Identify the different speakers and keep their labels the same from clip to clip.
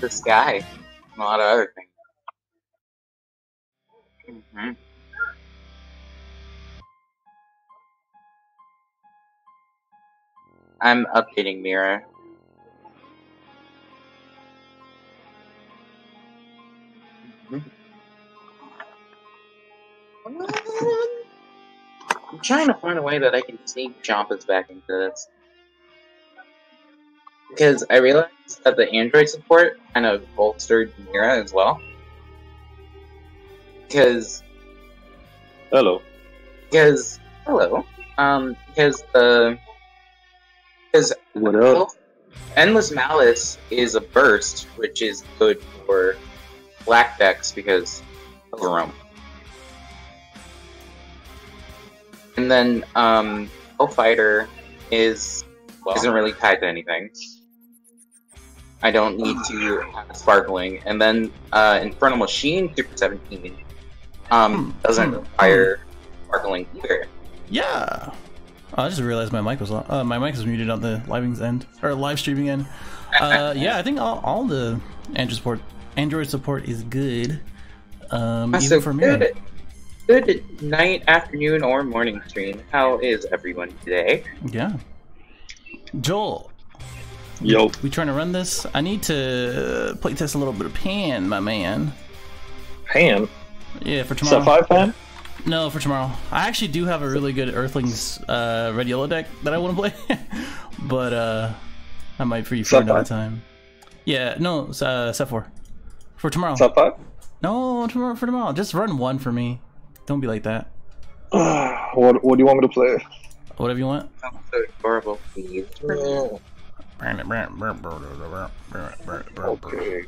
Speaker 1: This guy. And a lot of other things. hmm I'm updating Mira. I'm trying to find a way that I can sneak Champas back into this. Because I realized that the Android support kind of bolstered Mira as well. Because,
Speaker 2: Hello.
Speaker 1: because, hello. Um, because the, because
Speaker 2: What up?
Speaker 1: Endless Malice is a burst, which is good for Black decks because of Rome. And then um, Fighter is isn't really tied to anything. I don't need to have Sparking. And then uh, Infernal Machine Super 17 um,
Speaker 3: Hmm.
Speaker 1: doesn't
Speaker 3: Hmm.
Speaker 1: require Sparking either.
Speaker 3: Yeah. Oh, I just realized my mic was on. Uh, my mic was muted on the living end or live streaming end. Uh, yeah, I think all, all the Android support Android support is good. Um, even
Speaker 1: So
Speaker 3: for me.
Speaker 1: good, good night, afternoon, or morning stream. How is everyone today?
Speaker 3: Yeah. Joel,
Speaker 2: Yo.
Speaker 3: we trying to run this? I need to play test a little bit of pan, my man.
Speaker 2: Pan.
Speaker 3: Yeah, for tomorrow.
Speaker 2: that five pan?
Speaker 3: No, for tomorrow. I actually do have a really good Earthlings uh, red yellow deck that I want to play, but uh, I might for you for
Speaker 2: Set
Speaker 3: another
Speaker 2: five?
Speaker 3: time. Yeah, no, uh, set four for tomorrow.
Speaker 2: Is that five?
Speaker 3: No, tomorrow for tomorrow. Just run one for me. Don't be like that.
Speaker 2: what What do you want me to play?
Speaker 3: Whatever you want.
Speaker 1: Sounds so adorable. Please.
Speaker 2: Okay.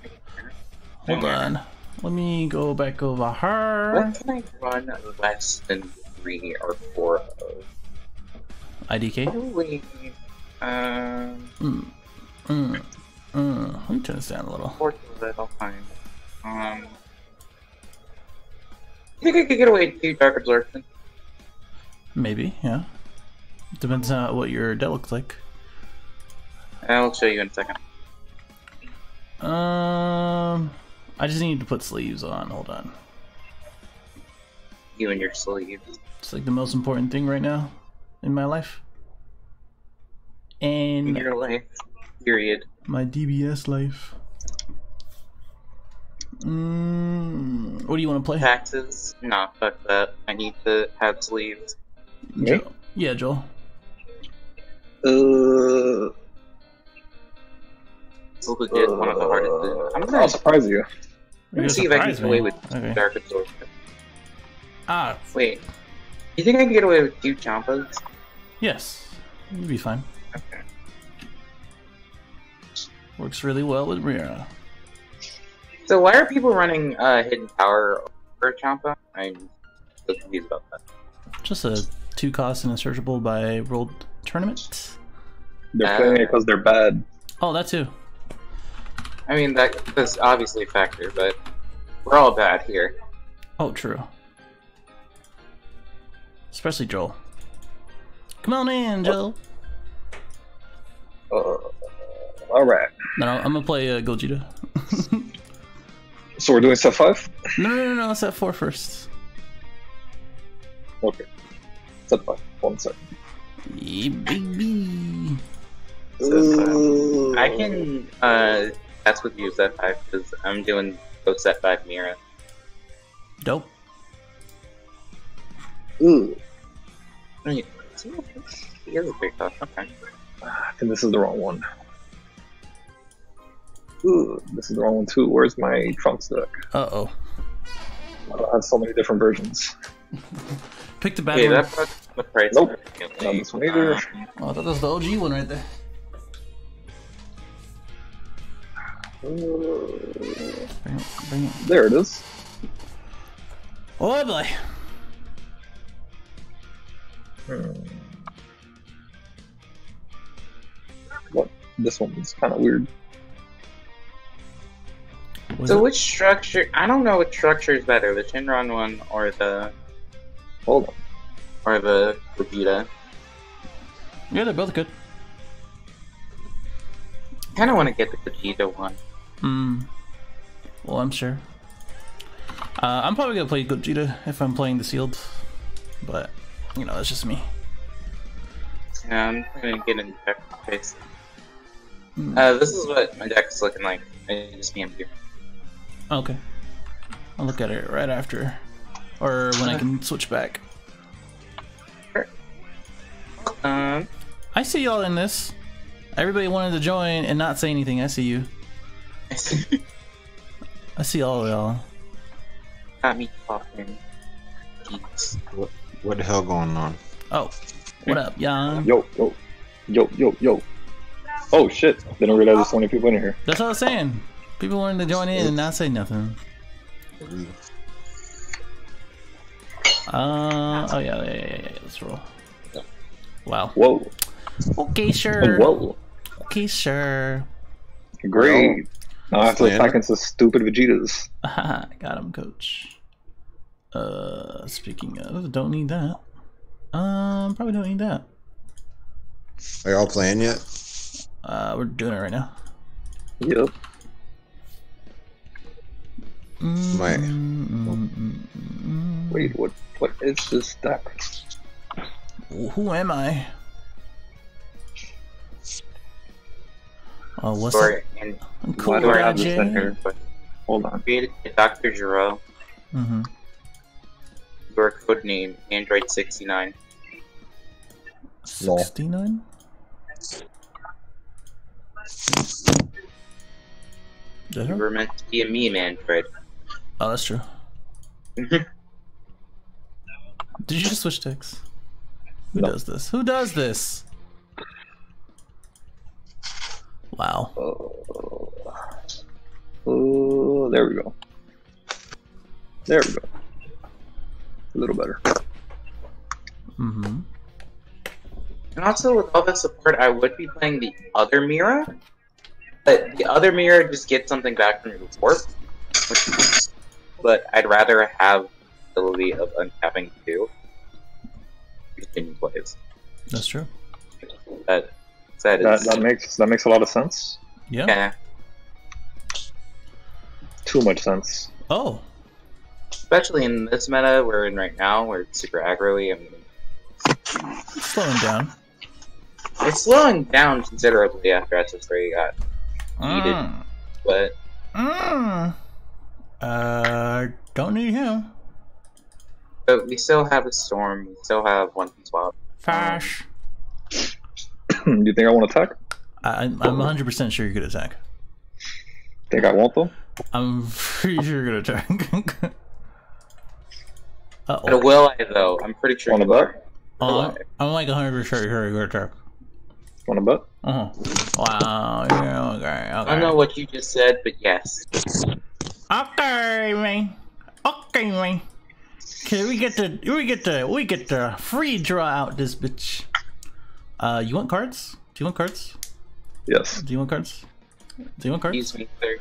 Speaker 3: Hold on. Let me go back over her.
Speaker 1: What can I run less than three or four of?
Speaker 3: IDK.
Speaker 1: Probably, um,
Speaker 3: Mm. Mm. Mm. Let me turn this down a little.
Speaker 1: four of it, I'll. Um, I think I could get away with two Dark Absorption.
Speaker 3: Maybe, yeah. Depends on what your deck looks like.
Speaker 1: I'll show you in a second.
Speaker 3: Um, I just need to put sleeves on. Hold on.
Speaker 1: You and your sleeves.
Speaker 3: It's like the most important thing right now in my life.
Speaker 1: In
Speaker 3: And
Speaker 1: your life. Period.
Speaker 3: my DBS life. Mm, what do you want to play?
Speaker 1: Taxes? Nah, fuck that. I need to have sleeves.
Speaker 2: Me?
Speaker 3: Joel. Yeah, Joel.
Speaker 2: Uh,
Speaker 1: It's legit one of the hardest things. I'm
Speaker 2: I'll
Speaker 1: gonna,
Speaker 2: surprise you.
Speaker 1: I'm gonna see if I can get away with
Speaker 3: Okay.
Speaker 1: Dark Absorption.
Speaker 3: Ah,
Speaker 1: Wait. You think I can get away with two Champas?
Speaker 3: yes. You'd be fine.
Speaker 1: Okay.
Speaker 3: Works really well with Rira.
Speaker 1: So why are people running uh, Hidden Power over Champa? I'm so confused about that.
Speaker 3: Just a two cost and a searchable by World Tournament.
Speaker 2: They're
Speaker 1: Uh,
Speaker 2: playing it because they're bad.
Speaker 3: Oh, that too.
Speaker 1: I mean, that that's obviously a factor, but we're all bad here.
Speaker 3: Oh, true. Especially Joel. Come on in, Joel.
Speaker 2: Uh, all right.
Speaker 3: No, no, I'm gonna play uh, Gogeta.
Speaker 2: So we're doing set five.
Speaker 3: no, no, no, no, let's four first.
Speaker 2: Okay. Set five. One second.
Speaker 3: Yeah, baby.
Speaker 1: So, I can uh, test with you set five because I'm doing both set five Mira.
Speaker 3: Dope.
Speaker 2: Ooh.
Speaker 1: I he is a big tough. Okay.
Speaker 2: I think this is the wrong one. Ooh, this is the wrong one too. Where's my Trunks deck?
Speaker 3: Uh oh.
Speaker 2: I have so many different versions.
Speaker 3: Pick the bad
Speaker 1: Wait,
Speaker 3: one.
Speaker 1: that brought the price.
Speaker 2: Nope.
Speaker 1: significantly.
Speaker 2: Not this one either.
Speaker 1: Um,
Speaker 3: Oh, I thought that was the OG one right there. Bring it, bring it.
Speaker 2: there it is.
Speaker 3: Oh boy.
Speaker 2: Hmm. What? This one's kind of weird.
Speaker 3: Was
Speaker 1: so
Speaker 3: it-
Speaker 1: which structure? I don't know which structure is better, the Shenron one or the
Speaker 2: Hold on.
Speaker 1: or the Vegeta.
Speaker 3: Yeah, they're both good.
Speaker 1: kind of want to get the Vegeta one.
Speaker 3: Hmm. Well, I'm sure. Uh, I'm probably gonna play Gogeta if I'm playing the sealed, but you know that's just me.
Speaker 1: Yeah, I'm gonna get in deck face. Uh, this is what my deck is looking like. I just here.
Speaker 3: Okay. I'll look at it right after, or when I can switch back.
Speaker 1: Um,
Speaker 3: I see y'all in this. Everybody wanted to join and not say anything. I see you. I see all of y'all.
Speaker 1: not me talking. Jeez.
Speaker 4: What, what the hell going on?
Speaker 3: Oh, what up, Jan?
Speaker 2: Yo, yo, yo, yo, yo. Oh shit! They don't realize there's so many people in here.
Speaker 3: That's what I was saying. People wanted to join in and not say nothing. Uh, oh yeah, yeah, yeah, yeah, yeah. Let's roll. Wow.
Speaker 2: Whoa,
Speaker 3: Okay, sure.
Speaker 2: whoa,
Speaker 3: Okay, sure.
Speaker 2: great. Now I have to
Speaker 4: Stand.
Speaker 2: attack into stupid Vegetas.
Speaker 3: Got him, coach. Uh, speaking of, don't need that. Um, probably don't need that.
Speaker 4: Are y'all playing yet?
Speaker 3: Uh, we're doing it right now.
Speaker 2: Yep.
Speaker 4: My
Speaker 3: Mm,
Speaker 2: Wait, what? What is this deck?
Speaker 3: Who am I? Oh, what's
Speaker 1: Or, and
Speaker 3: up?
Speaker 2: Why do I have this in
Speaker 3: Jay.
Speaker 2: here? Hold on.
Speaker 1: created Dr. Gero.
Speaker 3: Mm-hmm.
Speaker 1: Your code name Android sixty nine.
Speaker 4: Lol.
Speaker 3: 69? Did
Speaker 1: You were meant to be a meme Android.
Speaker 3: Oh, that's true. Did you just switch ticks? Who
Speaker 2: No.
Speaker 3: does this? Who does this? Wow.
Speaker 2: Oh, oh, there we go. There we go. A little better.
Speaker 3: Mm-hmm.
Speaker 1: And also, with all the support, I would be playing the other Mira. But the other Mira just gets something back from your warp. which is- But I'd rather have the ability of uncapping two. Continue plays.
Speaker 3: That's true.
Speaker 1: That, that
Speaker 2: That
Speaker 1: is.
Speaker 2: that makes that makes a lot of sense.
Speaker 3: Yeah.
Speaker 1: yeah.
Speaker 2: Too much sense.
Speaker 3: Oh.
Speaker 1: Especially in this meta we're in right now, where it's super aggro I mean,
Speaker 3: Slowing down.
Speaker 1: it's slowing down considerably after SS3 got Needed.
Speaker 3: Mm.
Speaker 1: but
Speaker 3: Mm. Uh, don't need him.
Speaker 1: but we still have a storm, we still have one piece swap.
Speaker 3: Fash.
Speaker 2: Do you think I want to attack?
Speaker 3: I, I'm 100% sure you could attack.
Speaker 2: Think I won't though?
Speaker 3: I'm pretty sure you're gonna attack. uh
Speaker 1: But
Speaker 3: oh.
Speaker 1: will I though? I'm pretty sure
Speaker 2: Wanna
Speaker 1: you are.
Speaker 2: bet?
Speaker 3: I'm, I'm like 100% sure you're gonna attack.
Speaker 2: Want to bet?
Speaker 3: Uh huh. Wow. Yeah, okay. Okay.
Speaker 1: I don't know what you just said, but yes.
Speaker 3: Okay, man. Okay, man. Okay, we get to we get to we get to free draw out this bitch. Uh, you want cards? Do you want cards?
Speaker 2: Yes.
Speaker 3: Do you want cards? Do you want cards?
Speaker 1: Excuse me, sir.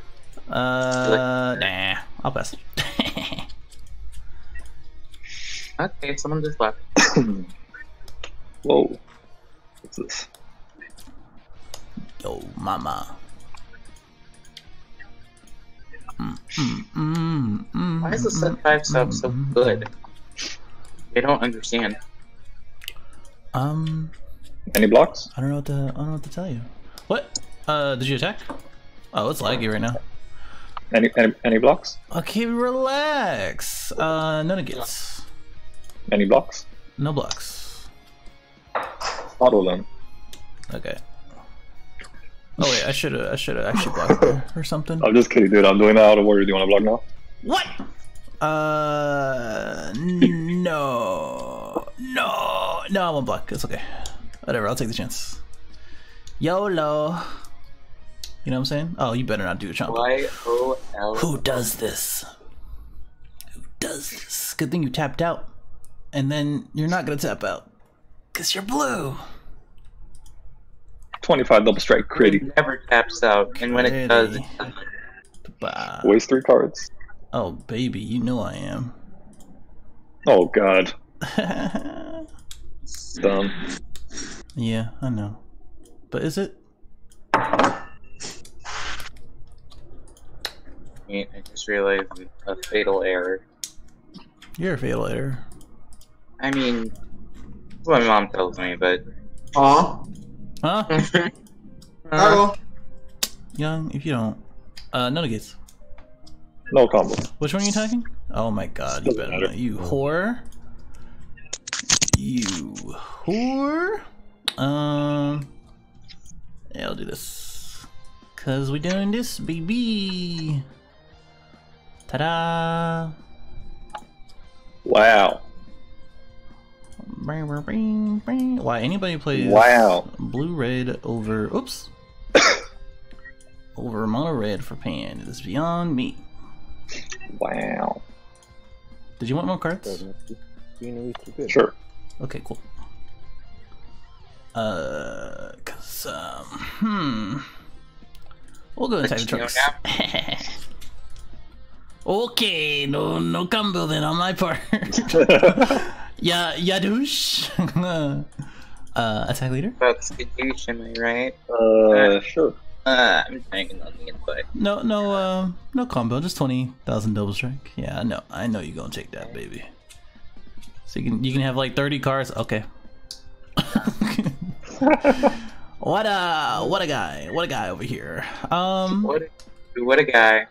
Speaker 3: Uh, nah. I'll pass.
Speaker 1: Okay, someone just left.
Speaker 2: Whoa. What's this?
Speaker 3: Yo, mama. Mm, mm, mm, mm,
Speaker 1: Why is the
Speaker 3: mm,
Speaker 1: set five stuff so
Speaker 3: mm,
Speaker 1: good? They don't understand.
Speaker 3: Um,
Speaker 2: Any blocks?
Speaker 3: I don't know what to. I don't know what to tell you. What? Uh, did you attack? Oh, it's laggy right now.
Speaker 2: Any any, any blocks?
Speaker 3: Okay, relax. Uh, no negates.
Speaker 2: Any blocks?
Speaker 3: No blocks.
Speaker 2: Auto them.
Speaker 3: Okay. Oh wait, I should have. I should have actually blocked there or something.
Speaker 2: I'm just kidding, dude. I'm doing that out of warrior. Do you want to block now?
Speaker 3: What? Uh, no, no, no. I won't block. It's okay. Whatever. I'll take the chance. YOLO. You know what I'm saying? Oh, you better not do a chomp.
Speaker 1: Y O L.
Speaker 3: Who does this? Who does this? Good thing you tapped out. And then you're not gonna tap out. Cause you're blue.
Speaker 2: 25 double strike. Critty.
Speaker 1: It never taps out, and when it does, it
Speaker 3: Critty.
Speaker 1: doesn't.
Speaker 3: Bah.
Speaker 2: Waste three cards.
Speaker 3: Oh baby, you know I am.
Speaker 2: Oh god. Dumb.
Speaker 3: Yeah, I know. But is it?
Speaker 1: Wait, I just realized a fatal error.
Speaker 3: You're a fatal error.
Speaker 1: I mean, what my mom tells me, but.
Speaker 4: Aw.
Speaker 3: Huh?
Speaker 1: Uh,
Speaker 4: Hello.
Speaker 3: Young, if you don't. Uh, none of gates.
Speaker 2: No combo.
Speaker 3: Which one are you attacking? Oh my god, you better
Speaker 2: matter.
Speaker 3: You whore. You whore. Um. Yeah, I'll do this. Cause we're doing this, baby. Ta-da!
Speaker 2: Wow.
Speaker 3: Why anybody plays
Speaker 2: Wow.
Speaker 3: blue red over oops over mono red for pan is beyond me.
Speaker 2: Wow.
Speaker 3: Did you want more cards?
Speaker 2: Sure.
Speaker 3: Okay, cool. Uh, cause um, hmm, we'll go inside the
Speaker 1: But you know
Speaker 3: trucks. okay, no, no combo then on my part. yeah, Yadoosh. uh, attack leader.
Speaker 1: About Skadoosh, am I right?
Speaker 2: uh, sure.
Speaker 1: Uh, I'm hanging on the inside.
Speaker 3: No, no, um, no combo. Just twenty thousand double strike. Yeah, I know. I know you're gonna take that, baby. So you can you can have like thirty cards. Okay. what a what a guy! What a guy over here. Um,
Speaker 1: What? A, what a guy.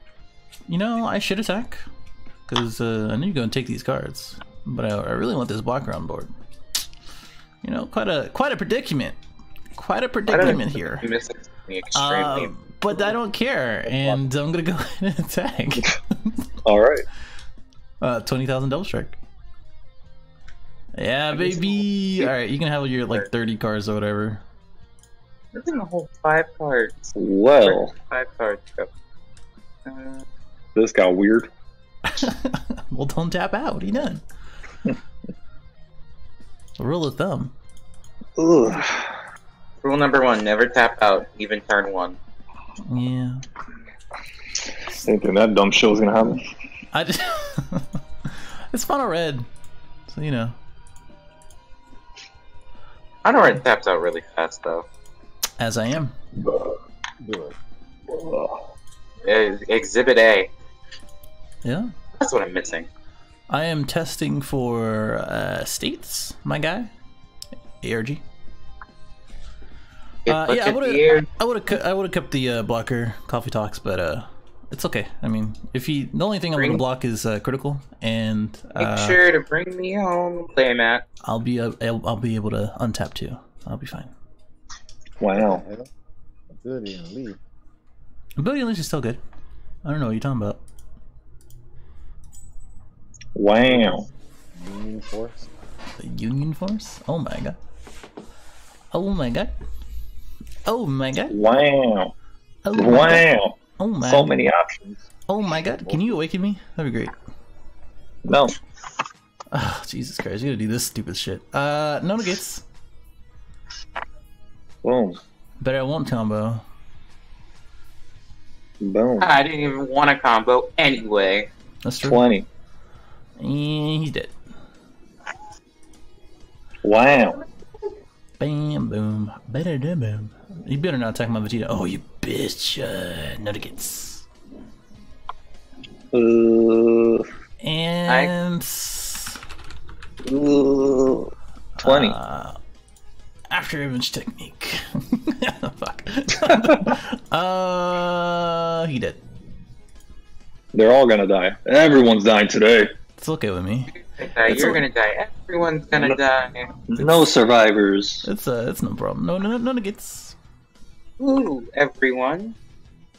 Speaker 3: you know I should attack because uh, I knew you're gonna take these cards, but I, I really want this blocker on board. You know, quite a quite a predicament. Quite a predicament here.
Speaker 1: Miss me extremely.
Speaker 3: Um, but I don't care, and I'm gonna go ahead and attack.
Speaker 2: All right.
Speaker 3: Uh, twenty thousand double strike. Yeah, baby. All right, you can have your like thirty cards or whatever.
Speaker 1: Look at the whole five cards.
Speaker 2: Well,
Speaker 1: Five cards. Go. Uh,
Speaker 2: this got weird.
Speaker 3: well, don't tap out. What are you done? Rule of thumb.
Speaker 2: Ugh.
Speaker 1: rule number one: never tap out, even turn one.
Speaker 3: Yeah.
Speaker 2: Didn't that dumb show was gonna happen.
Speaker 3: I just. it's funnel red, so you know.
Speaker 1: I don't know it taps out really fast though.
Speaker 3: As I am.
Speaker 1: Exhibit A.
Speaker 3: Yeah.
Speaker 1: That's what I'm missing.
Speaker 3: I am testing for uh, states, my guy. ARG. Uh, yeah, I would've- I would have I would have kept the uh, blocker coffee talks, but uh, it's okay. I mean, if he the only thing I'm gonna block is uh, critical, and
Speaker 1: Make
Speaker 3: uh,
Speaker 1: sure to bring me home, playmat.
Speaker 3: I'll be uh, I'll, I'll be able to untap too. I'll be fine.
Speaker 2: Wow.
Speaker 5: Ability and leave.
Speaker 3: Ability is still good. I don't know what you're talking about.
Speaker 2: Wow.
Speaker 5: Union Force.
Speaker 3: The Union Force? Oh my god. Oh my god. Oh my god.
Speaker 2: Wow.
Speaker 3: Oh my god.
Speaker 2: Wow.
Speaker 3: Oh my.
Speaker 2: So many options.
Speaker 3: Oh my god. Can you awaken me? That'd be great.
Speaker 2: No.
Speaker 3: Oh, Jesus Christ. You gotta do this stupid shit. Uh, no negates.
Speaker 2: Boom.
Speaker 3: But I won't combo.
Speaker 2: Boom.
Speaker 1: I didn't even want a combo anyway.
Speaker 3: That's true.
Speaker 2: 20.
Speaker 3: And he's dead.
Speaker 2: Wow.
Speaker 3: Bam, boom. Better than boom. You better not attack my Vegeta. Oh, you bitch. Uh, no negates.
Speaker 2: Uh,
Speaker 3: And.
Speaker 2: uh, 20.
Speaker 3: Uh, after image technique. Fuck. uh, he did.
Speaker 2: They're all gonna die. Everyone's dying today.
Speaker 3: It's okay with me.
Speaker 1: Uh, you're
Speaker 3: a-
Speaker 1: gonna die. Everyone's gonna die.
Speaker 2: No survivors.
Speaker 3: It's uh, it's no problem. No, no, no negates.
Speaker 1: Ooh, everyone.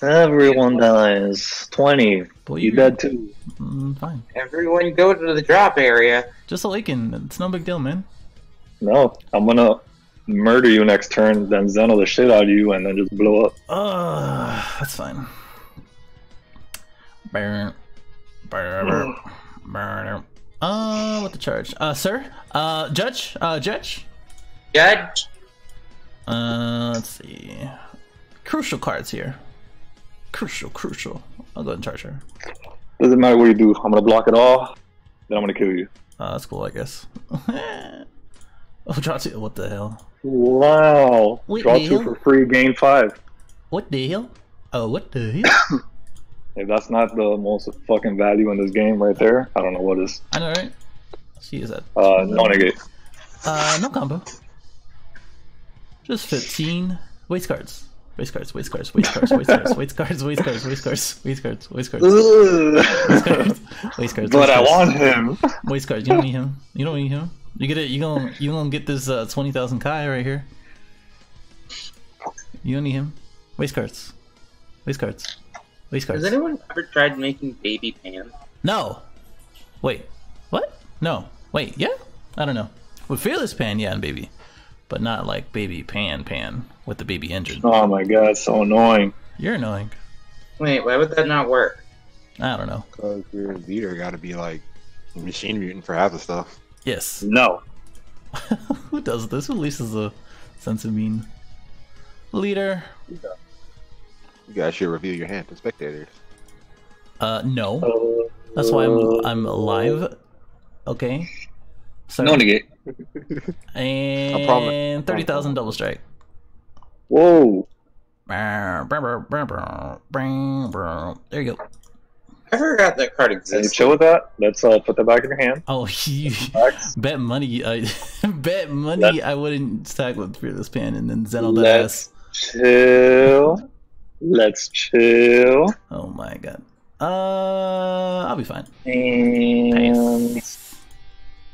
Speaker 2: Everyone dies. 20.
Speaker 3: Boy,
Speaker 2: You dead too.
Speaker 3: Mm, fine.
Speaker 1: Everyone go to the drop area.
Speaker 3: Just awaken. It's no big deal, man.
Speaker 2: No, I'm gonna murder you next turn, then Zeno the shit out of you, and then just blow up.
Speaker 3: Uh, that's fine. Burn. Burn. Burn. Uh, what the charge? Uh, sir? Uh, judge? Uh, judge?
Speaker 1: Judge.
Speaker 3: Uh, let's see. Crucial cards here. Crucial, crucial. I'll go and charge her.
Speaker 2: Doesn't matter what you do. I'm gonna block it all. Then I'm gonna kill you.
Speaker 3: Uh, that's cool, I guess. oh, draw two. What the hell?
Speaker 2: Wow.
Speaker 3: Wait,
Speaker 2: Draw two
Speaker 3: hell?
Speaker 2: for free, gain five.
Speaker 3: What the hell? Oh, what the hell?
Speaker 2: If that's not the most fucking value in this game right there, I don't know what is.
Speaker 3: I know, right? She is at
Speaker 2: Uh, no negate.
Speaker 3: uh no combo. Just fifteen waste cards. Waste cards, waste cards, waste cards, waste cards, waste cards, waste cards, waste cards, waste cards, waste cards, waste cards, waste cards.
Speaker 2: but I want him.
Speaker 3: Waste cards. You don't need him. You don't need him. You get it. You gonna you gonna get this uh, twenty thousand Kai right here. You don't need him. Waste cards. Waste cards. Waste cards.
Speaker 1: Has anyone ever tried making baby pan?
Speaker 3: No. Wait. What? No. Wait. Yeah. I don't know. With fearless pan, yeah, and baby, but not like baby pan pan with the baby engine.
Speaker 2: Oh my god, so annoying.
Speaker 3: You're annoying.
Speaker 1: Wait, why would that not work?
Speaker 3: I don't know.
Speaker 5: Because your leader got to be like machine mutant for half the stuff.
Speaker 3: Yes.
Speaker 2: No.
Speaker 3: Who does this? Who leases a sense of mean? Leader.
Speaker 5: You guys should reveal your hand to spectators.
Speaker 3: Uh, no. That's why I'm I'm alive. Okay. So
Speaker 2: no negate.
Speaker 3: and thirty thousand double strike.
Speaker 2: Whoa.
Speaker 3: There you go.
Speaker 1: I forgot that card
Speaker 2: Can you
Speaker 1: exists.
Speaker 2: chill with that? Let's uh, put that back in your hand.
Speaker 3: Oh, you bet money. I bet money.
Speaker 2: Let-
Speaker 3: I wouldn't stack with Fearless Pan and then Zeno that
Speaker 2: Let's
Speaker 3: ass.
Speaker 2: chill. Let's chill.
Speaker 3: Oh my god. Uh, I'll be fine.
Speaker 2: And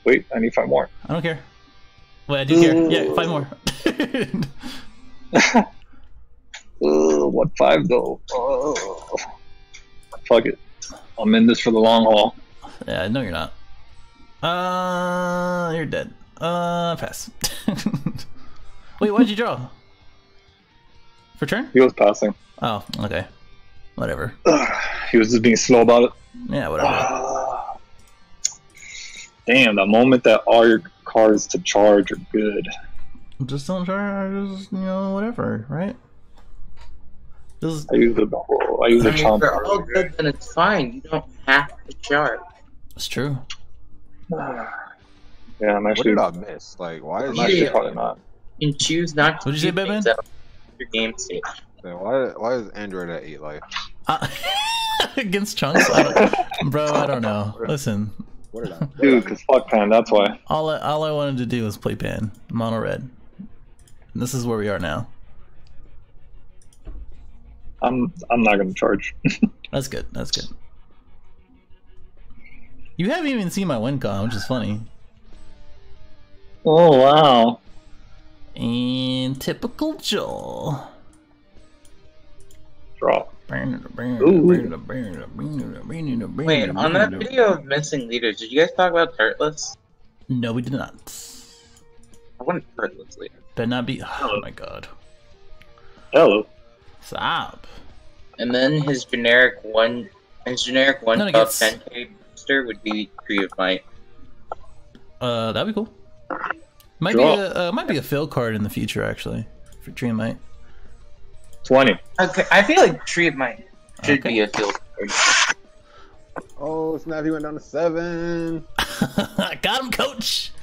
Speaker 2: wait, I need five more.
Speaker 3: I don't care. Wait, I do care. Yeah, five more.
Speaker 2: Uh, what five though? Oh. Fuck it. I'm in this for the long haul.
Speaker 3: yeah, no, you're not. Uh, you're dead. Uh, pass. Wait, why'd you draw? For turn?
Speaker 2: He was passing.
Speaker 3: Oh, okay. Whatever.
Speaker 2: he was just being slow about it.
Speaker 3: Yeah, whatever.
Speaker 2: Damn, the moment that all your cards to charge are good.
Speaker 3: Just don't charge, Just you know, whatever, right? Just
Speaker 2: I use the I use
Speaker 1: I
Speaker 2: a
Speaker 1: mean,
Speaker 2: chomp.
Speaker 1: if they're all good, then it's fine. You don't have to charge.
Speaker 3: That's true.
Speaker 2: Yeah, I'm
Speaker 5: What
Speaker 2: actually,
Speaker 5: did I miss? Like, why is
Speaker 2: I'm
Speaker 1: Yeah.
Speaker 2: actually
Speaker 5: that?
Speaker 2: probably not.
Speaker 1: You can choose not to
Speaker 3: What'd you say,
Speaker 1: do
Speaker 3: Batman?
Speaker 1: out your game state.
Speaker 5: Why? Why is Android at eight life?
Speaker 3: Uh, against chunks, I don't, bro. I don't know. Listen,
Speaker 5: What did I? What
Speaker 2: Dude, cause fuck pan, that's why.
Speaker 3: all I, all I wanted to do was play pan mono red. And this is where we are now.
Speaker 2: I'm I'm not gonna charge.
Speaker 3: That's good. That's good. You haven't even seen my win con, which is funny.
Speaker 2: oh wow.
Speaker 3: And typical Joel.
Speaker 2: Drop.
Speaker 1: Wait, on that video of missing leaders, did you guys talk about Turles?
Speaker 3: No, we did not.
Speaker 1: I want Turles leader.
Speaker 3: Better not be. Oh my god.
Speaker 2: Hello.
Speaker 3: Stop.
Speaker 1: And then his generic one, his generic one
Speaker 3: No, it
Speaker 1: top 10k booster would be Tree of Might.
Speaker 3: Uh, that'd be cool. Might
Speaker 2: Draw.
Speaker 3: be a uh, might be a fill card in the future actually for Tree and Might.
Speaker 2: Twenty.
Speaker 1: Okay, I feel like Tree of Might should
Speaker 3: Okay.
Speaker 1: be a field card.
Speaker 5: Oh, Snappy went down to seven.
Speaker 3: I got him, coach.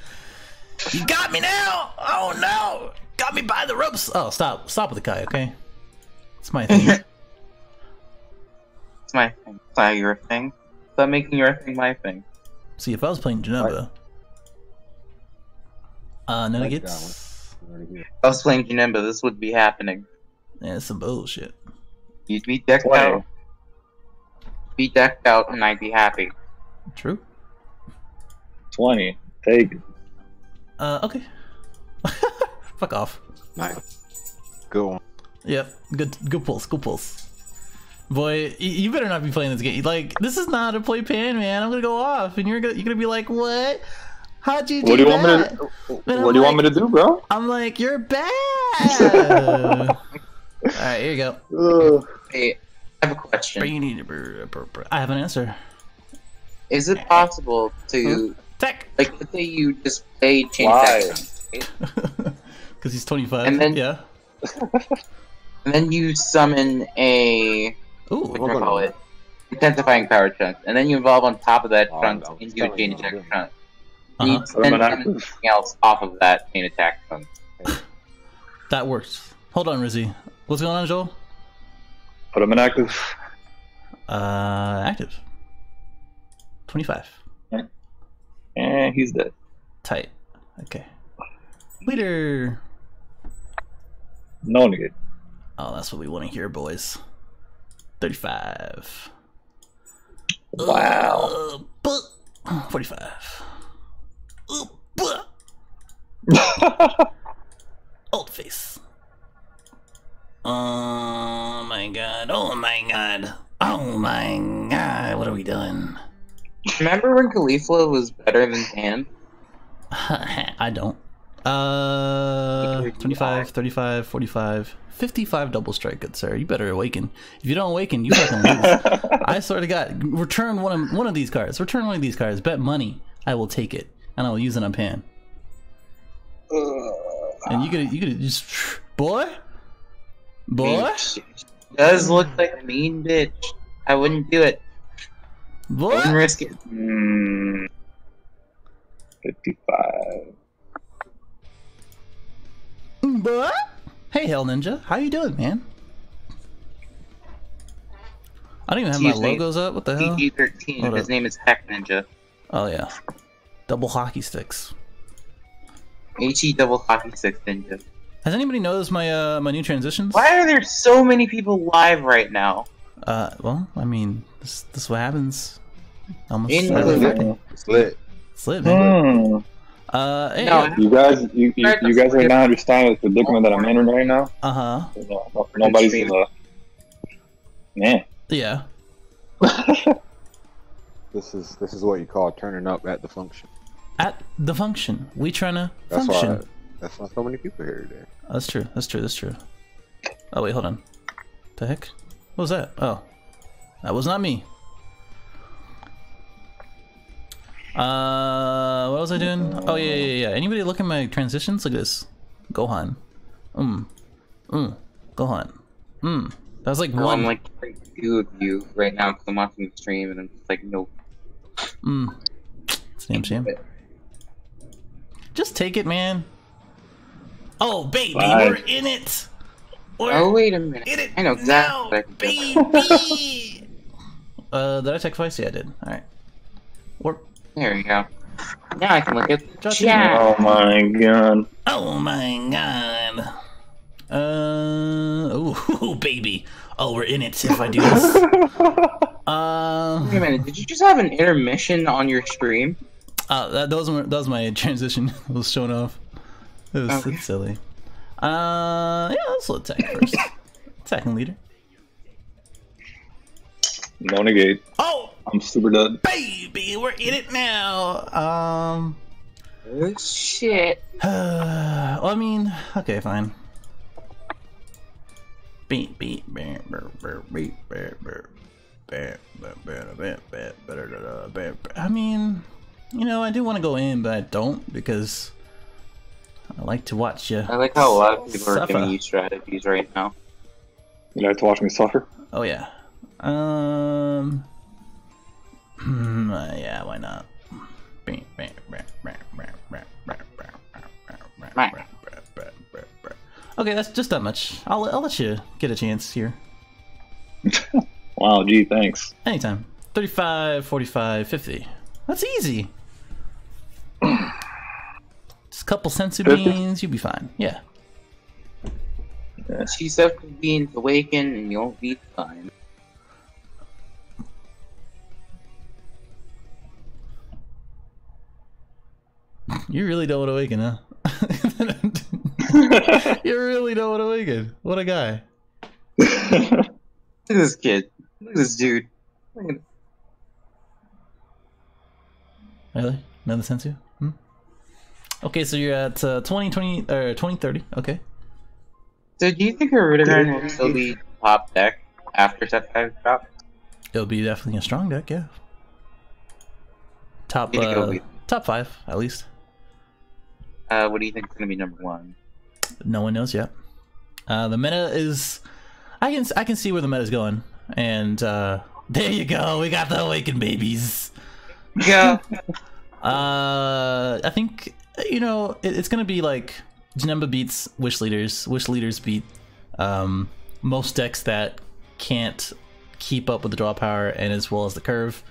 Speaker 3: You got me now. Oh no, got me by the ropes. Oh, stop, stop with the guy, okay? It's my thing.
Speaker 1: It's my thing. It's not your thing. Stop making your thing my thing.
Speaker 3: See, if I was playing Janemba, uh, no gets.
Speaker 1: If I was playing Janemba, this would be happening.
Speaker 3: Yeah, it's some bullshit.
Speaker 1: You'd be decked
Speaker 2: Twenty.
Speaker 1: out. Be decked out, and I'd be happy.
Speaker 3: True.
Speaker 2: Twenty. Take it.
Speaker 3: Uh, okay. Fuck off.
Speaker 5: Nice. Go one.
Speaker 3: Yep. Good. Good pulse. Good pulse. Boy, you better not be playing this game. Like, this is not a play pan, man. I'm gonna go off, and you're gonna you're gonna be like, what? How'd you do
Speaker 2: What do you want me to?
Speaker 3: Then
Speaker 2: What
Speaker 3: I'm
Speaker 2: do you want me to do, bro?
Speaker 3: I'm like, you're bad. All right, here you go.
Speaker 2: Ugh.
Speaker 1: Hey, I have a question.
Speaker 3: I have an answer.
Speaker 1: Is it possible to,
Speaker 3: Tech.
Speaker 1: like, let's say you just play Chain
Speaker 2: Why?
Speaker 1: Attack,
Speaker 3: Because he's 25.
Speaker 1: And then-
Speaker 3: yeah.
Speaker 1: and then you summon a
Speaker 3: Ooh.
Speaker 1: what do you call it? Intensifying power chunk, and then you evolve on top of that
Speaker 5: Oh,
Speaker 1: chunk
Speaker 5: I was
Speaker 1: into a
Speaker 5: telling
Speaker 1: chain attack
Speaker 5: I'm
Speaker 1: chunk. And
Speaker 3: Uh-huh.
Speaker 2: Put him
Speaker 1: then
Speaker 2: on
Speaker 1: summon
Speaker 2: active.
Speaker 1: something else off of that chain attack chunk.
Speaker 3: That works. Hold on, Rizzy. What's going on, Joel?
Speaker 2: Put him in active.
Speaker 3: Uh, active. 25.
Speaker 2: And he's dead.
Speaker 3: Tight. Okay. Leader.
Speaker 2: No negate.
Speaker 3: Oh, that's what we want to hear, boys. 35.
Speaker 2: Wow.
Speaker 3: Uh, buh. 45. Uh. Old face. Oh my god. Oh my god. Oh my god. What are we doing?
Speaker 1: Remember when Caulifla was better than Tan?
Speaker 3: I don't. Uh, 25, 35, 45, 55 double strike, good sir. You better awaken. If you don't awaken, you fucking lose. I swear to God, return one of one of these cards. Return one of these cards. Bet money. I will take it, and I will use it on pan. And you could you could just boy, boy,
Speaker 1: She does look like a mean bitch. I wouldn't do it. I wouldn't risk it.
Speaker 2: Hmm. 55.
Speaker 3: Boy. Hey, Hell Ninja, how you doing, man? I don't even have my
Speaker 1: Excuse
Speaker 3: logos up. What the hell?
Speaker 1: PG-13.
Speaker 3: Hold
Speaker 1: His
Speaker 3: up.
Speaker 1: name is Hack Ninja.
Speaker 3: Oh yeah, double hockey sticks.
Speaker 1: He double hockey stick ninja.
Speaker 3: Has anybody noticed my uh my new transitions?
Speaker 1: Why are there so many people live right now?
Speaker 3: Uh, well, I mean, this this is what happens. Almost
Speaker 1: In
Speaker 3: every
Speaker 1: the-
Speaker 3: Friday.
Speaker 5: It's lit.
Speaker 3: It's lit, man.
Speaker 2: Hmm.
Speaker 3: Uh, hey,
Speaker 1: No,
Speaker 2: You guys, you, you, you guys right now understand the predicament that I'm in right now?
Speaker 3: uh huh.
Speaker 2: No, no- nobody's gonna. Man.
Speaker 3: Yeah.
Speaker 5: This is this is what you call turning up at the function.
Speaker 3: At the function, we trying to
Speaker 5: That's
Speaker 3: function.
Speaker 5: Why that's why so many people here today.
Speaker 3: That's true. That's true. That's true. Oh wait, hold on. The heck? What was that? Oh, that was not me. Uh, what was I doing? Oh yeah, yeah, yeah. Anybody look at my transitions? Look at this. Gohan. Mm. Mm. Gohan. Mm. That was like
Speaker 1: No,
Speaker 3: one.
Speaker 1: I'm like two of you right now because I'm watching the stream and I'm just like, nope.
Speaker 3: Mm. It's a damn shame. Just take it, man. Oh, baby,
Speaker 2: Bye.
Speaker 3: we're in it. We're
Speaker 1: Oh wait a minute.
Speaker 3: in it
Speaker 1: I know exactly.
Speaker 3: now,
Speaker 1: what I can do.
Speaker 3: baby. uh, did I sacrifice? Yeah, I did. All right. We're
Speaker 1: There you go. Now I can look at the
Speaker 3: Just-
Speaker 1: chat.
Speaker 2: Oh my god.
Speaker 3: Oh my god. Uh oh baby. Oh we're in it if I do this.
Speaker 1: Wait a
Speaker 3: uh,
Speaker 1: minute. Did you just have an intermission on your stream?
Speaker 3: uh that, that was my, that was my transition. it was showing off. It was
Speaker 1: okay.
Speaker 3: that's silly. Uh, yeah, let's let attack first. Attacking leader.
Speaker 2: No negate.
Speaker 3: Oh!
Speaker 2: I'm super dead.
Speaker 3: Baby, we're in it now! Um.
Speaker 1: Shit.
Speaker 3: Uh, well, I mean, okay, fine. Beep, beep, beep, beep, beep, beep, beep. I mean, you know, I do want to go in, but I don't because I like to watch you.
Speaker 1: I like how a lot of people
Speaker 3: suffer.
Speaker 1: are giving you strategies right now.
Speaker 2: You like to watch me suffer?
Speaker 3: Oh yeah. Um. Hmm, uh, yeah. Why not? Okay, that's just that much. I'll I'll let you get a chance here.
Speaker 2: wow. Gee. Thanks.
Speaker 3: Anytime. 35, 45, 50. That's easy. Just a couple
Speaker 2: senzu
Speaker 3: beans, you'll be fine. Yeah.
Speaker 1: She said being awaken and you'll be fine.
Speaker 3: You really don't want to awaken, huh? you really don't want to awaken. What a guy.
Speaker 1: Look at this kid. Look at this dude. At-
Speaker 3: Really? Another senzu? Okay, so you're at uh, 20, 20, or 20, 30. Okay.
Speaker 1: So do you think Hirudegarn will still be top deck after set five drop?
Speaker 3: It'll be definitely a strong deck, yeah. Top,
Speaker 1: You think it'll
Speaker 3: uh, top five, at least.
Speaker 1: Uh, what do you think is gonna be number one?
Speaker 3: No one knows yet. Uh, the meta is, I can I can see where the meta is going, and uh, there you go. We got the awakened babies.
Speaker 1: Yeah.
Speaker 3: Uh, I think you know it, it's gonna be like Janemba beats Wish Leaders. Wish Leaders beat um, most decks that can't keep up with the draw power and as well as the curve.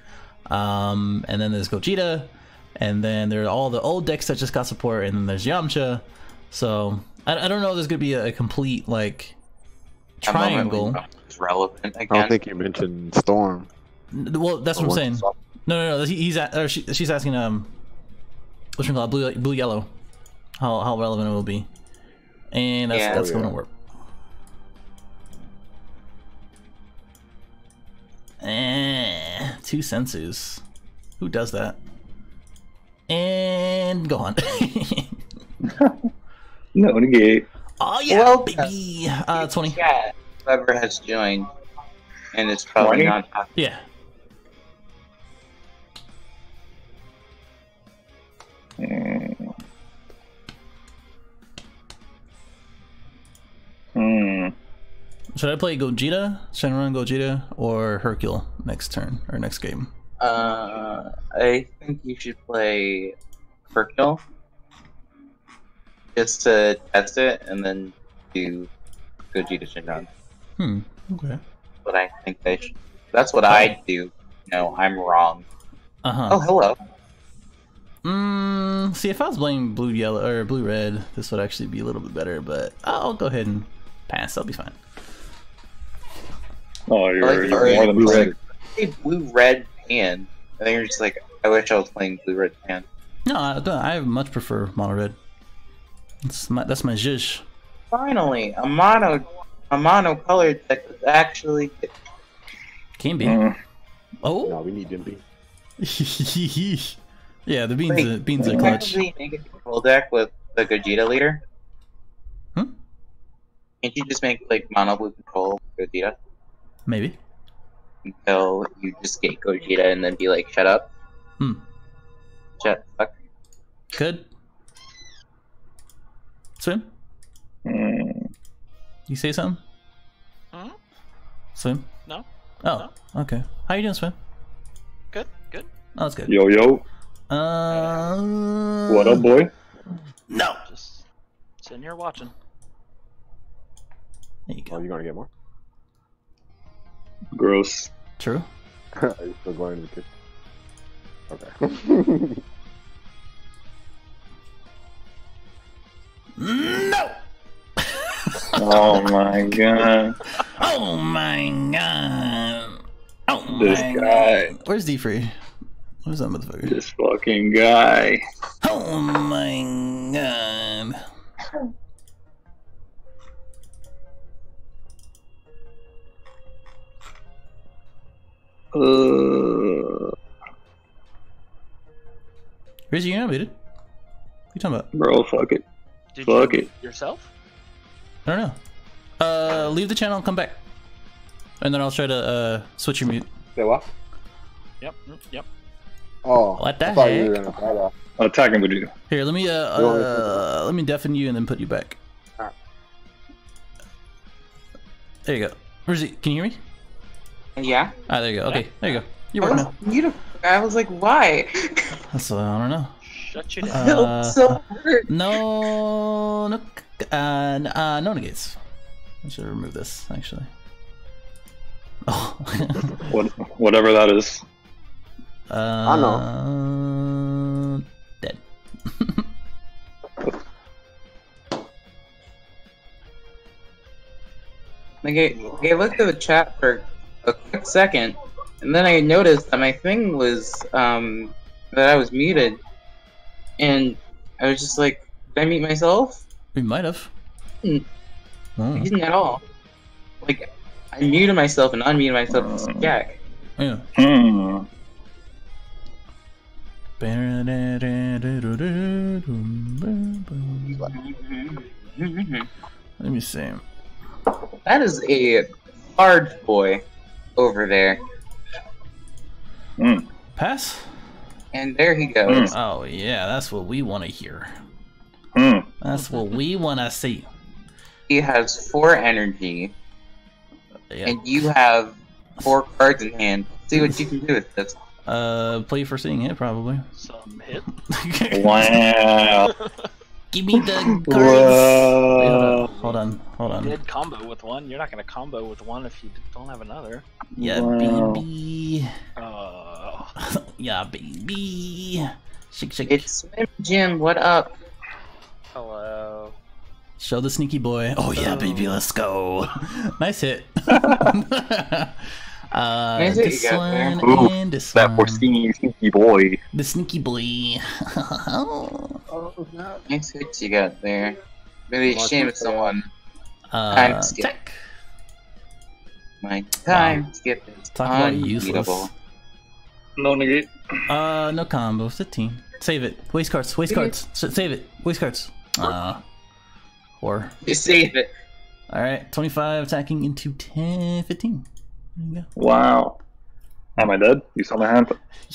Speaker 3: Um, and then there's Gogeta, and then there are all the old decks that just got support, and then there's Yamcha. So I, I don't know. if There's gonna be a, a complete like triangle.
Speaker 1: when it's relevant
Speaker 5: I don't think you mentioned Storm.
Speaker 3: Well, that's what I'm saying. No, no, no. He's at, or she, she's asking um, what's it called? Blue, blue, yellow. How how relevant it will be, and that's
Speaker 1: Yeah.
Speaker 3: that's going to work. Eh, two senzus. Who does that? And go on.
Speaker 2: No negate.
Speaker 3: oh yeah,
Speaker 1: Welcome.
Speaker 3: baby. Uh, twenty.
Speaker 1: Yeah, whoever has joined, and it's probably
Speaker 2: 20?
Speaker 1: not. talking.
Speaker 3: Yeah.
Speaker 2: Mm. Hmm.
Speaker 3: Should I play Gogeta, Shenron Gogeta, or Hercule next turn or next game?
Speaker 1: Uh, I think you should play Hercule just to test it, and then do Gogeta Shenron.
Speaker 3: Hmm. Okay.
Speaker 1: But I think they should. That's what I do. No, I'm wrong.
Speaker 3: Uh huh.
Speaker 1: Oh, hello.
Speaker 3: Mm, see, if I was playing blue yellow or blue red, this would actually be a little bit better. But I'll go ahead and pass. I'll be fine.
Speaker 2: Oh, you're,
Speaker 1: like
Speaker 2: you're more than
Speaker 1: blue
Speaker 2: ready.
Speaker 1: Hey, blue red pan. I think you're just like, I wish I was playing blue red pan.
Speaker 3: No, I, don't- I much prefer mono red. That's my that's my zhish.
Speaker 1: Finally, a mono, a mono colored deck that's actually.
Speaker 3: Can be.
Speaker 2: Mm.
Speaker 3: Oh.
Speaker 5: No, we need Dimpy.
Speaker 3: yeah, the beans
Speaker 1: Wait,
Speaker 3: are, beans are
Speaker 1: Can
Speaker 3: clutch.
Speaker 1: you make a control deck with the Gogeta leader?
Speaker 3: Hmm?
Speaker 1: Can't you just make like mono blue control with Gogeta
Speaker 3: Maybe.
Speaker 1: until you just get Gogeta and then be like, shut up?
Speaker 3: Hmm.
Speaker 1: Shut fuck.
Speaker 3: Good. Swim.
Speaker 2: Mm.
Speaker 3: You say something?
Speaker 6: Hmm?
Speaker 3: Swim.
Speaker 6: No.
Speaker 3: Oh. Okay. How you doing, Swim?
Speaker 6: Good, good.
Speaker 3: Oh, that's good.
Speaker 2: Yo yo,
Speaker 3: Uh.
Speaker 2: what up, boy?
Speaker 3: No.
Speaker 6: Just sitting here watching.
Speaker 3: There you
Speaker 5: Oh, you gonna get more?
Speaker 2: Gross.
Speaker 3: True.
Speaker 5: Are you still going to the kitchen? Okay.
Speaker 3: No.
Speaker 2: Oh my god,
Speaker 3: Oh my god. Oh
Speaker 2: This
Speaker 3: my
Speaker 2: guy.
Speaker 3: god. Where's D Free? Where's that motherfucker?
Speaker 2: this fucking guy.
Speaker 3: Oh my god.
Speaker 2: Uh,
Speaker 3: Where's you muted? What you talking about?
Speaker 2: bro, fuck it.
Speaker 6: Did
Speaker 2: Fuck
Speaker 6: you
Speaker 2: it.
Speaker 6: yourself?
Speaker 3: I don't know. Uh, leave the channel and come back. And then I'll try to uh switch your mute.
Speaker 5: Say what?
Speaker 6: Yep, yep.
Speaker 5: Oh,
Speaker 3: What the
Speaker 5: I thought you were
Speaker 3: heck?
Speaker 5: gonna try that.
Speaker 2: Attacking with you.
Speaker 3: Here, let me uh,
Speaker 5: You want me to-
Speaker 3: uh let me deafen you and then put you back.
Speaker 5: Alright.
Speaker 3: There you go. Where's he? Can you hear me?
Speaker 1: Yeah.
Speaker 3: Ah, there you go. Okay, there you go. You're
Speaker 1: I
Speaker 3: working
Speaker 1: was
Speaker 3: now.
Speaker 1: beautiful. I was like, why?
Speaker 3: That's uh, I don't know.
Speaker 6: Shut you down.
Speaker 3: Uh,
Speaker 1: so hurt.
Speaker 3: No, no, uh, uh, no negates. I should remove this actually. Oh.
Speaker 2: What, whatever that is.
Speaker 3: Uh,
Speaker 5: know.
Speaker 3: Dead.
Speaker 1: Like I, like, I looked at the chat for a quick second, and then I noticed that my thing was um that I was muted, and I was just like, did I mute myself?
Speaker 3: We might have.
Speaker 1: Hmm.
Speaker 3: Oh,
Speaker 1: I didn't at all. Like I muted myself and unmuted myself to speak back.
Speaker 3: yeah.
Speaker 2: Hmm.
Speaker 3: Let me see.
Speaker 1: That is a large boy over there,
Speaker 2: Hmm.
Speaker 3: Pass?
Speaker 1: and there he goes.
Speaker 3: Oh yeah, that's what we want to hear.
Speaker 2: Hmm.
Speaker 3: That's what we want to see.
Speaker 1: He has four energy,
Speaker 3: Yeah.
Speaker 1: and you have four cards in hand. See what you can do with this.
Speaker 3: Uh, play for seeing it probably.
Speaker 6: Some hit.
Speaker 2: Wow.
Speaker 3: Give me the cards. Wait,
Speaker 2: Whoa.
Speaker 3: hold on, hold on,
Speaker 6: You did combo with one. You're not gonna combo with one if you don't have another.
Speaker 3: Yeah,
Speaker 2: Wow.
Speaker 3: baby.
Speaker 6: Uh,
Speaker 3: yeah, baby. Shake, shake.
Speaker 1: It's Swim Jim. What up?
Speaker 6: hello.
Speaker 3: Show the sneaky boy. Oh yeah, baby, let's go. nice hit. Uh,
Speaker 1: Nice hit you
Speaker 3: this one.
Speaker 2: Ooh,
Speaker 3: and this
Speaker 2: That
Speaker 3: one.
Speaker 2: porcini sneaky boy.
Speaker 3: The sneaky boy.
Speaker 1: Nice hits you got there. Really
Speaker 5: Mark
Speaker 1: shame
Speaker 5: you
Speaker 1: if
Speaker 5: for
Speaker 1: someone
Speaker 3: uh,
Speaker 1: Time skip.
Speaker 3: tech.
Speaker 1: my time skip is
Speaker 3: Talk about
Speaker 1: unbeatable.
Speaker 2: No negate.
Speaker 3: Uh, no combo. 15. Save it. Waste cards. Waste cards. Save it. Waste cards. Uh, or
Speaker 1: You save it.
Speaker 3: all right. 25 attacking into 10, 15. There.
Speaker 2: Wow. Am I dead? You saw my hand?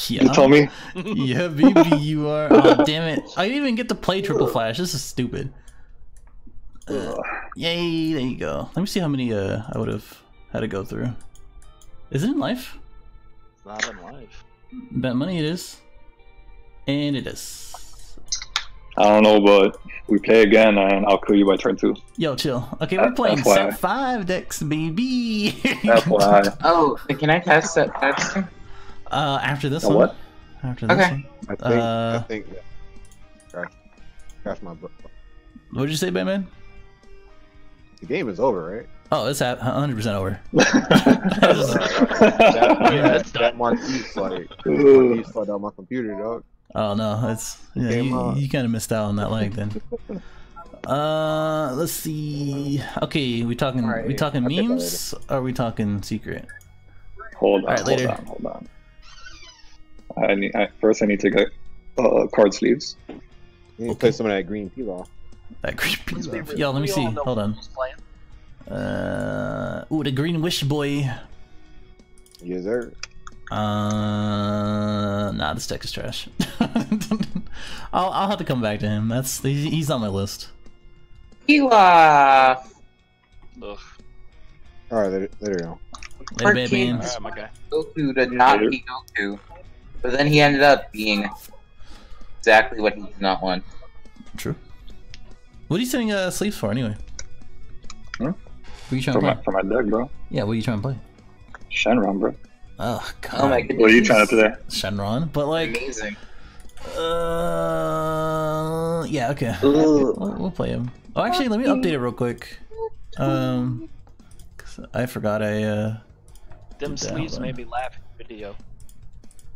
Speaker 3: Yeah.
Speaker 2: You told me?
Speaker 3: yeah, baby, you are. Oh, damn it! I didn't even get to play triple flash. This is stupid. Uh, yay! There you go. Let me see how many uh I would have had to go through. Is it in life?
Speaker 6: It's not in life.
Speaker 3: Bet money it is, and it is.
Speaker 2: I don't know, but we play again and I'll kill you by turn two.
Speaker 3: Yo, chill. Okay, we're playing
Speaker 2: FYI.
Speaker 3: set five decks, baby.
Speaker 2: FYI.
Speaker 1: Oh, can I test that? That's
Speaker 3: uh, after this
Speaker 2: A
Speaker 3: one.
Speaker 2: what?
Speaker 3: After this
Speaker 1: Okay.
Speaker 3: one.
Speaker 5: I think.
Speaker 3: Uh,
Speaker 5: I think. Yeah. Crash, crash my. bro-
Speaker 3: What did you say, Batman?
Speaker 5: The game is over, right?
Speaker 3: Oh, it's at 100 percent over.
Speaker 5: that,
Speaker 6: Yeah,
Speaker 5: that,
Speaker 6: that's
Speaker 5: that marquise like
Speaker 2: Ooh.
Speaker 5: marquise flooded out my computer, dog.
Speaker 3: Oh no, it's yeah, you, you kind of missed out on that leg then. Uh, let's see. Okay, we talking
Speaker 5: Alright,
Speaker 3: we talking
Speaker 5: I'll
Speaker 3: memes? Or are we talking secret?
Speaker 2: hold on,
Speaker 3: Alright,
Speaker 2: hold
Speaker 3: later.
Speaker 2: on, hold on. I need, I, first I need to get uh, card sleeves.
Speaker 5: You need to
Speaker 3: Okay.
Speaker 5: play some of that green peel off.
Speaker 3: That creepy
Speaker 6: Let's be
Speaker 3: stuff.
Speaker 6: real.
Speaker 3: Yo, let me
Speaker 6: We
Speaker 3: see. Hold on. Uh, ooh, the Green Wish boy.
Speaker 5: Yes, sir.
Speaker 3: Uh, nah, this deck is trash. I'll I'll have to come back to him. That's he's, he's on my list.
Speaker 1: Pilaf.
Speaker 6: Ugh.
Speaker 5: All right, there, there you go.
Speaker 3: Later, baby.
Speaker 1: Arcane.
Speaker 6: Alright, my guy.
Speaker 1: Goku to not be Goku, but then he ended up being exactly what he did not want.
Speaker 3: True. What are you setting uh, sleeves for anyway?
Speaker 2: Hmm?
Speaker 3: What are you trying
Speaker 2: For
Speaker 3: to
Speaker 2: my,
Speaker 3: play?
Speaker 2: for my deck, bro.
Speaker 3: Yeah, what are you trying to play?
Speaker 2: Shenron, bro.
Speaker 3: Oh god.
Speaker 1: Oh my goodness.
Speaker 2: What are you trying to play?
Speaker 3: Shenron, but like,
Speaker 1: Amazing.
Speaker 3: uh, yeah, okay. We'll, we'll play him. Oh, actually, let me update it real quick. Um, 'cause I forgot I uh,
Speaker 6: Them sleeves
Speaker 3: hold
Speaker 6: made me laugh in the video.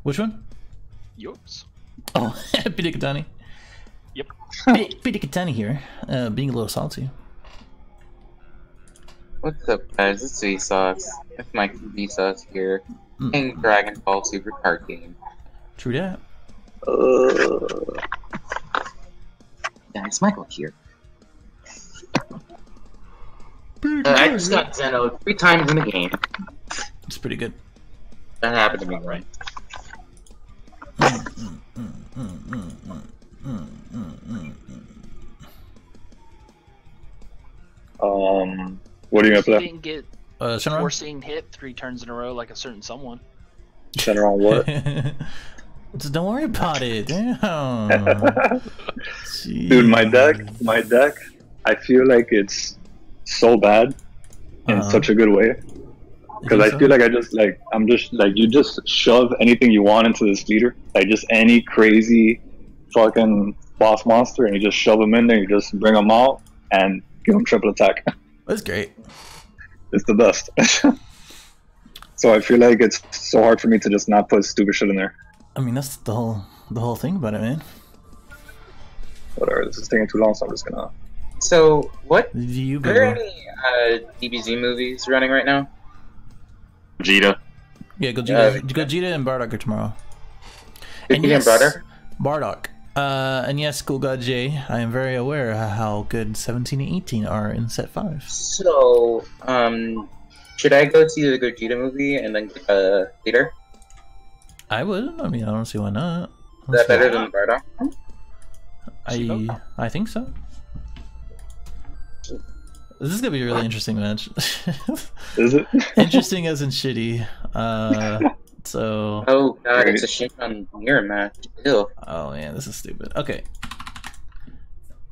Speaker 3: which one?
Speaker 6: Yours.
Speaker 3: Oh, Pidikatani.
Speaker 6: Yep.
Speaker 3: Pidikatani here, uh, being a little salty.
Speaker 1: What's up, guys? It's Vsauce. It's my from Vsauce here.
Speaker 3: Mm.
Speaker 1: Playing Dragon Ball Super Card Game.
Speaker 3: True that.
Speaker 2: Uh,
Speaker 1: Yeah, it's Michael here. Uh, I just got Zeno three times in the game.
Speaker 3: It's pretty good.
Speaker 1: That happened to me, right?
Speaker 2: um, what are you gonna
Speaker 6: He
Speaker 2: play?
Speaker 6: Didn't get
Speaker 3: Uh, Shenron.
Speaker 6: forcing hit three turns in a row like a certain someone.
Speaker 2: Shenron, what?
Speaker 3: Just don't worry about it. Damn.
Speaker 2: Dude, my deck, my deck. I feel like it's so bad in
Speaker 3: Uh-huh.
Speaker 2: such a good way because I
Speaker 3: so?
Speaker 2: feel like I just like I'm just like you just shove anything you want into this leader, like just any crazy fucking boss monster, and you just shove them in there. You just bring them out and give them triple attack.
Speaker 3: That's great.
Speaker 2: It's the best. so I feel like it's so hard for me to just not put stupid shit in there.
Speaker 3: I mean, that's the whole the whole thing about it, man.
Speaker 2: Whatever. This is taking too long, so I'm just gonna.
Speaker 1: So, what?
Speaker 3: Do you
Speaker 1: Are there
Speaker 3: go?
Speaker 1: any uh, DBZ movies running right now?
Speaker 2: Vegeta.
Speaker 3: Yeah, Gogeta,
Speaker 1: Uh,
Speaker 3: Gogeta and Bardock are tomorrow.
Speaker 1: Vegeta and Brother?
Speaker 3: Bardock. Uh, and yes, Cool God J, I am very aware how good 17 and 18 are in set 5.
Speaker 1: So, um, should I go see the Gogeta movie and then get a theater?
Speaker 3: I would. I mean, I don't see why not.
Speaker 1: Is that better than Bardock?
Speaker 3: I I think so. This is gonna be a really interesting match.
Speaker 2: Is it?
Speaker 3: interesting as in shitty. Uh, so
Speaker 1: Oh god, it's a Shenron mirror match. Ew.
Speaker 3: oh man, this is stupid. Okay.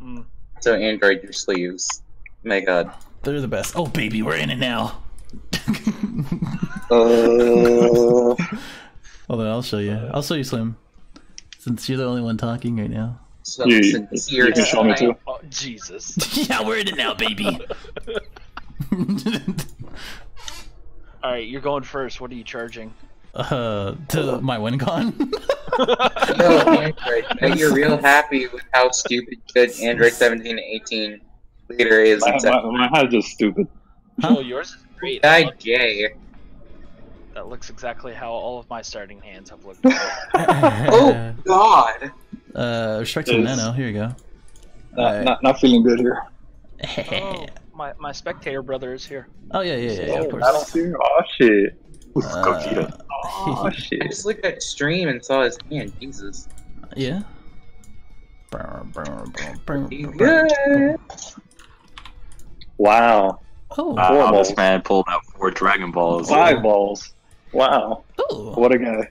Speaker 6: Mm.
Speaker 1: So Android your sleeves. My God.
Speaker 3: They're the best. Oh baby, we're in it now.
Speaker 2: Uh,
Speaker 3: Hold on, I'll show you. I'll show you Slim. Since you're the only one talking right now.
Speaker 1: So
Speaker 2: You-
Speaker 1: sincere
Speaker 2: you can show me too.
Speaker 6: Oh, Jesus.
Speaker 3: yeah, we're in it now, baby.
Speaker 6: All right, you're going first. What are you charging?
Speaker 3: Uh, to my WinCon.
Speaker 1: No, Android. Bet you're real happy with how stupid good Android 17 and 18 leader is.
Speaker 2: my,
Speaker 1: And
Speaker 2: my, my hat is just stupid.
Speaker 3: Huh?
Speaker 6: Oh, yours is great. I
Speaker 1: Guy
Speaker 6: love- That looks exactly how all of my starting hands have looked.
Speaker 1: Oh God.
Speaker 3: Uh, respect to
Speaker 2: Is-
Speaker 3: Nano. Here you go.
Speaker 2: Not,
Speaker 3: Alright.
Speaker 2: not, not feeling good here.
Speaker 6: oh, my, my spectator brother is here.
Speaker 3: Oh yeah, yeah, yeah, yeah of
Speaker 2: Oh,
Speaker 3: course.
Speaker 2: I don't see. Oh shit.
Speaker 3: Uh,
Speaker 2: Oh
Speaker 1: I just looked at stream and saw his hand. Jesus.
Speaker 3: yeah.
Speaker 1: He's.
Speaker 2: Wow.
Speaker 3: Oh,
Speaker 2: Four
Speaker 7: Wow,
Speaker 2: balls.
Speaker 7: this man pulled out four Dragon Balls.
Speaker 2: Five balls. Wow.
Speaker 3: oh.
Speaker 2: What a guy.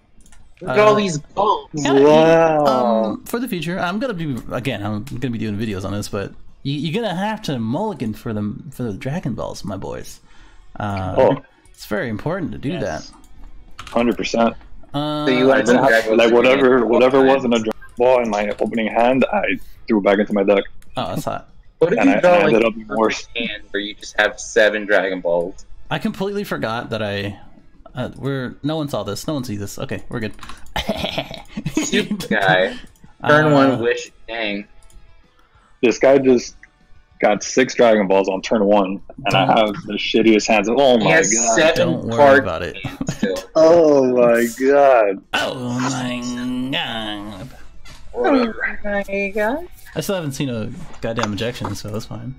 Speaker 1: Look at all
Speaker 3: Uh,
Speaker 1: these balls.
Speaker 3: Yeah,
Speaker 2: Wow.
Speaker 3: Um, for the future, I'm gonna do again. I'm gonna be doing videos on this, but you, you're gonna have to mulligan for them for the Dragon Balls, my boys. Uh,
Speaker 2: Oh.
Speaker 3: It's very important to do
Speaker 6: Yes.
Speaker 2: Hundred percent.
Speaker 3: Uh,
Speaker 1: So you wanted to
Speaker 2: I-
Speaker 1: Dragon
Speaker 2: Like whatever, whatever was in a Dragon ball in my opening hand, I threw back into my deck.
Speaker 3: Oh, that's hot.
Speaker 1: What if
Speaker 2: and
Speaker 1: you
Speaker 2: I-
Speaker 1: draw
Speaker 2: and I
Speaker 1: like
Speaker 2: ended
Speaker 1: a
Speaker 2: up being worse.
Speaker 1: hand where you just have seven Dragon Balls?
Speaker 3: I completely forgot that I. Uh, we're no one saw this. No one sees this. Okay, we're good.
Speaker 1: Stupid guy. Turn
Speaker 3: Uh,
Speaker 1: one, wish dang.
Speaker 2: This guy just got six Dragon Balls on turn one, and I have the shittiest hands. Oh my
Speaker 1: has
Speaker 2: god.
Speaker 1: seven
Speaker 3: Don't worry
Speaker 1: cards
Speaker 3: about it.
Speaker 2: Oh my god.
Speaker 3: Oh my god!
Speaker 1: Oh my god.
Speaker 3: I still haven't seen a goddamn ejection, so that's fine.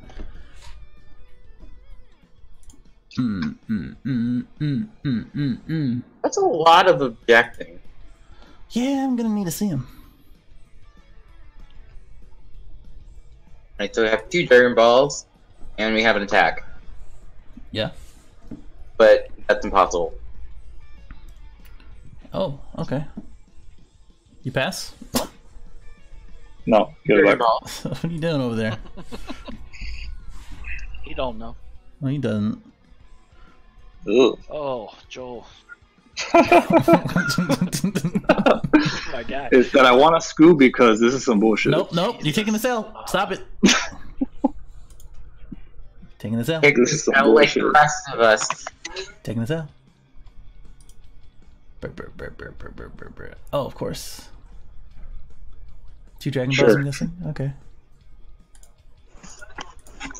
Speaker 3: Mm, mm, mm, mm, mm, mm, mm.
Speaker 1: That's a lot of objecting.
Speaker 3: Yeah, I'm gonna need to see him.
Speaker 1: Right, so we have two Dragon Balls, and we have an attack.
Speaker 3: Yeah.
Speaker 1: But that's impossible.
Speaker 3: Oh, okay. You pass?
Speaker 2: No, get it
Speaker 1: Dragon
Speaker 2: back.
Speaker 1: Ball.
Speaker 3: what are you doing over there?
Speaker 6: he don't know.
Speaker 3: No, he doesn't.
Speaker 2: Ugh.
Speaker 6: Oh, Joel. My guy.
Speaker 2: Is that I want to scoop because this is some bullshit.
Speaker 3: nope, nope. You're taking the cell. Stop it. taking the cell.
Speaker 1: Take
Speaker 2: This
Speaker 1: this
Speaker 2: is some
Speaker 1: out like the rest of us.
Speaker 3: Taking the cell. Oh, of course. Two Dragon Balls, I'm guessing. Okay.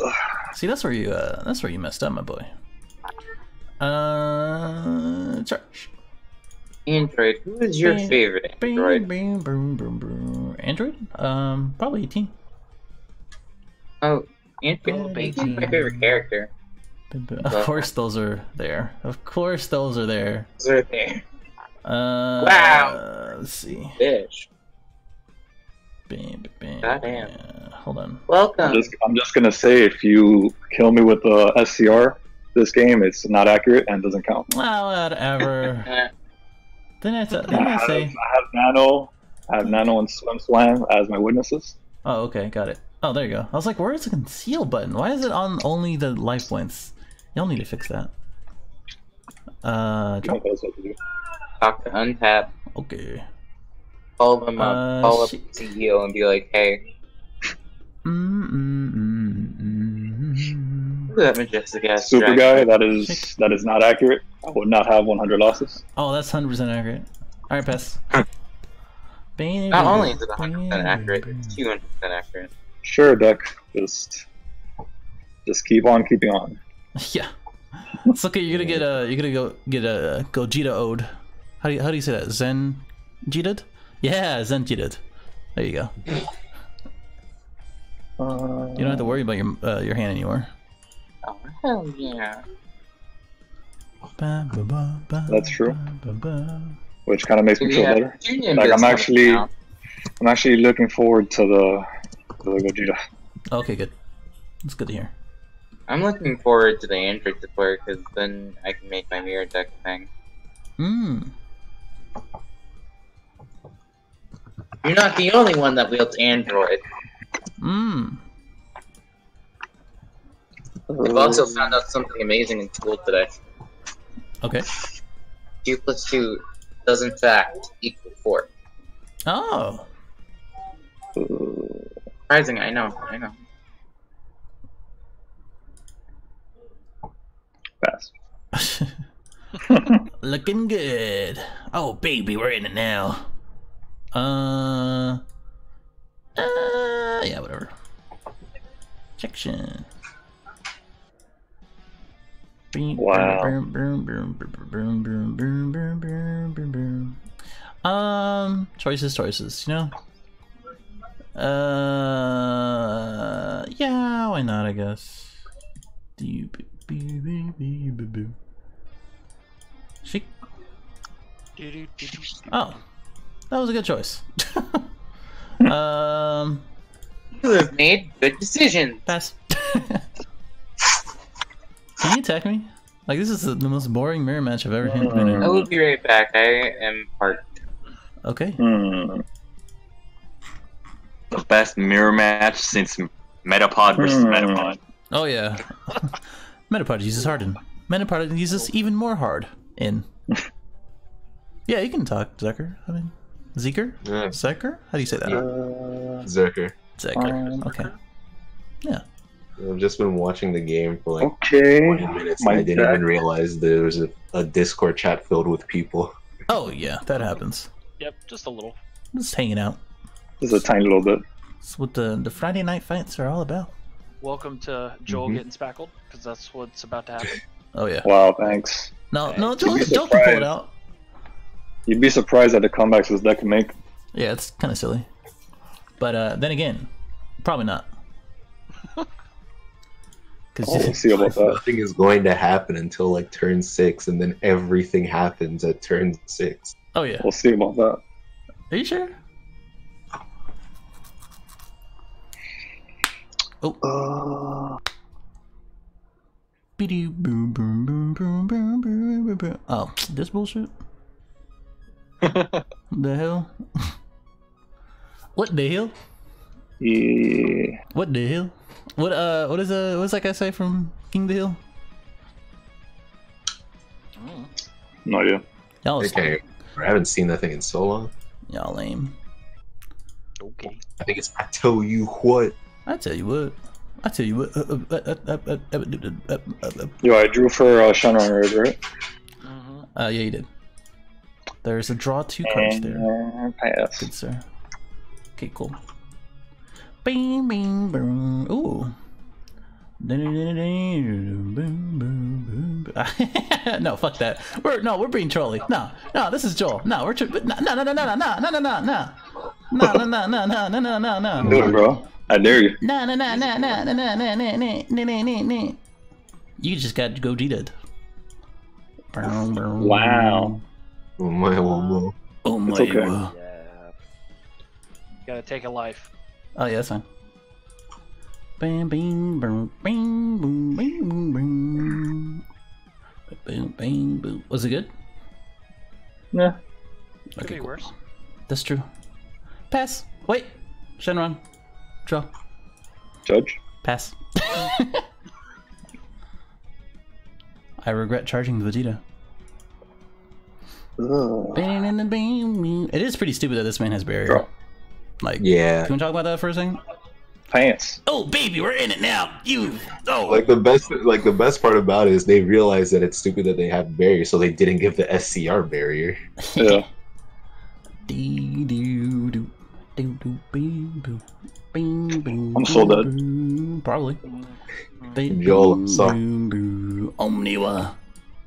Speaker 3: See, that's where you uh, that's where you messed up, my boy. Uh, charge.
Speaker 1: Android, who is your
Speaker 3: Bing,
Speaker 1: favorite
Speaker 3: Bing,
Speaker 1: Android?
Speaker 3: bing, boom, boom, boom. Android? Um, probably 18.
Speaker 1: Oh, Android,
Speaker 3: Bing,
Speaker 1: he's my favorite character.
Speaker 3: Bing, bing. Of course, those are there. Of course, those are there.
Speaker 1: Those are there.
Speaker 3: Uh,
Speaker 1: Wow.
Speaker 3: Let's see.
Speaker 1: Bitch.
Speaker 3: Bing, bing,
Speaker 1: Goddamn.
Speaker 3: bing. Hold on.
Speaker 2: I'm
Speaker 1: Welcome.
Speaker 2: just, I'm just gonna say if you kill me with the SCR, this game it's not accurate and doesn't count.
Speaker 3: Well, whatever. Then I, th- then I
Speaker 2: have,
Speaker 3: say.
Speaker 2: I have Nano, I have Nano and Swim Slam as my witnesses.
Speaker 3: Oh, okay, got it. Oh, there you go. I was like, where's the conceal button? Why is it on only the life points? Y'all need to fix that. Uh, drop.
Speaker 2: That's what to do.
Speaker 1: talk to Untap.
Speaker 3: Okay.
Speaker 1: Call them up.
Speaker 3: Uh,
Speaker 1: call up
Speaker 3: shit.
Speaker 1: the CEO and be like, hey,
Speaker 3: Mm, mm, mm, mm,
Speaker 1: look at that majestic ass
Speaker 2: Super
Speaker 1: dragon.
Speaker 2: guy, that is that is not accurate. I would not have 100 losses.
Speaker 3: Oh, that's hundred percent accurate. All right, pass.
Speaker 1: Not only is it 100% accurate, it's 200% accurate.
Speaker 2: Sure, Duck. Just just keep on keeping on.
Speaker 3: Yeah. It's okay. You're gonna get a. You're gonna go get a Gogeta ode. How do you how do you say that? Zen Jitted? Yeah, Zen Jitted. There you go.
Speaker 2: Uh,
Speaker 3: You don't have to worry about your uh, your hand anymore.
Speaker 1: Oh, hell yeah.
Speaker 3: Ba, ba, ba, ba,
Speaker 2: That's true.
Speaker 3: ba, ba, ba.
Speaker 2: which kind of makes me feel
Speaker 1: Yeah,
Speaker 2: better.
Speaker 1: two
Speaker 2: Like I'm actually. I'm actually looking forward to the to the Gogeta.
Speaker 3: Okay, good. That's good to hear.
Speaker 1: I'm looking forward to the Android support because then I can make my mirror deck thing.
Speaker 3: Hmm.
Speaker 1: You're not the only one that wields Android.
Speaker 3: Hmm.
Speaker 1: I've also found out something amazing in school today.
Speaker 3: Okay.
Speaker 1: Two plus two does in fact equal four.
Speaker 3: Oh.
Speaker 1: Surprising, I know, I know.
Speaker 2: Fast.
Speaker 3: Looking good. Oh, baby, we're in it now. Uh. Uh. Yeah, whatever. Section.
Speaker 2: Wow.
Speaker 3: Um, choices, choices. You know. Uh, yeah, why not? I guess. Chic. Oh, that was a good choice. um,
Speaker 1: You have made good decisions.
Speaker 3: pass. Can you attack me? Like this is the most boring mirror match I've ever been in.
Speaker 1: I will be right back. I am parked.
Speaker 3: Okay.
Speaker 2: Hmm.
Speaker 7: The best mirror match since Metapod versus
Speaker 2: Hmm.
Speaker 7: Metapod.
Speaker 3: Oh yeah. Metapod uses harden. Metapod uses even more hard in. yeah, you can talk, Zeker. I mean, Zeker?
Speaker 8: Yeah.
Speaker 3: Zeker? How do you say that?
Speaker 8: Zerker.
Speaker 3: Zeker. Okay. Yeah.
Speaker 8: I've just been watching the game for like
Speaker 2: Okay.
Speaker 8: 20 minutes
Speaker 2: My
Speaker 8: and I didn't
Speaker 2: bad.
Speaker 8: even realize there was a, a Discord chat filled with people.
Speaker 3: Oh yeah, that happens.
Speaker 6: Yep, just a little.
Speaker 3: Just hanging out.
Speaker 2: Just a tiny little bit.
Speaker 3: That's what the the Friday night fights are all about.
Speaker 6: Welcome to Joel
Speaker 8: Mhm.
Speaker 6: getting spackled, because that's what's about to happen.
Speaker 3: Oh yeah.
Speaker 2: Wow, thanks.
Speaker 3: No, no,
Speaker 2: You'd
Speaker 3: Joel,
Speaker 2: be
Speaker 3: Joel can pull it out.
Speaker 2: You'd be surprised at the comebacks this deck can make.
Speaker 3: Yeah, it's kind of silly. But uh, then again, probably not. Because
Speaker 2: I see about.
Speaker 8: Nothing is going to happen until like turn six, and then everything happens at turn six.
Speaker 3: Oh yeah,
Speaker 2: we'll see about that.
Speaker 3: Are you sure? Oh.
Speaker 2: Uh...
Speaker 3: Oh, this bullshit. the hell? what the hell?
Speaker 2: Yeah.
Speaker 3: What the hell? What uh? What is uh? What's that guy say from King the Hill?
Speaker 2: No idea.
Speaker 3: Y'all
Speaker 8: okay. I haven't seen that thing in so long.
Speaker 3: Y'all lame.
Speaker 6: Okay.
Speaker 8: I think it's I tell you what.
Speaker 3: I tell you what. I tell you what. Uh,
Speaker 2: Yo, I drew for uh, Shadowrun Red, right?
Speaker 6: Uh, -huh.
Speaker 3: uh, yeah, you did. There's a draw two cards there.
Speaker 2: Pass.
Speaker 3: Good sir. Okay, cool. Bing, bing, boom. Ooh. no, fuck that. We're no, we're being trolly. No, no, this is Joel. No, we're tr- no, no, no, no, no, no, no, no, no, no, no, no, no, no, no, no, no, no, no,
Speaker 2: Do it, bro. I dare you.
Speaker 3: no, no, no, no, no, no, no, no, no, no, no, no, no, no. You just got to go G-Dud.
Speaker 2: Wow.
Speaker 8: Oh my, oh my.
Speaker 3: Oh my.
Speaker 2: It's okay.
Speaker 3: uh,
Speaker 6: Yeah. Gotta take a life.
Speaker 3: Oh yeah, that's fine. Bam, bing, boom, bing, boom, bing, boom, boom. Boom, bing, boom. Was it good?
Speaker 2: Yeah.
Speaker 6: Could
Speaker 3: Okay,
Speaker 6: be
Speaker 3: cool.
Speaker 6: worse.
Speaker 3: That's true. Pass. Wait. Shenron. Draw.
Speaker 2: Judge.
Speaker 3: Pass. I regret charging the Vegeta.
Speaker 2: Ugh.
Speaker 3: Bing, bing, bing, bing. It is pretty stupid that this man has barrier.
Speaker 2: Draw.
Speaker 3: Like,
Speaker 8: Yeah.
Speaker 3: can we talk about that for a second?
Speaker 2: Pants.
Speaker 3: Oh, baby, we're in it now. You. Oh.
Speaker 8: Like the best, like the best part about it is they realize that it's stupid that they have barrier, so they didn't give the SCR barrier.
Speaker 2: Yeah. I'm so
Speaker 3: boo,
Speaker 2: dead.
Speaker 3: Probably. Bing,
Speaker 8: Joel, I'm sorry.
Speaker 3: boo, boo. Omniwa.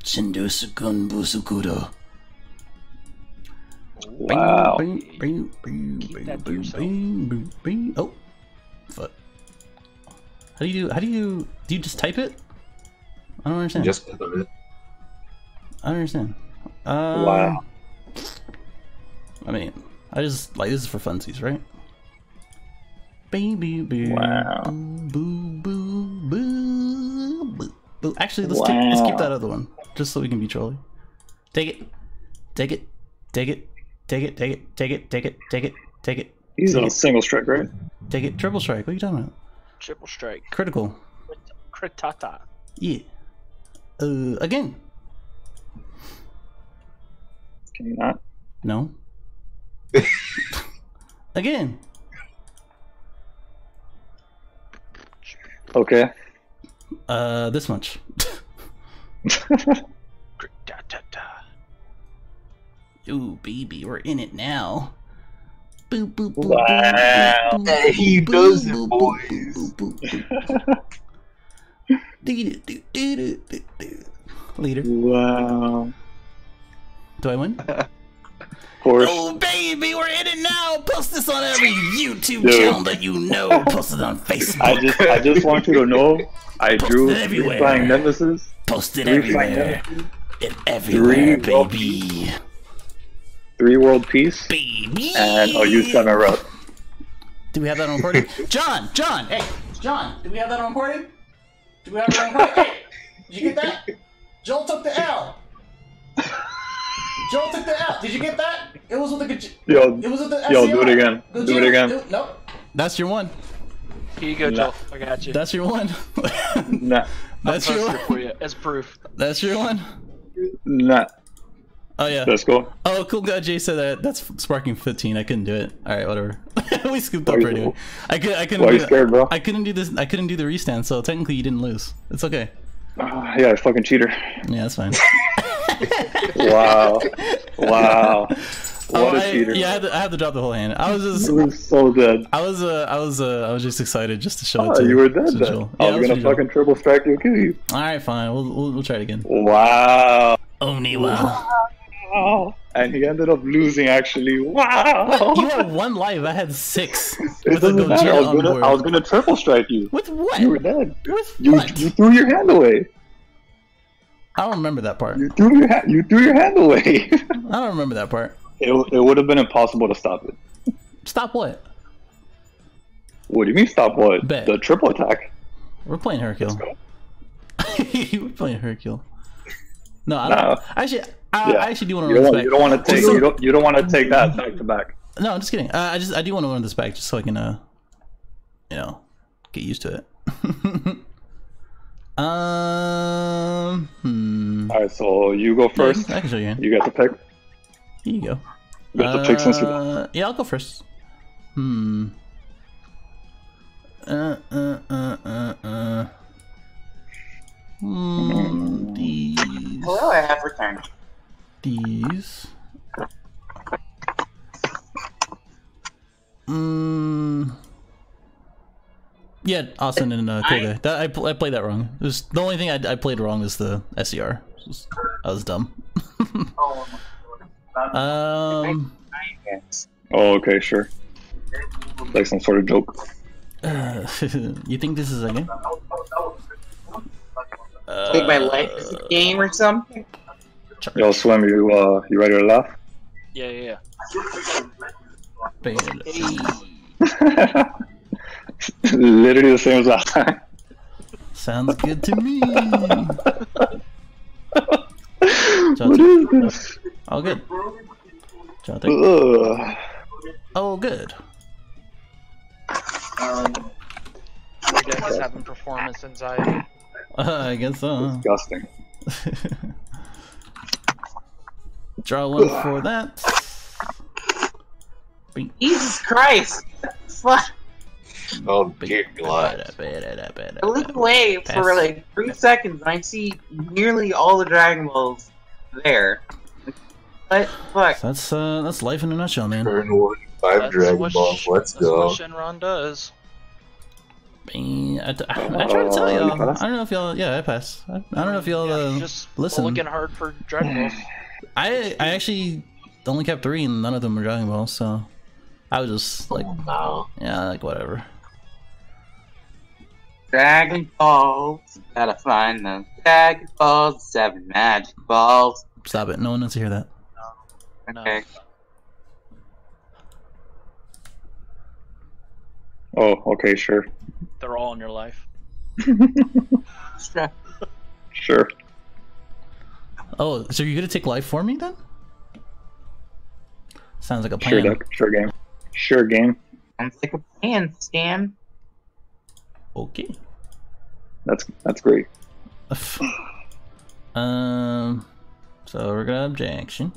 Speaker 3: Shindu sukun busukudo.
Speaker 2: Wow.
Speaker 3: Bing, bing, bing, bing, bing, bing, bing, bing. Oh. Fuck. How do you do? How do you do? You just type it? I don't understand.
Speaker 8: Just type it.
Speaker 3: I don't understand. Uh,
Speaker 2: Wow.
Speaker 3: I mean, I just like this is for funsies, right? Baby boo.
Speaker 2: Wow.
Speaker 3: Boo boo boo boo. boo. Actually, let's, keep, let's keep
Speaker 2: Wow.
Speaker 3: that other one just so we can be trolly. Take it. Take it. Take it. Take it. Take it. Take it. Take it. Take it. Take it.
Speaker 2: He's on a single strike, right?
Speaker 3: Take it. Triple strike. What are you talking about?
Speaker 6: Triple strike.
Speaker 3: Critical.
Speaker 6: Critata.
Speaker 3: Yeah. Uh, again.
Speaker 2: Can you not?
Speaker 3: No. again.
Speaker 2: Okay.
Speaker 3: Uh, this much.
Speaker 6: Da, da, da.
Speaker 3: Ooh, baby, we're in it now. Boop, boop, boop,
Speaker 2: Wow.
Speaker 3: boop, boop,
Speaker 8: Hey, he
Speaker 3: boop,
Speaker 8: does it,
Speaker 3: boop,
Speaker 8: boys.
Speaker 3: boop, boop, boop, boop. Do-do-do-do-do-do. Leader.
Speaker 2: Wow.
Speaker 3: Do I win?
Speaker 2: Of course.
Speaker 3: Oh, baby, we're in it now. Post this on every YouTube
Speaker 2: Dude.
Speaker 3: channel that you know. Post it on Facebook.
Speaker 2: I just I just want you to know I drew three
Speaker 3: everywhere.
Speaker 2: flying nemesis.
Speaker 3: Post it
Speaker 2: Three
Speaker 3: everywhere.
Speaker 2: nemesis.
Speaker 3: It everywhere,
Speaker 2: Three world
Speaker 3: baby.
Speaker 2: Three world peace.
Speaker 3: Baby.
Speaker 2: And oh you seven rep.
Speaker 3: Do we have that on recording? John, John, hey, John, do we have that on recording? Do we have that on recording? Hey, did you get that? Joel took the L. Joel took the L. Did you get that? It was with the. gaj-
Speaker 2: Yo
Speaker 3: It was with the.
Speaker 2: Yo, do it again.
Speaker 3: Go
Speaker 2: Do it again.
Speaker 3: Do- Nope. That's your one.
Speaker 6: Here you go,
Speaker 2: No.
Speaker 6: Joel. I got you.
Speaker 3: That's your one.
Speaker 2: nah
Speaker 3: That's
Speaker 6: I'll
Speaker 3: your
Speaker 6: post it for
Speaker 3: one.
Speaker 6: you as proof.
Speaker 3: That's your one.
Speaker 2: nah.
Speaker 3: Oh yeah.
Speaker 2: Let's go.
Speaker 3: Oh, cool. Glad Jay said that. That's sparking 15. I couldn't do it. All right, whatever. we scooped up
Speaker 2: Why you-
Speaker 3: right away. I could. I couldn't.
Speaker 2: Why are
Speaker 3: do
Speaker 2: you scared, bro?
Speaker 3: I couldn't do this. I couldn't do the restand. So technically, you didn't lose. It's okay.
Speaker 2: Ah, yeah, fucking cheater.
Speaker 3: Yeah, that's fine.
Speaker 2: Wow. Wow.
Speaker 3: Oh,
Speaker 2: What a
Speaker 3: I,
Speaker 2: cheater.
Speaker 3: yeah, I had, to, I had to drop the whole hand. I was just.
Speaker 2: You were so dead.
Speaker 3: I was. Uh, I was. Uh, I was just excited just to show
Speaker 2: Oh,
Speaker 3: it to
Speaker 2: you You were dead
Speaker 3: to
Speaker 2: then.
Speaker 3: Joel.
Speaker 2: I
Speaker 3: Yeah,
Speaker 2: was gonna
Speaker 3: Joel.
Speaker 2: fucking triple strike you and kill you.
Speaker 3: All right, fine. We'll, we'll we'll try it again.
Speaker 2: Wow.
Speaker 3: Oniwa.
Speaker 2: Wow. And he ended up losing actually. Wow.
Speaker 3: You had one life. I had six.
Speaker 2: it
Speaker 3: with
Speaker 2: doesn't matter. I was gonna. I was gonna triple strike you.
Speaker 3: With what?
Speaker 2: You were dead.
Speaker 3: With
Speaker 2: You
Speaker 3: what?
Speaker 2: you threw your hand away.
Speaker 3: I don't remember that part.
Speaker 2: You threw your ha- you threw your hand away.
Speaker 3: I don't remember that part.
Speaker 2: it it would have been impossible to stop it.
Speaker 3: Stop what?
Speaker 2: What do you mean stop what?
Speaker 3: Bet.
Speaker 2: The triple attack.
Speaker 3: We're playing Hercule.
Speaker 2: go.
Speaker 3: We're playing Hercule. No, I don't.
Speaker 2: No.
Speaker 3: Actually, I,
Speaker 2: Yeah.
Speaker 3: I actually do want
Speaker 2: You
Speaker 3: to run
Speaker 2: don't,
Speaker 3: this back.
Speaker 2: you don't want to take you don't you don't want to take that back to back.
Speaker 3: No, I'm just kidding. Uh, I just I do want to run this back just so I can uh, you know, get used to it. um, hmm.
Speaker 2: All right, so you go first.
Speaker 3: I can show you.
Speaker 2: You get to pick.
Speaker 3: Here you go.
Speaker 2: You get to pick since you.
Speaker 3: Uh, yeah, I'll go first. Hmm. Uh, uh, uh, uh, uh. Hmm. These.
Speaker 1: Hello, I have returned.
Speaker 3: These. Hmm. Yeah, Austin and uh, Cool Guy. That, I, pl- I played that wrong. It was, the only thing I, I played wrong was the SCR. It was- I was dumb. um.
Speaker 2: Oh, okay, sure. Like some sort of joke.
Speaker 3: Uh, you think this is a game?
Speaker 1: Like my life is a game or something?
Speaker 2: Yo, Swim, you uh, you ready to laugh?
Speaker 6: Yeah, yeah,
Speaker 3: Bad.
Speaker 2: Literally the same as last time.
Speaker 3: Sounds good to me.
Speaker 2: what is this?
Speaker 3: Oh, good. Jonathan.
Speaker 2: Ugh.
Speaker 3: Oh, good.
Speaker 6: yeah. Your deck is having performance anxiety.
Speaker 3: Uh, I guess so.
Speaker 2: Disgusting.
Speaker 3: Draw one for that.
Speaker 1: Jesus Christ! Fuck!
Speaker 8: Oh dear God.
Speaker 1: I look away
Speaker 3: Pass.
Speaker 1: for like three seconds and I see nearly all the Dragon Balls there. What? Fuck.
Speaker 3: That's uh, that's life in a nutshell, man.
Speaker 8: Turn one, five
Speaker 6: That's
Speaker 8: Dragon Balls. Let's
Speaker 6: that's
Speaker 8: go.
Speaker 6: what Shenron does.
Speaker 3: Man, I, I, I tried to tell
Speaker 2: you
Speaker 3: y'all.
Speaker 2: pass?
Speaker 3: I don't know if y'all. Yeah, I pass. I, I don't know if y'all.
Speaker 6: Yeah,
Speaker 3: Uh,
Speaker 6: just
Speaker 3: listen.
Speaker 6: looking hard for Dragon Balls.
Speaker 3: I I actually only kept three, and none of them were Dragon Balls. So I was just like,
Speaker 1: Oh.
Speaker 3: yeah, like whatever.
Speaker 1: Dragon Balls. Gotta find them. Dragon Balls, seven magic balls.
Speaker 3: Stop it. No one wants to hear that.
Speaker 6: No.
Speaker 1: Okay.
Speaker 2: Oh, okay, sure.
Speaker 6: They're all in your life.
Speaker 1: Sure.
Speaker 2: Sure.
Speaker 3: Oh, so you're gonna take life for me then? Sounds like a
Speaker 2: Sure,
Speaker 3: plan.
Speaker 2: Sure game. Sure game.
Speaker 1: Sounds like a plan, playing, Stan.
Speaker 3: Okay.
Speaker 2: That's that's great.
Speaker 3: um, so we're gonna objection.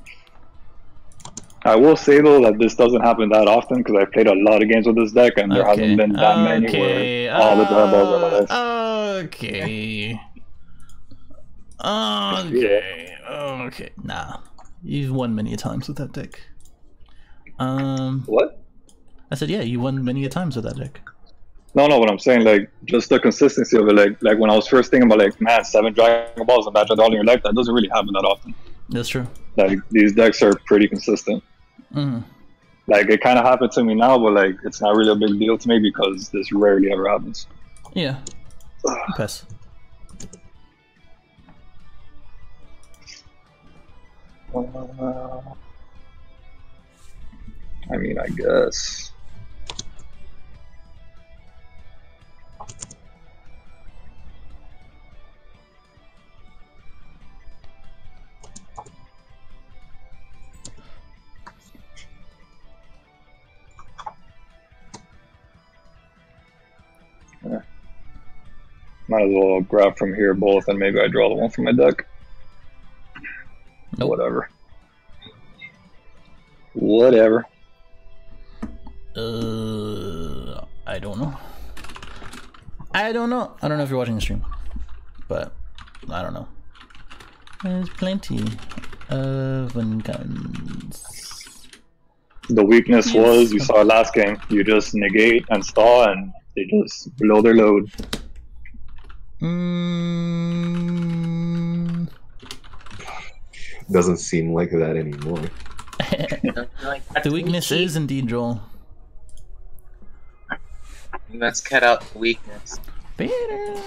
Speaker 2: I will say though that this doesn't happen that often because I've played a lot of games with this deck and there
Speaker 3: Okay.
Speaker 2: hasn't been that many
Speaker 3: Okay.
Speaker 2: where all the direballs are left.
Speaker 3: Uh, okay. Okay. Okay. Nah. You've won many a times with that deck. Um,
Speaker 2: What?
Speaker 3: I said, yeah, you won many a times with that deck.
Speaker 2: No, no. What I'm saying, like, just the consistency of it. Like, like when I was first thinking about, like, man, seven Dragon Balls and Battle all in your deck, that doesn't really happen that often.
Speaker 3: That's true.
Speaker 2: Like, these decks are pretty consistent.
Speaker 3: Mm.
Speaker 2: Like, it kind of happened to me now, but like, it's not really a big deal to me because this rarely ever happens.
Speaker 3: Yeah. Pass.
Speaker 2: Uh, I mean, I guess. Might as well grab from here both, and maybe I draw the one from my deck.
Speaker 3: Nope.
Speaker 2: Whatever. Whatever.
Speaker 3: Uh, I don't know. I don't know. I don't know if you're watching the stream, but I don't know. There's plenty of guns.
Speaker 2: The weakness
Speaker 3: Yes.
Speaker 2: was you saw last game. You just negate and stall, and they just blow their load.
Speaker 3: Mm,
Speaker 8: Doesn't seem like that anymore.
Speaker 3: the weakness is indeed Joel.
Speaker 1: Let's cut out the weakness.
Speaker 3: Better.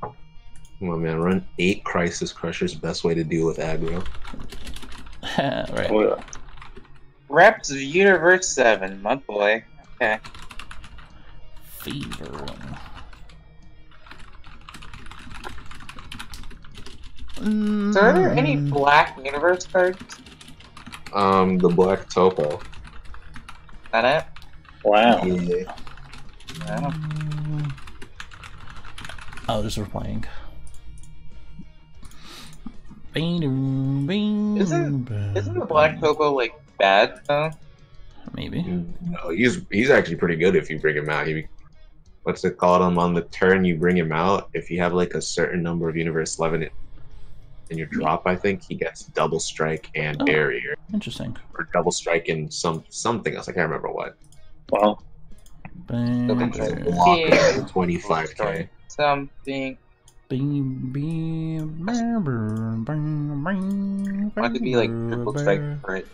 Speaker 8: Come on, man. Run eight Crisis Crushers. Best way to deal with aggro.
Speaker 3: right.
Speaker 2: Yeah.
Speaker 1: Reps of Universe 7, my boy. Okay.
Speaker 3: Fever.
Speaker 1: So are there any
Speaker 3: Mm.
Speaker 1: black Universe cards?
Speaker 8: Um, the Black Toppo.
Speaker 1: Is that it?
Speaker 2: Wow.
Speaker 8: Yeah.
Speaker 1: No.
Speaker 3: Oh, just replying. Isn't
Speaker 1: Isn't- Isn't the Black Toppo, like, bad, though?
Speaker 3: Maybe.
Speaker 8: No, he's he's actually pretty good if you bring him out. He, what's it called? Um, on the turn you bring him out, if you have like a certain number of Universe Eleven in your drop, I think he gets double strike and
Speaker 3: Oh.
Speaker 8: barrier,
Speaker 3: Interesting.
Speaker 8: or double strike and some something else. I can't remember what.
Speaker 2: Wow.
Speaker 8: Twenty five k.
Speaker 1: Something. Want to be, like, triple strike for it.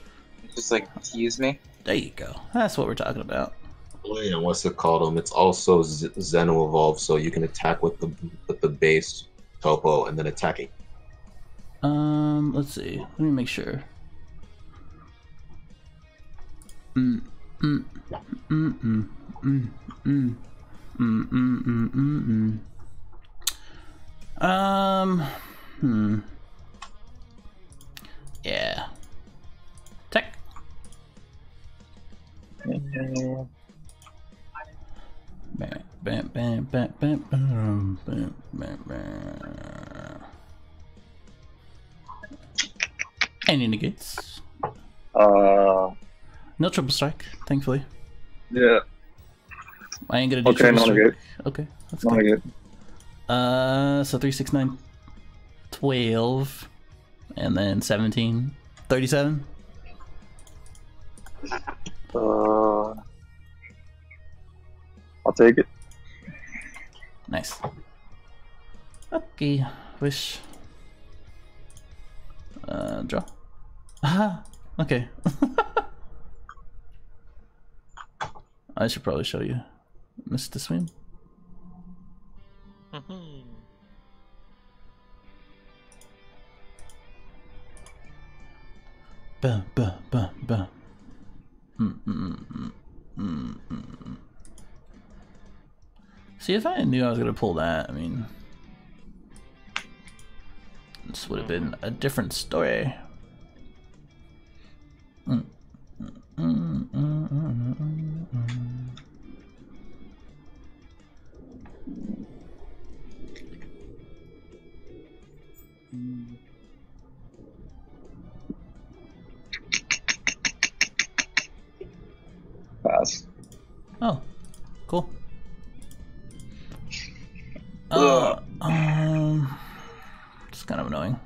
Speaker 1: Just, like, tease me.
Speaker 3: There you go. That's what we're talking about.
Speaker 8: Oh yeah, what's it called? Um, it's also Z- Xeno Evolve, so you can attack with the with the base Toppo and then attacking.
Speaker 3: Um, let's see. Let me make sure. Mm, mm, mm, mm, mm, mm, mm, mm, mm, mm, mm. Um, hmm. Yeah. Tech. Bam, bam, bam, bam, bam, bam, bam, bam, Any negates?
Speaker 2: Uh,
Speaker 3: No triple strike, thankfully.
Speaker 2: yeah.
Speaker 3: I ain't gonna do
Speaker 2: Okay,
Speaker 3: triple strike. Okay, that's
Speaker 2: Not
Speaker 3: good.
Speaker 2: good.
Speaker 3: Uh, so 3, 6, 9, 12, and then 17, 37.
Speaker 2: Uh, I'll take it.
Speaker 3: Nice. Okay, wish. Uh, draw. Aha! Okay. I should probably show you. Mr. Swim.
Speaker 6: Mhm.
Speaker 3: Mm, mm, mm, mm, mm, mm. See, if I knew I was gonna pull that, I mean, this would have been a different story.
Speaker 2: Pass.
Speaker 3: Oh, cool. Uh, um, it's kind of annoying.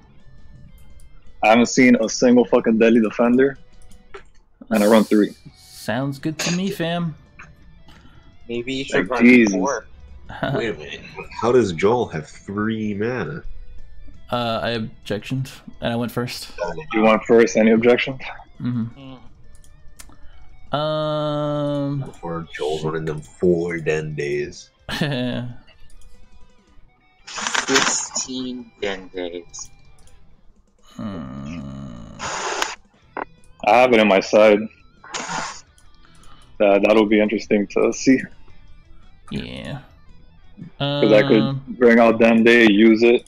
Speaker 2: I haven't seen a single fucking deadly defender and I run three.
Speaker 3: Sounds good to me, fam.
Speaker 1: Maybe you should
Speaker 2: Like,
Speaker 1: run
Speaker 2: Jesus.
Speaker 1: four.
Speaker 8: Wait a minute. How does Joel have three mana?
Speaker 3: uh, I objectioned, and I went first.
Speaker 2: You want first? Any objections?
Speaker 3: hmm
Speaker 6: Mm.
Speaker 3: Um,
Speaker 8: Before Joel's running them four Dendes.
Speaker 1: 16 den days.
Speaker 3: hmm.
Speaker 2: I have it in my side. Uh, that'll be interesting to see
Speaker 3: yeah.
Speaker 2: because I
Speaker 3: Um,
Speaker 2: could bring out Dende, use it,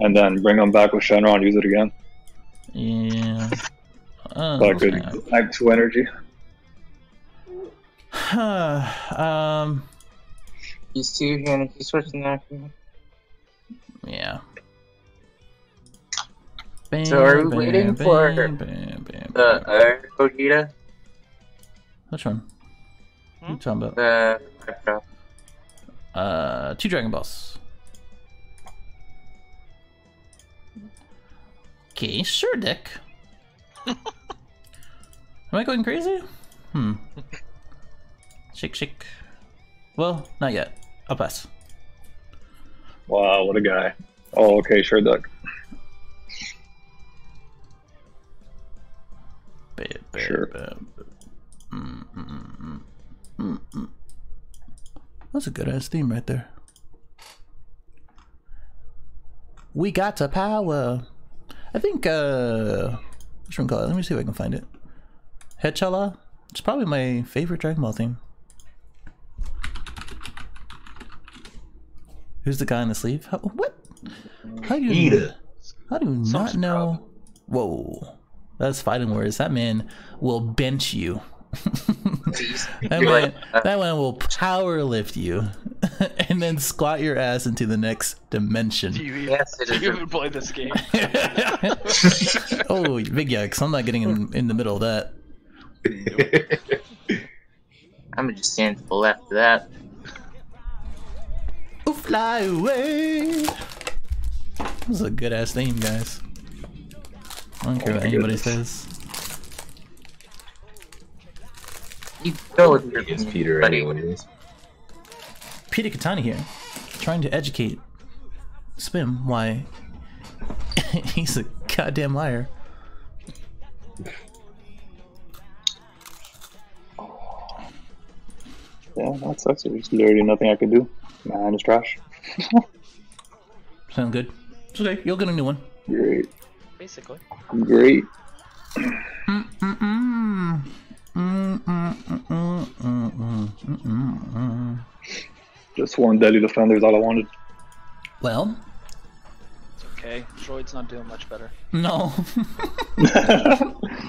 Speaker 2: and then bring them back with Shenron, use it again.
Speaker 3: Yeah. Oh,
Speaker 2: So I could add two energy.
Speaker 3: um.
Speaker 1: These two here, and he's switching that.
Speaker 3: Yeah.
Speaker 1: So are we waiting for
Speaker 3: bam, bam, bam,
Speaker 1: The
Speaker 3: bam.
Speaker 1: other Gogeta,
Speaker 3: Which one? What are you talking about?
Speaker 1: the five.
Speaker 3: Uh, two Dragon Balls. Okay, sure, Dick. Am I going crazy? Hmm. Shake, shake. Well, not yet. I'll pass.
Speaker 2: Wow, what a guy. Oh, okay, sure, Duck.
Speaker 3: Ba- ba-
Speaker 2: Sure.
Speaker 3: ba- ba- mm, mm, mm, mm, mm. That's a good ass theme right there. We got to power. I think uh which one call it? Let me see if I can find it. Headchala? It's probably my favorite Dragon Ball theme. Who's the guy in the sleeve? How, what? How do you
Speaker 8: Ida.
Speaker 3: how do you not know? Whoa, that's fighting words. That man will bench you. that man, that man will power lift you, and then squat your ass into the next dimension.
Speaker 6: Do you, even,
Speaker 1: Yes, it
Speaker 6: do you even play this game?
Speaker 3: oh, big yikes! I'm not getting in, in the middle of that.
Speaker 1: I'm gonna just stand to the left of that.
Speaker 3: Oh, fly away. This is a good ass theme, guys. I don't care
Speaker 2: Oh
Speaker 3: what anybody
Speaker 2: goodness.
Speaker 3: says.
Speaker 1: You go with your
Speaker 8: Peter,
Speaker 1: buddy.
Speaker 8: anyways.
Speaker 3: Peter Katani here, trying to educate Spim why he's a goddamn liar.
Speaker 2: Yeah, that sucks. There's literally nothing I could do. My hand is trash.
Speaker 3: Sound good? It's okay. You'll get a new one.
Speaker 2: Great.
Speaker 6: Basically.
Speaker 2: Great.
Speaker 3: Mm.
Speaker 2: Just one deadly defender is all I wanted.
Speaker 3: Well,
Speaker 6: It's okay. Droid's not doing much better.
Speaker 3: no.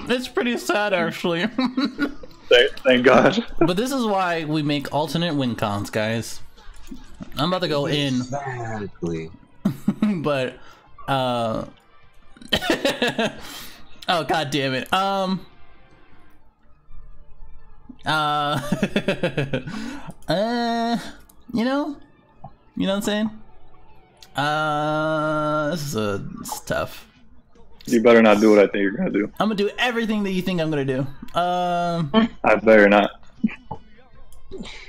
Speaker 3: it's pretty sad, actually.
Speaker 2: Thank, thank God.
Speaker 3: but this is why we make alternate win cons, guys. I'm about to go in,
Speaker 8: Exactly.
Speaker 3: but uh. oh god damn it. Um. Uh. uh. You know. You know what I'm saying? Uh. This is a. This is tough.
Speaker 2: You better not do what I think you're gonna do.
Speaker 3: I'm gonna do everything that you think I'm gonna do. Um.
Speaker 2: I better not.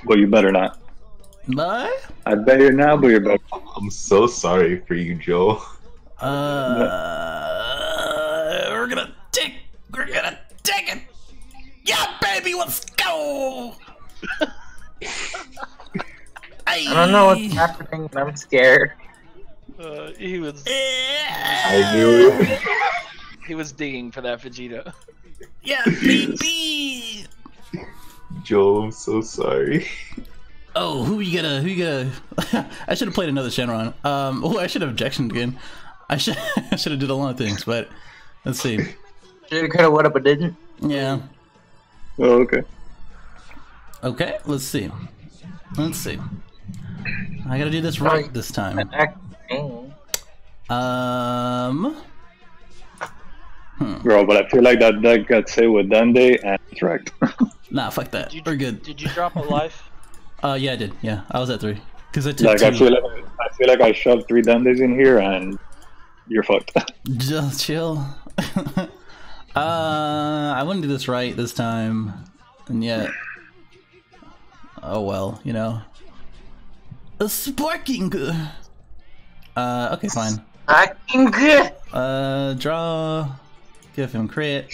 Speaker 2: Well you better not.
Speaker 3: Bye.
Speaker 2: I better not, but you're better.
Speaker 8: I'm so sorry for you, Joe.
Speaker 3: Uh, we're gonna take. We're gonna take it. Yeah, baby, let's go.
Speaker 1: I don't know what's happening, and I'm scared.
Speaker 6: Uh, he was
Speaker 8: I knew
Speaker 6: he was digging for that Vegeta.
Speaker 3: Yeah, baby.
Speaker 8: Joe, I'm so sorry.
Speaker 3: Oh, who you gonna? Who you gonna? I should have played another Shenron. Um, oh, I should have objectioned again. I should. I should have did a lot of things, but let's see.
Speaker 1: Should have, could have, would have, but didn't.
Speaker 3: Yeah.
Speaker 2: Oh, okay.
Speaker 3: Okay. Let's see. Let's see. I gotta do this right this time.
Speaker 1: Back-.
Speaker 3: Um.
Speaker 2: Bro, but I feel like that deck got hit with Dende and it's wrecked.
Speaker 3: Nah, fuck that.
Speaker 6: You,
Speaker 3: We're good.
Speaker 6: Did you drop a life?
Speaker 3: Uh, yeah, I did. Yeah, I was at three because I took
Speaker 2: Like
Speaker 3: two.
Speaker 2: I feel like I feel like I shoved three Dendes in here and you're fucked.
Speaker 3: Just chill. uh, I wouldn't do this right this time, and yet, oh well, you know. A sparking. Uh, okay, fine.
Speaker 1: Fucking good.
Speaker 3: Uh, draw. Give him crit.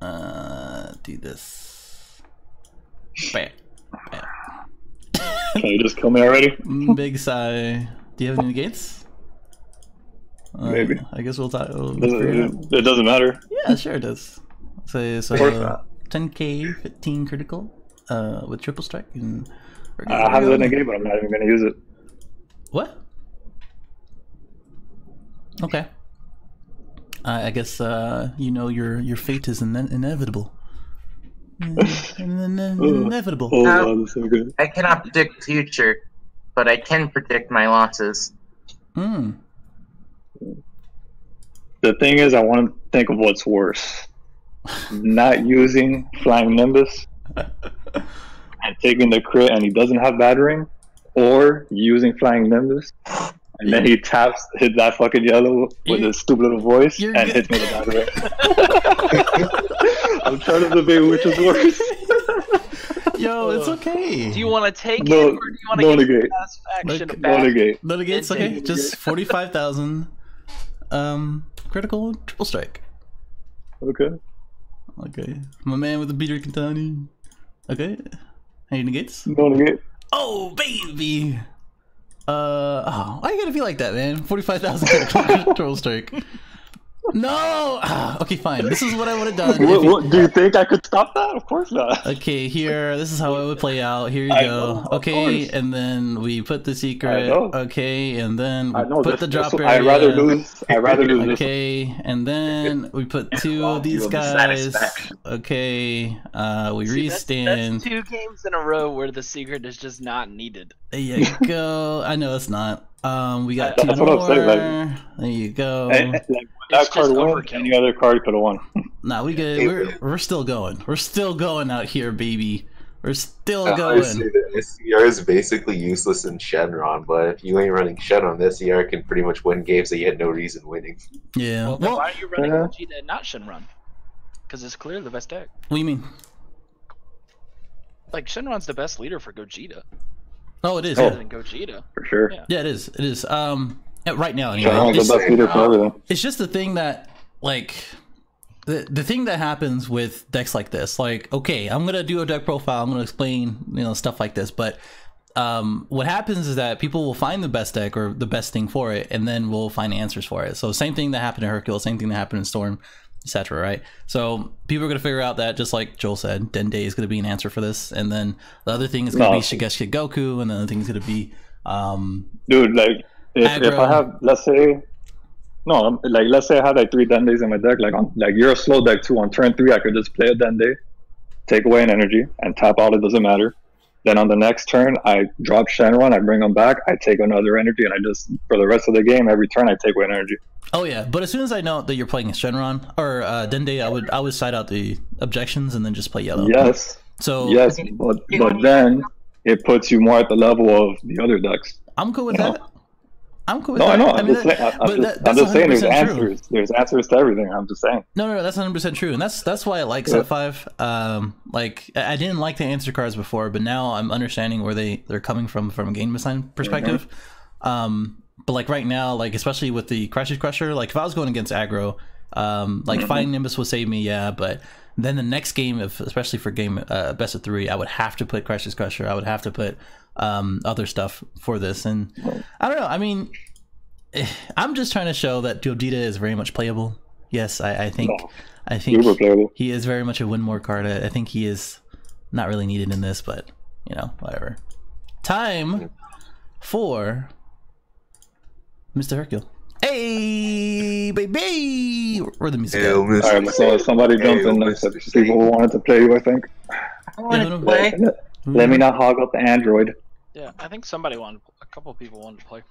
Speaker 3: Uh, do this. Bam. Bam.
Speaker 2: Can you just kill me already?
Speaker 3: Big sigh. Do you have any gates? Uh,
Speaker 2: Maybe.
Speaker 3: I guess we'll talk. We'll figure it.
Speaker 2: Doesn't- It doesn't matter.
Speaker 3: Yeah, sure it does. So, so
Speaker 2: Of course not.
Speaker 3: 10k, 15 critical, uh, with triple strike and. we're
Speaker 2: I have
Speaker 3: we're
Speaker 2: it in the
Speaker 3: good.
Speaker 2: game, but I'm not even gonna use it.
Speaker 3: What? Okay. I I guess uh, you know your your fate is ine- inevitable. Ine- ine- inevitable.
Speaker 2: Oh,
Speaker 1: Ow.
Speaker 2: wow, that's so good.
Speaker 1: I cannot predict the future, but I can predict my losses.
Speaker 3: Hmm.
Speaker 2: The thing is, I want to think of what's worse: not using Flying Nimbus and taking the crit, and he doesn't have battering, or using Flying Nimbus. And then he taps, hit that fucking yellow with
Speaker 3: You-
Speaker 2: his stupid little voice, and
Speaker 3: good.
Speaker 2: hits me with battering. I'm trying to debate which is worse.
Speaker 3: Yo, it's okay.
Speaker 6: Do you want to take
Speaker 2: No-
Speaker 6: it, or do you want
Speaker 2: no
Speaker 6: to get
Speaker 2: negate.
Speaker 6: the satisfaction
Speaker 3: Look,
Speaker 2: No
Speaker 6: back?
Speaker 2: negate.
Speaker 3: Not against,
Speaker 6: Into-
Speaker 3: okay? Just 45,000 um, critical triple strike.
Speaker 2: Okay.
Speaker 3: Okay. My man with the beater Kantani. Okay. Any negates?
Speaker 2: No negate.
Speaker 3: Oh, baby! Uh, oh, why you gotta be like that, man? 45,000 critical triple strike. No! Ah, okay, fine. This is what I would have done.
Speaker 2: What,
Speaker 3: you-
Speaker 2: what, do you think I could stop that? Of course not.
Speaker 3: Okay, here, this is how it would play out. Here you
Speaker 2: I
Speaker 3: go.
Speaker 2: know,
Speaker 3: okay,
Speaker 2: course.
Speaker 3: and then we put the secret. Okay, and then we put
Speaker 2: this,
Speaker 3: the drop
Speaker 2: this-
Speaker 3: area.
Speaker 2: I'd rather lose. I'd rather lose this.
Speaker 3: Okay, and then we put two of these
Speaker 1: you have the
Speaker 3: guys. Okay, uh, we
Speaker 6: See, that's,
Speaker 3: restand.
Speaker 6: that's two games in a row where the secret is just not needed.
Speaker 3: There you go. I know it's not. Um, we got two
Speaker 2: That's what
Speaker 3: more.
Speaker 2: I'm saying,
Speaker 3: there you go.
Speaker 2: And, and, like, that card won, any other card could have won.
Speaker 3: Nah, we good. We're we're still going. We're still going out here, baby. We're still
Speaker 8: I
Speaker 3: going.
Speaker 8: see that SCR is basically useless in Shenron, but if you ain't running Shenron, the SCR can pretty much win games that you had no reason winning.
Speaker 3: Yeah.
Speaker 6: Well,
Speaker 3: Well,
Speaker 6: why are you running
Speaker 2: yeah.
Speaker 6: Vegeta and not Shenron? Because it's clearly the best deck.
Speaker 3: what do you mean?
Speaker 6: Like Shenron's the best leader for Gogeta,
Speaker 3: Oh, it is.
Speaker 6: better
Speaker 3: Yeah.
Speaker 6: than Gogeta.
Speaker 2: For sure.
Speaker 6: Yeah.
Speaker 3: yeah, it is. It is. Um, right now anyway.
Speaker 2: Shenron's
Speaker 3: It's-
Speaker 2: the best leader for everything.
Speaker 3: it's just the thing that like the the thing that happens with decks like this like okay i'm gonna do a deck profile i'm gonna explain you know stuff like this but um what happens is that people will find the best deck or the best thing for it and then we'll find answers for it so same thing that happened to hercule same thing that happened in storm etc right so people are gonna figure out that just like joel said dende is gonna be an answer for this and then the other thing is gonna
Speaker 2: No.
Speaker 3: be shigeshi goku and the other thing is gonna be um
Speaker 2: Dude, like, if, if I have, let's say, no, like, let's say I had like three Dendes in my deck, like, on, like, you're a slow deck too. On turn three, I could just play a Dende, take away an energy, and tap out, it doesn't matter. Then on the next turn, I drop Shenron, I bring them back, I take another energy, and I just, for the rest of the game, every turn, I take away an energy.
Speaker 3: Oh yeah, but as soon as I know that you're playing Shenron or uh, Dende, I would I would side out the objections and then just play yellow.
Speaker 2: Yes,
Speaker 3: So
Speaker 2: yes, but, but then it puts you more at the level of the other decks.
Speaker 3: I'm cool with
Speaker 2: You know.
Speaker 3: that. I'm cool with
Speaker 2: No,
Speaker 3: that.
Speaker 2: I know. I'm
Speaker 3: mean,
Speaker 2: just
Speaker 3: that-
Speaker 2: saying. I'm just,
Speaker 3: that-
Speaker 2: I'm just saying. There's
Speaker 3: true.
Speaker 2: answers. There's answers to everything. I'm just saying.
Speaker 3: No, no, no, that's 100 percent true, and that's that's why I like set five. Um, like I didn't like the answer cards before, but now I'm understanding where they they're coming from from a game design perspective. Um, but like right now, like especially with the Crushes Crusher, like if I was going against aggro, um, like Flying Nimbus would save me, yeah, but then the next game, if especially for game uh, best of three, I would have to put Crushes Crusher. I would have to put um other stuff for this, and I don't know. I mean, I'm just trying to show that Gogeta is very much playable. Yes, I, I think
Speaker 2: No.
Speaker 3: I think he is very much a win more card. I, I think he is not really needed in this, but you know, whatever. Time for Mr. Hercule. Hey, baby! Where the music
Speaker 8: Hail,
Speaker 3: at?
Speaker 2: All right, so somebody jumped
Speaker 8: Hail,
Speaker 2: in. Like,
Speaker 8: Mr.
Speaker 2: the people wanted to play you, I think.
Speaker 1: I want to
Speaker 3: no,
Speaker 1: play.
Speaker 2: Let, let me not hog up the Android.
Speaker 6: Yeah, I think somebody wanted. A couple people wanted to play.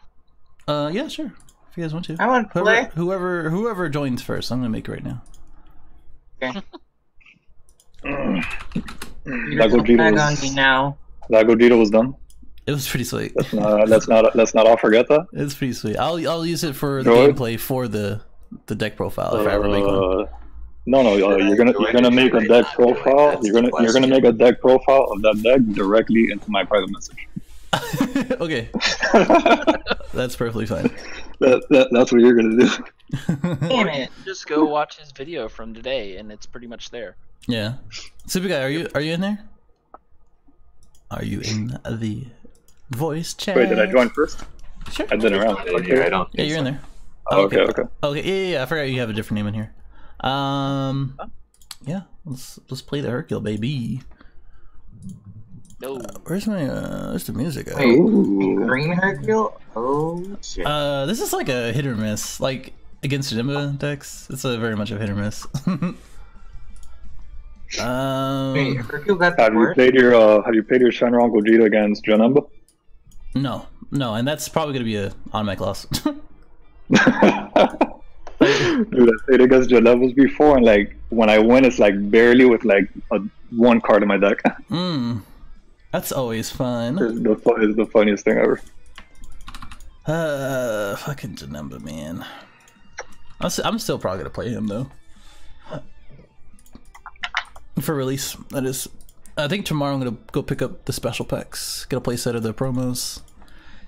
Speaker 3: Uh, yeah, sure. If you guys want to.
Speaker 1: I want to
Speaker 3: Whoever,
Speaker 1: play.
Speaker 3: whoever, whoever joins first, I'm gonna make it right now.
Speaker 1: You're
Speaker 2: That
Speaker 1: gonna
Speaker 2: Gogeta
Speaker 1: bag
Speaker 2: was-
Speaker 1: on me now.
Speaker 2: That Gogeta was done.
Speaker 3: It was pretty sweet.
Speaker 2: Let's not, let's not let's not all forget that.
Speaker 3: It's pretty sweet. I'll I'll use it for the
Speaker 2: Droid?
Speaker 3: gameplay for the the deck profile if I ever make one.
Speaker 2: Uh, no, no, uh, you're gonna you're gonna make a deck profile. You're gonna you're gonna make a deck profile of that deck directly into my private message.
Speaker 3: okay, that's perfectly fine.
Speaker 2: That, that that's what you're gonna do.
Speaker 1: Damn it.
Speaker 6: Just go watch his video from today, and it's pretty much there.
Speaker 3: Yeah, super guy, are you are you in there? Are you in the voice chat?
Speaker 2: Wait, did I join first?
Speaker 3: Sure.
Speaker 2: I've been around.
Speaker 8: Yeah, I don't.
Speaker 3: Yeah, you're in there.
Speaker 2: Oh, okay, okay.
Speaker 3: Okay, yeah, yeah, yeah, I forgot you have a different name in here. Um, yeah, let's let's play the Hercule baby.
Speaker 6: No,
Speaker 3: Where's my uh? Where's the music? at?
Speaker 1: Wait, Green Hercule? Oh shit.
Speaker 3: Uh, this is like a hit or miss. Like against Janemba decks, it's a very much a hit or miss. um,
Speaker 1: Wait, Hercule got the
Speaker 2: Have you played your uh, Have you played your Shenron Gogeta against Janemba?
Speaker 3: No, no, and that's probably gonna be a automatic loss.
Speaker 2: Dude, I played against Janembas before, and like when I win, it's like barely with like a, one card in my deck.
Speaker 3: Hmm, that's always fun.
Speaker 2: it's, the, it's the funniest thing ever.
Speaker 3: Uh, fucking Janemba, man. I'm, s- I'm still probably gonna play him though. For release, that is. I think tomorrow I'm gonna go pick up the special packs. Get a playset of the promos.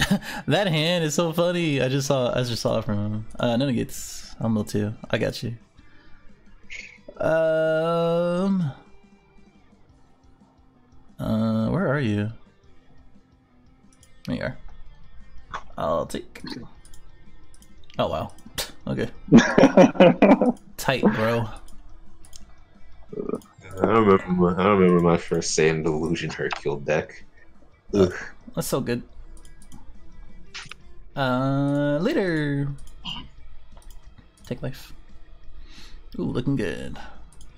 Speaker 3: That hand is so funny. I just saw. I just saw it from him. Uh, none gets. I'm little too. I got you. Um. Uh, where are you? There you are. I'll take. Oh wow. Okay. Tight, bro.
Speaker 8: I remember my, I remember my first Saiyan Delusion Hercule deck. Ugh.
Speaker 3: That's so good. Uh, later. Take life. Ooh, looking good.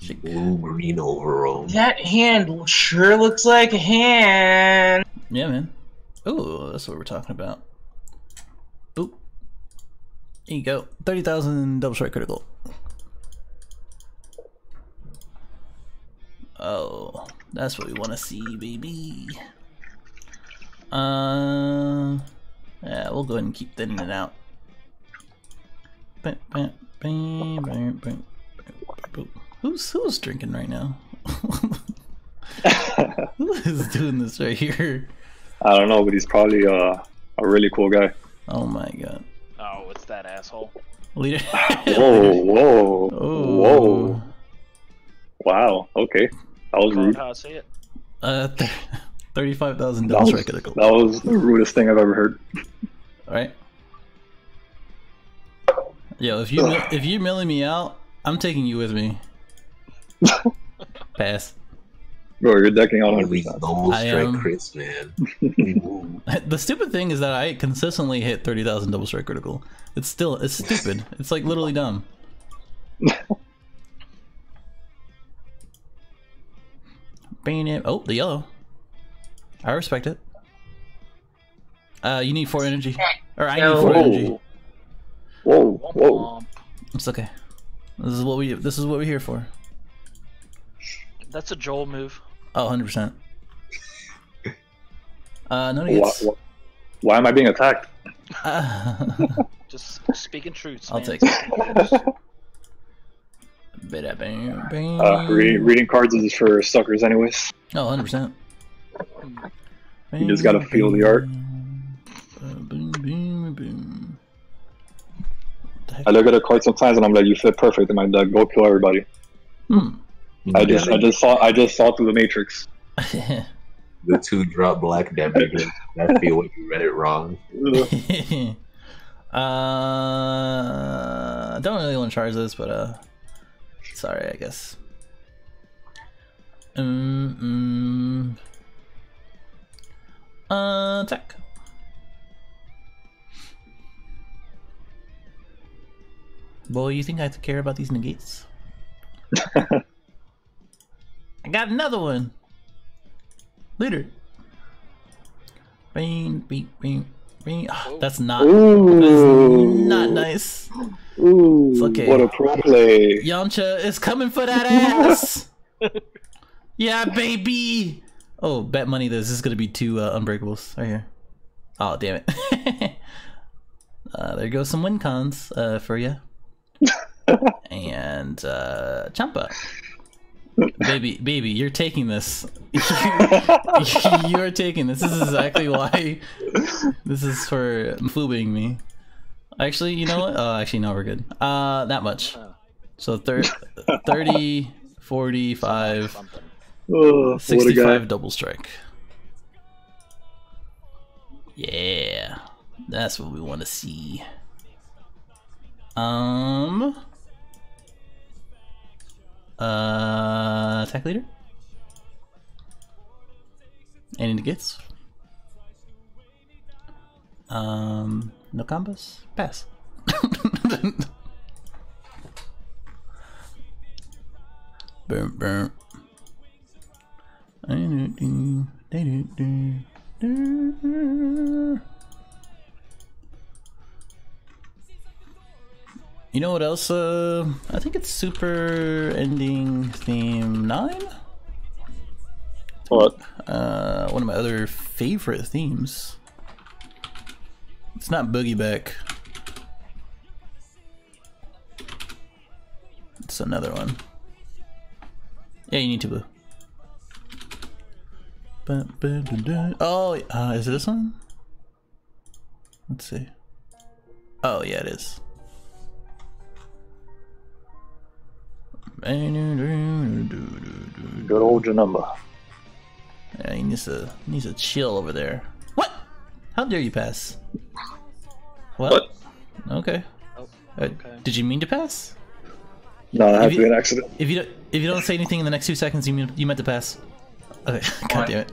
Speaker 3: Shake.
Speaker 8: Blue green overall.
Speaker 1: That hand sure looks like a hand.
Speaker 3: Yeah, man. Ooh, that's what we're talking about. Boop. There you go. 30,000 double strike critical. Oh, that's what we want to see, baby. Uh, yeah, we'll go ahead and keep thinning it out. Who's who's drinking right now? Who is doing this right here?
Speaker 2: I don't know, but he's probably uh, a really cool guy.
Speaker 3: Oh my god.
Speaker 6: oh, it's that asshole.
Speaker 3: Leader.
Speaker 2: Whoa, whoa,
Speaker 3: Oh.
Speaker 2: whoa! Wow. Okay, that was
Speaker 6: Call it
Speaker 2: rude.
Speaker 6: how I see it.
Speaker 3: Uh, th- 35,000
Speaker 2: That
Speaker 3: double
Speaker 2: was,
Speaker 3: strike critical.
Speaker 2: that was the rudest thing I've ever heard.
Speaker 3: Alright. Yo, if you if you're milling me out, I'm taking you with me. Pass.
Speaker 2: Bro, you're decking out
Speaker 8: on these
Speaker 2: 100%.
Speaker 8: double strike
Speaker 3: am-
Speaker 8: crits, man.
Speaker 3: The stupid thing is that I consistently hit 30,000 double strike critical. It's still it's stupid. It's like literally dumb. Bang it. Oh, the yellow. I respect it. Uh, you need four energy, or I need
Speaker 1: No.
Speaker 3: four energy.
Speaker 2: Whoa, whoa,
Speaker 6: Womp
Speaker 2: whoa!
Speaker 6: womp.
Speaker 3: It's okay. This is what we this is what we're here for.
Speaker 6: That's a Joel move.
Speaker 3: Oh, 100 percent. Uh, no
Speaker 2: Why,
Speaker 3: gets.
Speaker 2: why, why am I being attacked?
Speaker 3: Uh,
Speaker 6: Just speaking truths.
Speaker 3: I'll
Speaker 6: man.
Speaker 3: take it.
Speaker 6: Speaking truths.
Speaker 3: Bada bang, bang.
Speaker 2: Uh, re- reading cards is for suckers, anyways.
Speaker 3: Oh, 100 percent.
Speaker 2: You just gotta feel the art.
Speaker 3: Boom, boom, boom. The?
Speaker 2: I look at a card sometimes and I'm like, you fit perfect in my deck. Go kill everybody.
Speaker 3: Hmm.
Speaker 2: I just, I just saw, I just saw through the matrix.
Speaker 8: the two drop black damage. I feel like you read it wrong.
Speaker 3: uh, I don't really want to charge this, but uh, sorry, I guess. Um, mm, Uh, attack. Boy, you think I have to care about these negates? I got another one. Leader. Bing, bing, bing, bing. Ah, that's not.
Speaker 2: Ooh.
Speaker 3: That's not nice.
Speaker 2: Ooh.
Speaker 3: It's okay.
Speaker 2: What a pro play.
Speaker 3: Yamcha is coming for that ass. yeah, baby. Oh, bet money this is gonna be two uh, unbreakables right here. Oh, damn it. uh, there goes some win cons uh, for you. and uh, Champa. baby, baby, you're taking this. you're taking this. This is exactly why. This is for foobing me. Actually, you know what? Oh, actually, no, we're good. Uh, that much. So thir- 30, 45,
Speaker 6: Something.
Speaker 2: Oh,
Speaker 3: 65 double strike. Yeah. That's what we want to see. Um uh attack leader? Any negats? Um no combos? Pass. boom, burn. You know what else? Uh, I think it's Super Ending Theme 9?
Speaker 2: What?
Speaker 3: Uh, one of my other favorite themes. It's not Boogie Back. It's another one. Yeah, you need to. Boo. Ba- ba- da- da. Oh, uh, is it this one? Let's see. Oh, yeah, it is.
Speaker 2: Good old Janemba.
Speaker 3: Yeah, he needs to he needs to chill over there. What? How dare you pass? What?
Speaker 2: What?
Speaker 3: Okay.
Speaker 6: Oh,
Speaker 3: Uh, did you mean to pass?
Speaker 2: No, that had
Speaker 3: If
Speaker 2: to
Speaker 3: you-
Speaker 2: be an accident.
Speaker 3: If you don't, if you don't say anything in the next two seconds, you mean, you meant to pass. Okay. God damn it.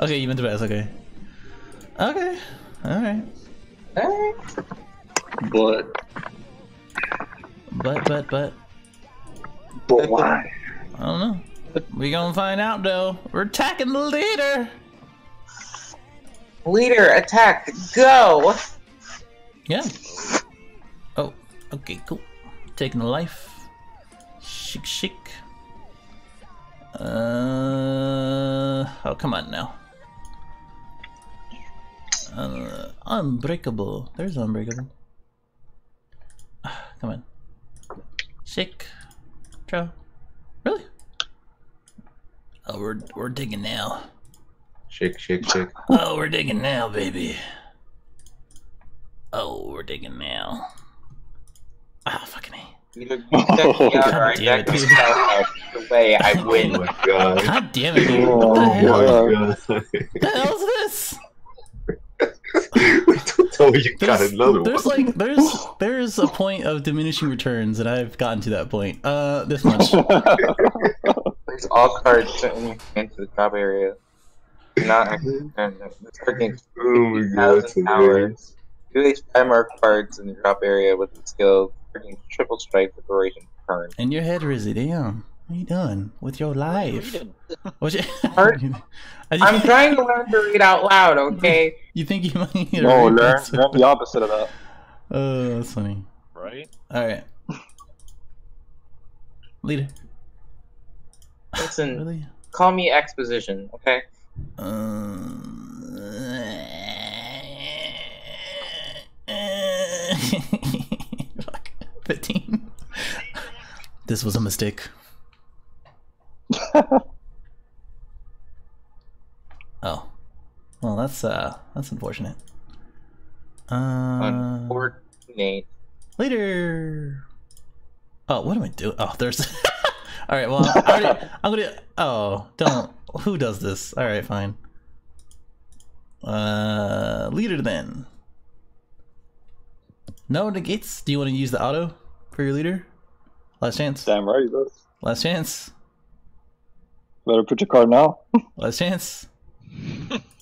Speaker 3: Okay, you meant to pass. Okay. Okay. All right.
Speaker 2: But
Speaker 3: But but but
Speaker 2: but why?
Speaker 3: I don't know. We gonna find out though. We're attacking the leader.
Speaker 1: Leader, attack, go!
Speaker 3: Yeah. Oh. Okay. Cool. Taking a life. Chic chic. Uh. Oh come on now. Uh, unbreakable. There's unbreakable. Ah, Come on. Sick. Draw. Really? Oh, we're we're digging now.
Speaker 8: Shake, shake, shake.
Speaker 3: Oh, we're digging now, baby. Oh, we're digging now. Ah, fucking A.
Speaker 1: You look yeah, alright,
Speaker 3: damn
Speaker 1: that
Speaker 3: it,
Speaker 1: goes
Speaker 3: dude.
Speaker 1: the way I
Speaker 8: Oh
Speaker 1: win.
Speaker 8: my god.
Speaker 3: God damn it, dude.
Speaker 2: Oh,
Speaker 3: What the hell?
Speaker 2: God.
Speaker 8: god.
Speaker 3: What the hell's this?
Speaker 8: Don't tell me you got
Speaker 3: There's,
Speaker 8: another
Speaker 3: there's
Speaker 8: one.
Speaker 3: like there's there's a point of diminishing returns, and I've gotten to that point. Uh, this much.
Speaker 1: There's all cards into the top area. Not actually. no, no, This card gains
Speaker 8: oh my god, it's
Speaker 1: 3,000 Do these five more cards in the drop area with the skill freaking triple strike for duration turn.
Speaker 3: In your head, Rizzy, damn. What are you doing with your life?
Speaker 6: Reading.
Speaker 3: What's your...
Speaker 1: Art? I'm trying to learn to read out loud, okay?
Speaker 3: You think you might need to
Speaker 2: no,
Speaker 3: read
Speaker 2: learn, learn the opposite of that.
Speaker 3: Oh, that's funny.
Speaker 6: Right?
Speaker 3: All right. Leader.
Speaker 1: Listen,
Speaker 3: Really?
Speaker 1: call me exposition, okay?
Speaker 3: Um, Fuck. 15. This was a mistake. oh. Well, that's uh that's unfortunate. Uh
Speaker 1: Unfortunate.
Speaker 3: later. Oh, what am I doing? Oh, there's All right, well, I already, I'm gonna. Oh, don't. Who does this? All right, fine. Uh, leader then. No negates. Do you want to use the auto for your leader? Last chance.
Speaker 2: Damn right he does.
Speaker 3: Last chance.
Speaker 2: Better put your card now.
Speaker 3: Last chance.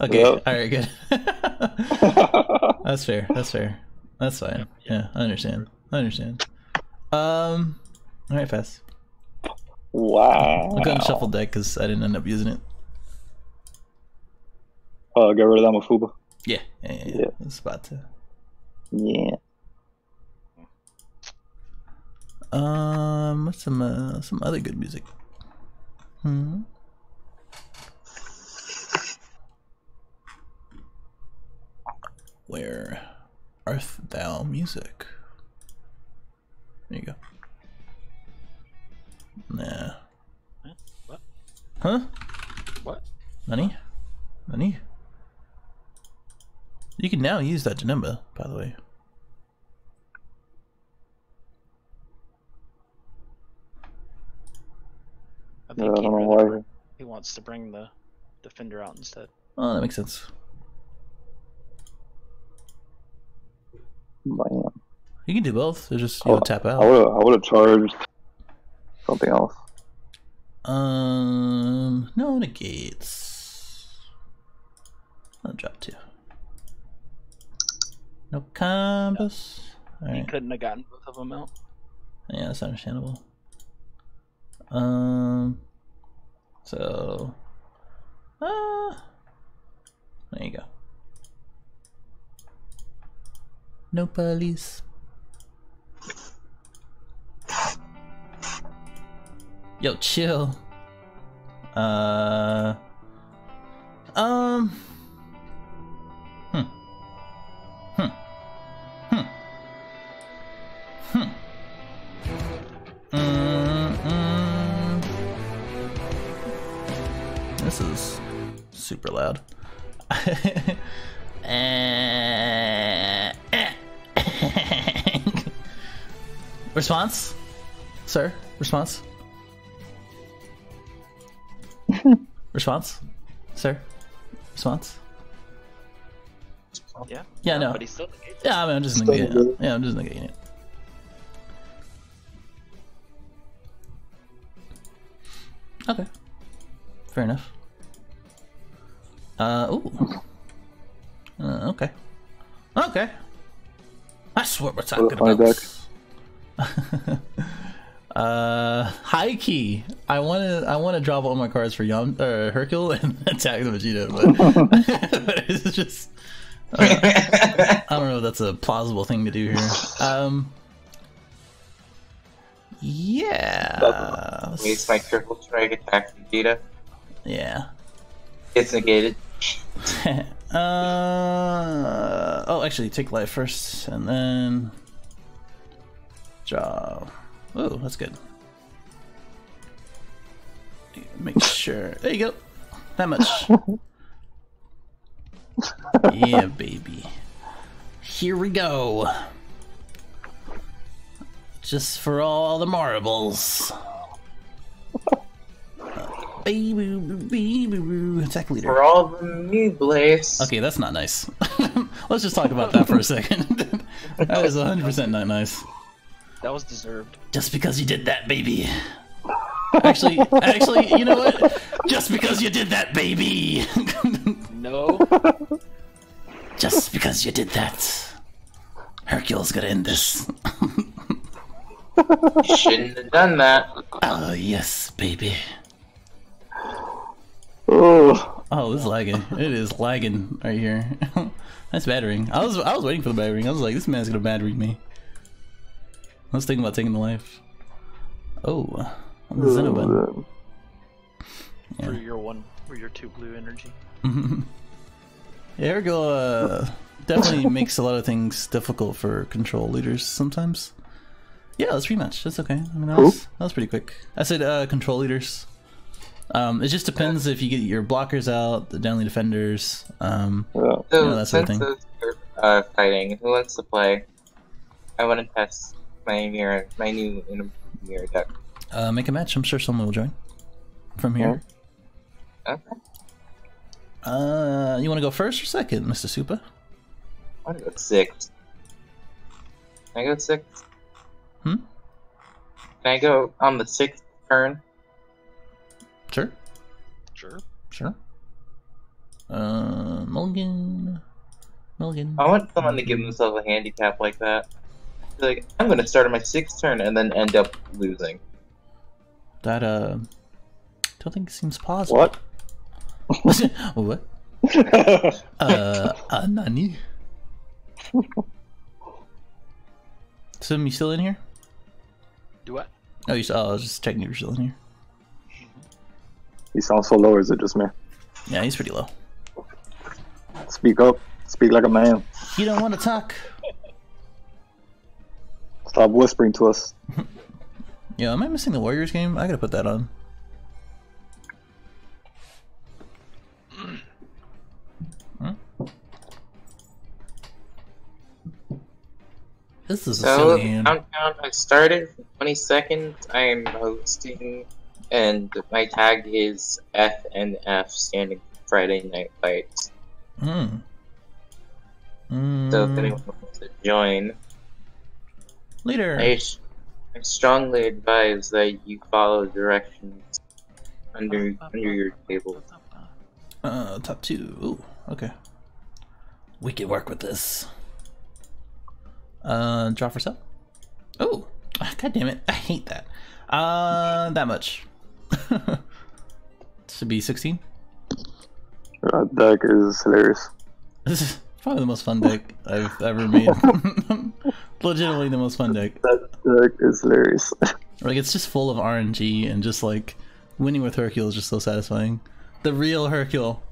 Speaker 3: Okay,
Speaker 2: Yep.
Speaker 3: all right, good. That's fair. That's fair. That's fine. Yeah, I understand. I understand. Um, all right, fast.
Speaker 2: wow.
Speaker 3: I'll go and shuffle deck because I didn't end up using it.
Speaker 2: Uh, get rid of that Mafuba.
Speaker 3: Yeah, yeah, yeah. yeah.
Speaker 2: Yeah.
Speaker 3: It's about to.
Speaker 2: Yeah.
Speaker 3: Um, what's some uh, some other good music? Hmm. Where art thou music? There you go. Nah.
Speaker 6: What?
Speaker 3: Huh?
Speaker 6: What?
Speaker 3: Nani? Nani? You can now use that Janemba, by the way.
Speaker 6: I
Speaker 2: Yeah,
Speaker 6: think
Speaker 2: I
Speaker 6: he,
Speaker 2: don't know
Speaker 6: really-
Speaker 2: why.
Speaker 6: he wants to bring the defender out instead.
Speaker 3: Oh, that makes sense.
Speaker 2: Bam.
Speaker 3: You can do both. It's just you
Speaker 2: Oh,
Speaker 3: don't tap
Speaker 2: I
Speaker 3: out.
Speaker 2: would. I would have charged something else.
Speaker 3: Um, no negates. I'll drop two. No combos.
Speaker 6: He
Speaker 3: Alright.
Speaker 6: couldn't have gotten both of them out.
Speaker 3: Yeah, that's understandable. Um, so, uh, there you go. No police. Yo, chill. Uh, um, super loud. Uh, response? Sir? Response? Response? Sir? Response?
Speaker 6: Yeah.
Speaker 3: Yeah, no.
Speaker 6: But he's still negated.
Speaker 3: Yeah, I mean, I'm just
Speaker 2: Still
Speaker 3: negating it. Yeah, I'm just negating it. Okay. Fair enough. Uh, ooh. Uh, okay. Okay. That's what we're talking
Speaker 2: funny
Speaker 3: about. uh, high key. I want to. I want to drop all my cards for Yom uh, Hercule and attack the Vegeta, but, but it's just. I don't know if that's a plausible thing to do here. Um. Yeah.
Speaker 1: Waste my triple strike attack Vegeta.
Speaker 3: Yeah.
Speaker 1: It's negated.
Speaker 3: uh. Oh, actually, take life first, and then draw. Oh, that's good. Make sure. There you go. That much. yeah, baby. Here we go. Just for all the marbles. Baby, baby. Attack leader.
Speaker 1: For all the new blaze.
Speaker 3: Okay, that's not nice. Let's just talk about that for a second. that is 100% not nice.
Speaker 6: That was deserved.
Speaker 3: Just because you did that, baby. Actually, actually, you know what? Just because you did that, baby.
Speaker 6: No.
Speaker 3: Just because you did that. Hercule's gonna end this.
Speaker 1: Shouldn't have done that.
Speaker 3: Oh, yes, baby.
Speaker 2: Oh,
Speaker 3: Oh, this is lagging. It is lagging right here. That's battering. I was I was waiting for the battering. I was like, this man's gonna battering me. I was thinking about taking the life. Oh, on the Xenobun.
Speaker 6: For your one, for your two blue energy.
Speaker 3: Yeah, Ergo uh, definitely makes a lot of things difficult for control leaders sometimes. Yeah, let's rematch. That's okay. I mean, that was, that was pretty quick. I said uh, control leaders. Um, it just depends if you get your blockers out, the downly defenders. Um,
Speaker 2: yeah.
Speaker 1: So
Speaker 3: Yeah, that sort of
Speaker 1: since
Speaker 3: thing.
Speaker 1: Are, uh, fighting, who wants to play? I want to test my mirror, my new mirror deck.
Speaker 3: uh, make a match. I'm sure someone will join from here.
Speaker 1: Okay.
Speaker 3: Uh, you want to go first or second, Mr. Supa?
Speaker 1: I want to go six. Can I go six?
Speaker 3: Hmm?
Speaker 1: Can I go on the sixth turn?
Speaker 3: Sure,
Speaker 6: Sure.
Speaker 3: sure. Uh, Mulligan. Mulligan.
Speaker 1: I want someone to give themselves a handicap like that. Like, I'm gonna start on my sixth turn and then end up losing.
Speaker 3: That, uh. Don't think it seems possible.
Speaker 2: What?
Speaker 3: what? Uh, uh, nani? Sim, you still in here?
Speaker 6: Do what?
Speaker 3: Oh, you, oh, I was just checking if you're still in here.
Speaker 2: He sounds so low, or is it just me?
Speaker 3: Yeah, he's pretty low.
Speaker 2: Speak up. Speak like a man.
Speaker 3: You don't want to talk.
Speaker 2: Stop whispering to us.
Speaker 3: Yeah, am I missing the Warriors game? I gotta put that on. Hmm? This is a
Speaker 1: So,
Speaker 3: silly hand.
Speaker 1: countdown has started. 20 seconds. I am hosting, and my tag is FNF, standing for Friday Night Fights.
Speaker 3: Hmm.
Speaker 1: So if
Speaker 3: Mm.
Speaker 1: anyone wants to join,
Speaker 3: Leader.
Speaker 1: I, sh- I strongly advise that you follow directions under under your table.
Speaker 3: Uh, top two. Ooh, okay. We can work with this. Uh, draw for sale. Oh, god damn it! I hate that. Uh, that much. Should be sixteen.
Speaker 2: That deck is hilarious.
Speaker 3: This is probably the most fun deck I've ever made. Legitimately the most fun deck.
Speaker 2: That deck is hilarious.
Speaker 3: Like it's just full of RNG and just like winning with Hercule is just so satisfying. The real Hercule.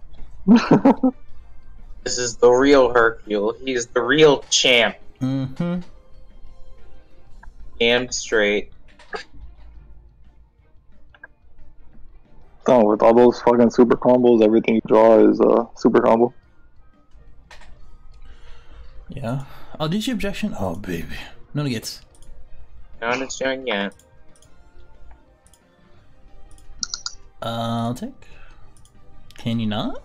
Speaker 1: This is the real Hercule. He's the real champ.
Speaker 3: Mm-hmm.
Speaker 1: Damn straight.
Speaker 2: Oh, with all those fucking super combos, everything you draw is a super combo.
Speaker 3: Yeah. Oh, did you objection? Oh, baby. No gets.
Speaker 1: Not as young yet.
Speaker 3: Uh, I'll take. Can you not?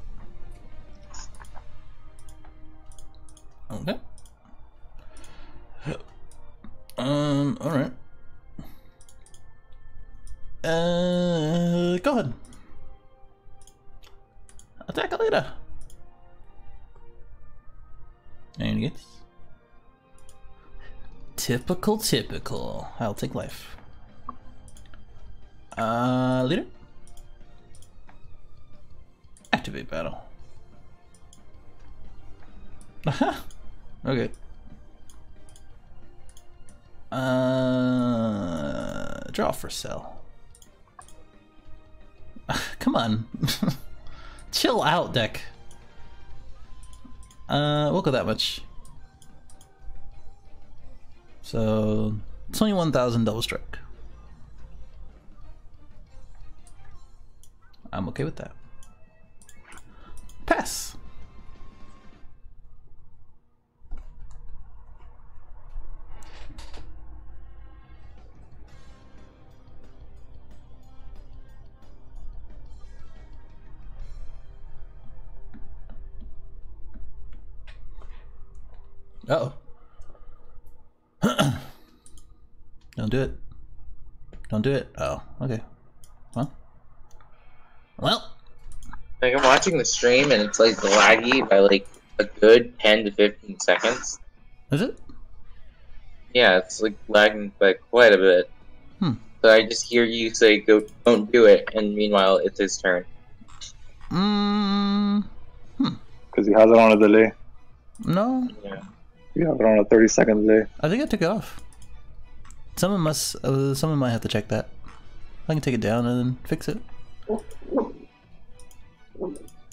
Speaker 3: Okay. Um, alright. Uh, go ahead. Attack Alita. And gets. Typical, typical. I'll take life. Uh, leader? Activate battle. Okay. Uh, draw for sell. Come on. Chill out, deck. Uh, we'll go that much. So, 21,000 double strike. I'm okay with that. Pass. Uh oh. Don't do it. Don't do it. Oh, okay. Well. Well.
Speaker 1: Like I'm watching the stream and it's like laggy by like a good 10 to 15 seconds.
Speaker 3: Is it?
Speaker 1: Yeah, it's like lagging by quite a bit.
Speaker 3: Hmm.
Speaker 1: So I just hear you say, "Go, don't do it," and meanwhile it's his turn.
Speaker 3: Mm,
Speaker 2: Because he has it on a delay.
Speaker 3: no.
Speaker 1: Yeah.
Speaker 2: You have it on a 30 second delay.
Speaker 3: I think I took it off. Someone must. Uh, someone might have to check that. I can take it down and then fix it.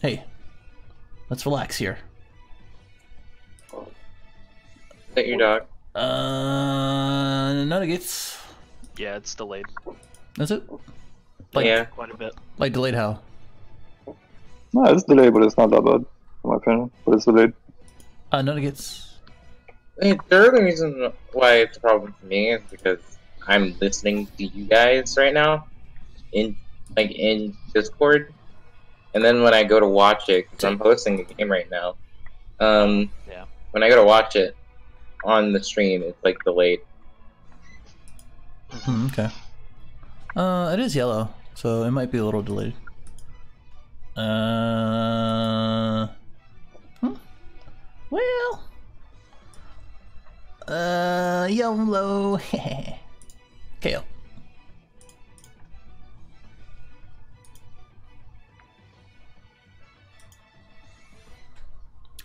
Speaker 3: Hey, let's relax here.
Speaker 1: Thank you, dog?
Speaker 3: Uh, nuggets.
Speaker 6: Yeah, it's delayed
Speaker 3: That's it. Like,
Speaker 1: yeah.
Speaker 6: quite a bit.
Speaker 3: like delayed how?
Speaker 2: No, it's delayed, but it's not that bad, in my opinion. But it's delayed.
Speaker 3: Uh, nuggets.
Speaker 1: I mean, the only reason why it's a problem for me is because I'm listening to you guys right now, in like in Discord, and then when I go to watch it, because I'm hosting a game right now, um,
Speaker 6: Yeah.
Speaker 1: when I go to watch it on the stream, it's like delayed.
Speaker 3: Hmm, okay. Uh, it is yellow, so it might be a little delayed. Uh. hmm. Well. Uh, YOLO. KO.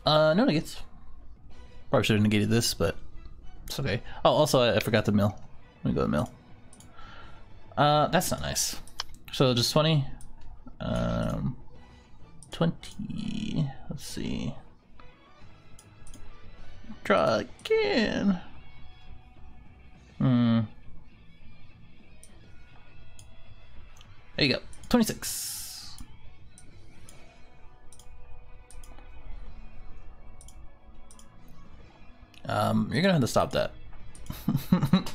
Speaker 3: Uh, no negates. Probably should have negated this, but it's okay. Oh, also, I, I forgot the mill. Let me go to mill. Uh, that's not nice. So just 20. Um, 20. Let's see. Try again. Hmm. There you go. 26. Um, you're gonna have to stop that.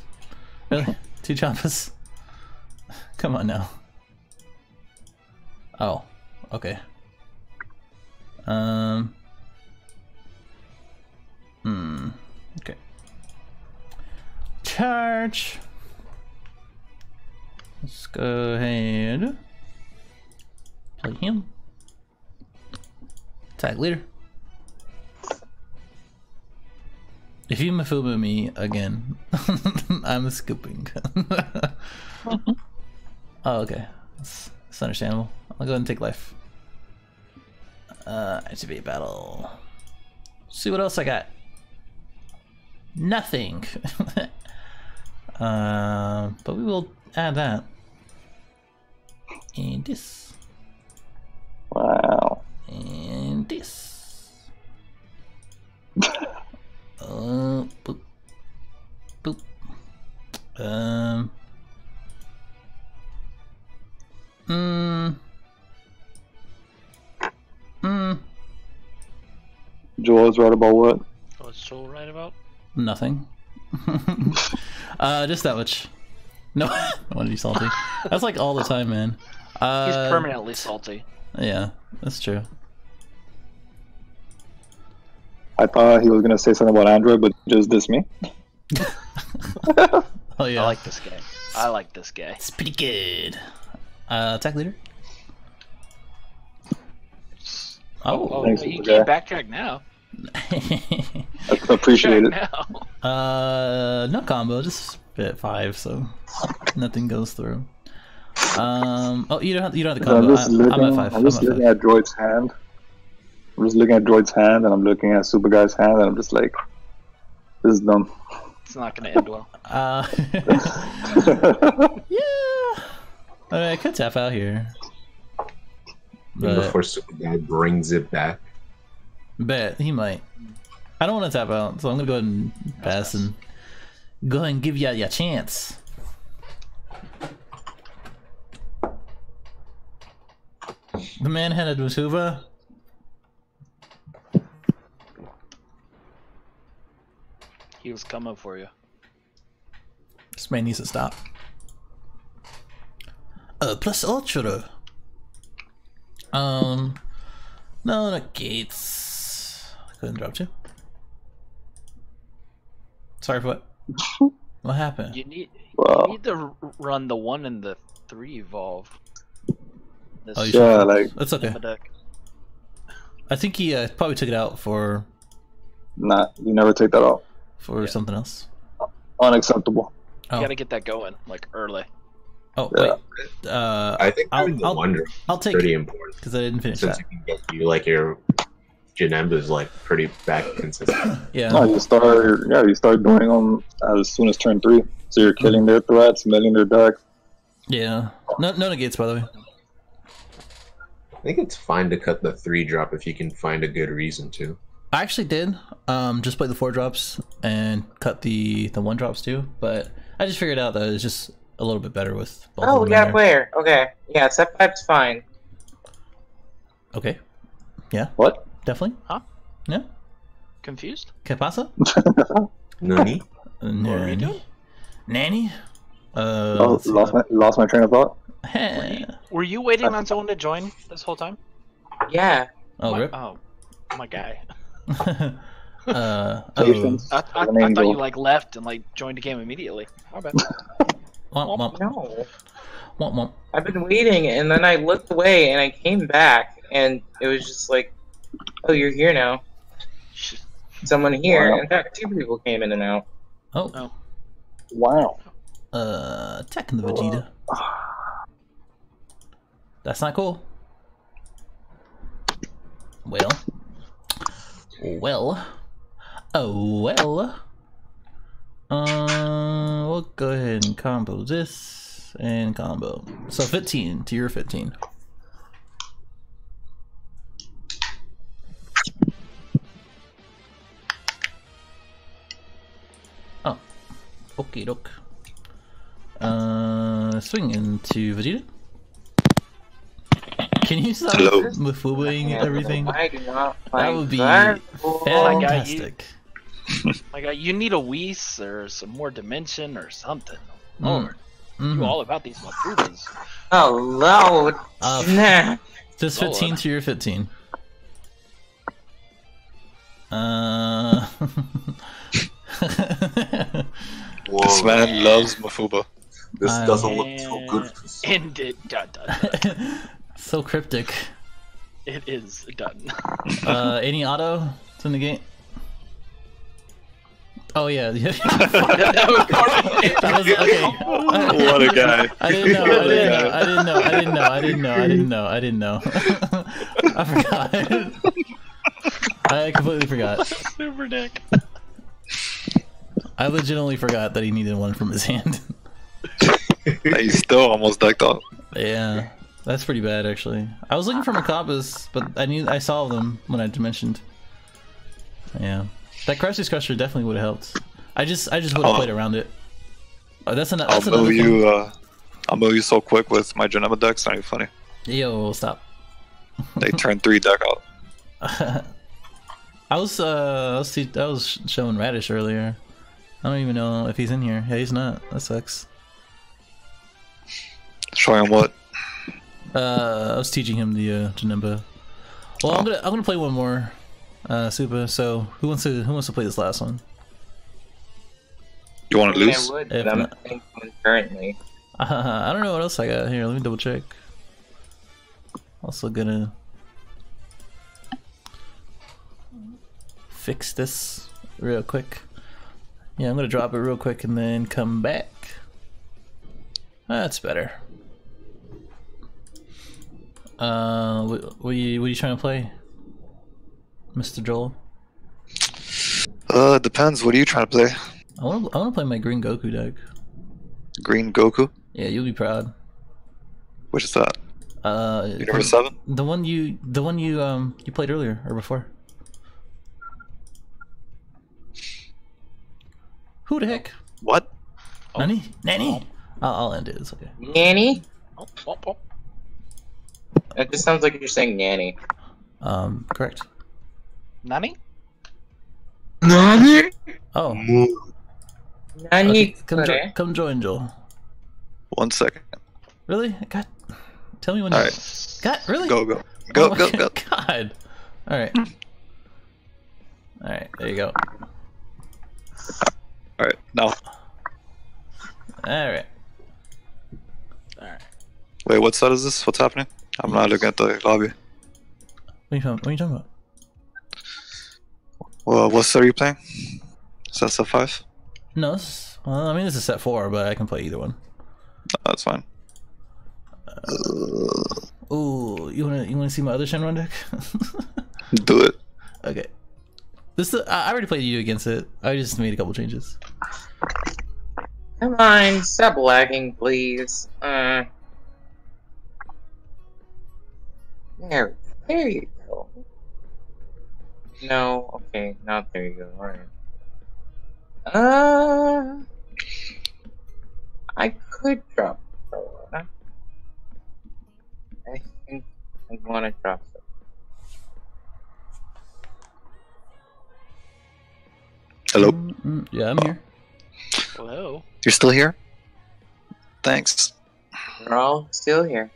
Speaker 3: really? Two choppers? Come on now. Oh, okay. Um. Hmm. Okay. Charge. Let's go ahead. Play him. Tag leader. If you Mafuba me again, I'm scooping. oh, okay. That's understandable. I'll go ahead and take life. Uh, activate battle. See what else I got. Nothing. uh, but we will add that. And this.
Speaker 2: Wow.
Speaker 3: And this. uh, boop. Boop. Um. Mm. Mm.
Speaker 2: Joel's right about what?
Speaker 6: What's Joel right about?
Speaker 3: Nothing. uh, just that much. No, I want to be salty. That's like all the time, man. Uh,
Speaker 6: He's permanently salty.
Speaker 3: Yeah, that's true.
Speaker 2: I thought he was gonna say something about Android, but just this me.
Speaker 3: Oh yeah,
Speaker 6: I like this guy. I like this guy.
Speaker 3: It's pretty good. Uh, attack leader. Oh,
Speaker 6: Oh,
Speaker 2: Thanks,
Speaker 6: you can
Speaker 2: Guy.
Speaker 6: backtrack now.
Speaker 2: I appreciate it.
Speaker 6: now.
Speaker 3: uh, no combo, just at five, so nothing goes through. Um, oh, you don't have you don't have the
Speaker 2: So I'm
Speaker 3: combo.
Speaker 2: just
Speaker 3: I,
Speaker 2: looking.
Speaker 3: I'm at 5
Speaker 2: I'm just
Speaker 3: I'm at
Speaker 2: looking
Speaker 3: five.
Speaker 2: at Droid's hand. I'm just looking at Droid's hand, and I'm looking at Super Guy's hand, and I'm just like, this is dumb.
Speaker 6: It's not going to end well.
Speaker 3: Uh, yeah. I, mean, I could tap out here, but
Speaker 8: Before Super Guy brings it back.
Speaker 3: Bet he might. I don't want to tap out, so I'm gonna go ahead and pass and go ahead and give you your chance. The man-headed Mafuba.
Speaker 6: He was coming for you.
Speaker 3: This man needs to stop. Uh, plus ultra. Um, no, not gates. I couldn't drop two. Sorry for what? what happened?
Speaker 6: You need
Speaker 2: Wow.
Speaker 6: you need to run the one and the three evolve. This
Speaker 3: Oh, you
Speaker 2: Yeah,
Speaker 3: should-
Speaker 2: like
Speaker 3: That's okay. I think he uh, probably took it out for
Speaker 2: nah, you never take that off.
Speaker 3: for something else.
Speaker 2: Unacceptable.
Speaker 3: Oh,
Speaker 6: You gotta get that going like early.
Speaker 3: oh
Speaker 2: Yeah.
Speaker 3: wait. Uh,
Speaker 8: I think
Speaker 3: I'll-
Speaker 8: having the
Speaker 3: I'll-
Speaker 8: wonder
Speaker 3: I'll take
Speaker 8: pretty
Speaker 3: it
Speaker 8: important
Speaker 3: because I didn't finish
Speaker 8: since
Speaker 3: that.
Speaker 8: you can get you like your Janemba's like pretty back consistent.
Speaker 3: Yeah.
Speaker 2: No, you start. Yeah, you start doing them as soon as turn three. So you're killing their threats, milling their decks.
Speaker 3: Yeah. No, no negates, by the way.
Speaker 8: I think it's fine to cut the three drop if you can find a good reason to.
Speaker 3: I actually did. Um, just play the four drops and cut the the one drops too. But I just figured out that it's just a little bit better with. both
Speaker 1: Oh,
Speaker 3: of them
Speaker 1: yeah,
Speaker 3: in there.
Speaker 1: where? Okay. Yeah, step five's fine.
Speaker 3: Okay. Yeah.
Speaker 2: What?
Speaker 3: Definitely.
Speaker 6: Huh?
Speaker 3: Yeah.
Speaker 6: Confused?
Speaker 3: ¿Qué pasa?
Speaker 8: Nani?
Speaker 6: What are you
Speaker 3: Nanny.
Speaker 6: doing?
Speaker 3: Nanny. Uh,
Speaker 2: Oh, lost my lost my train of thought.
Speaker 3: Heh.
Speaker 6: Were you waiting on someone to join this whole time?
Speaker 1: Yeah.
Speaker 3: oh,
Speaker 6: My-
Speaker 3: rip.
Speaker 6: oh, my guy.
Speaker 3: uh, oh.
Speaker 2: Patience.
Speaker 6: I, I, I thought
Speaker 2: angel.
Speaker 6: you like left and like joined the game immediately. My bad.
Speaker 3: Womp, womp,
Speaker 1: No.
Speaker 3: womp, womp.
Speaker 1: I've been waiting, and then I looked away, and I came back, and it was just like, oh, you're here now. Someone here.
Speaker 2: Wow.
Speaker 1: In fact, two people came in and out.
Speaker 3: Oh,
Speaker 6: Oh.
Speaker 2: Wow.
Speaker 3: uh, attacking the Vegeta. That's not cool. Well. Well. Oh, well. Uh, we'll go ahead and combo this and combo. So 15 to your 15. Okay, doke. Uh, swing into Vegeta. Can you stop
Speaker 5: Hello.
Speaker 3: Mafubaing everything?
Speaker 1: I do not
Speaker 3: That would be
Speaker 1: that cool.
Speaker 6: my God,
Speaker 3: fantastic.
Speaker 6: Like, uh, you need a Whis or some more dimension or something.
Speaker 3: Mm.
Speaker 6: Lord,
Speaker 3: Mhm.
Speaker 6: you all about these Mafubas.
Speaker 1: Oh, Lord.
Speaker 3: Uh,
Speaker 1: Nah.
Speaker 3: Just
Speaker 6: Lord.
Speaker 3: 15 to your 15. Uh.
Speaker 5: This man loves Mafuba.
Speaker 8: This
Speaker 3: I-
Speaker 8: doesn't look so good. For some-
Speaker 6: End it.
Speaker 3: So cryptic.
Speaker 6: It is done.
Speaker 3: Uh, any auto in the game? Oh yeah, yeah.
Speaker 6: that was part of it.
Speaker 3: That was okay.
Speaker 5: What a guy.
Speaker 3: I didn't know. I didn't know. I didn't know. I didn't know. I didn't know. I didn't know. I didn't know. I forgot. I completely forgot.
Speaker 6: Super dick.
Speaker 3: I legitimately forgot that he needed one from his hand.
Speaker 5: He's still almost decked out.
Speaker 3: yeah, that's pretty bad actually. I was looking for Mafubas, but I knew I saw them when I dimensioned. Yeah, that Crisis Crusher definitely would have helped. I just I just would have
Speaker 5: I'll-
Speaker 3: played around it. Oh, that's, an,
Speaker 5: I'll
Speaker 3: another
Speaker 5: you. Uh, I'll mill you so quick with my Janemba deck. It's not even funny.
Speaker 3: Yo, stop.
Speaker 5: They turn three deck out.
Speaker 3: I was uh I was, see- I was showing Radish earlier. I don't even know if he's in here. Yeah, he's not. That sucks.
Speaker 5: Show him what.
Speaker 3: Uh, I was teaching him the uh, Janemba. Well, I'm gonna I'm gonna play one more, uh, Supa. So who wants to who wants to play this last one?
Speaker 5: You want to
Speaker 1: mean,
Speaker 5: lose?
Speaker 1: I would,
Speaker 3: If
Speaker 1: but I'm
Speaker 3: not-
Speaker 1: currently.
Speaker 3: Uh, I don't know what else I got here. Let me double check. Also gonna fix this real quick. Yeah, I'm gonna drop it real quick and then come back. That's better. Uh, what, what are you what are you trying to play, Mr. Joel?
Speaker 5: Uh, it depends. What are you trying to play?
Speaker 3: I want to I want to play my Green Goku deck.
Speaker 5: Green Goku?
Speaker 3: Yeah, you'll be proud.
Speaker 5: Which is that?
Speaker 3: Uh,
Speaker 5: Universe Seven?
Speaker 3: The one you, the one you, um, you played earlier or before. Who the heck?
Speaker 5: What?
Speaker 3: Nanny? Nani? I'll, I'll end it. It's okay.
Speaker 1: Nanny?
Speaker 6: Oh, oh, oh.
Speaker 1: It just sounds like you're saying nanny.
Speaker 3: Um, correct.
Speaker 6: Nani?
Speaker 1: Nanny?
Speaker 3: Oh,
Speaker 1: Nanny?
Speaker 3: okay, come, jo- come join Joel.
Speaker 5: One second.
Speaker 3: Really? God, tell me when. you...
Speaker 5: Alright.
Speaker 3: God, really?
Speaker 5: Go, go. Go,
Speaker 3: Oh
Speaker 5: go, go.
Speaker 3: God. All right. All right. There you go.
Speaker 5: Alright, now.
Speaker 3: All right.
Speaker 6: Alright.
Speaker 5: Wait, what side is this? What's happening? I'm not looking at the lobby.
Speaker 3: What are you, talking- what are you talking about?
Speaker 5: Well, what set are you playing? Is that set 5?
Speaker 3: No, this, well, I mean this is set four, but I can play either one.
Speaker 5: That's fine.
Speaker 3: Ooh, you wanna you wanna see my other Shenron deck?
Speaker 5: Do it.
Speaker 3: okay. This I I already played you against it. I just made a couple changes.
Speaker 1: Come on, stop lagging, please. Uh. There, there you go. No, okay, not there you go. Alright. Uh. I could drop. I think I want to drop
Speaker 5: Hello?
Speaker 3: Mm, yeah, I'm here.
Speaker 6: Hello.
Speaker 5: You're still here? Thanks.
Speaker 1: We're all still here.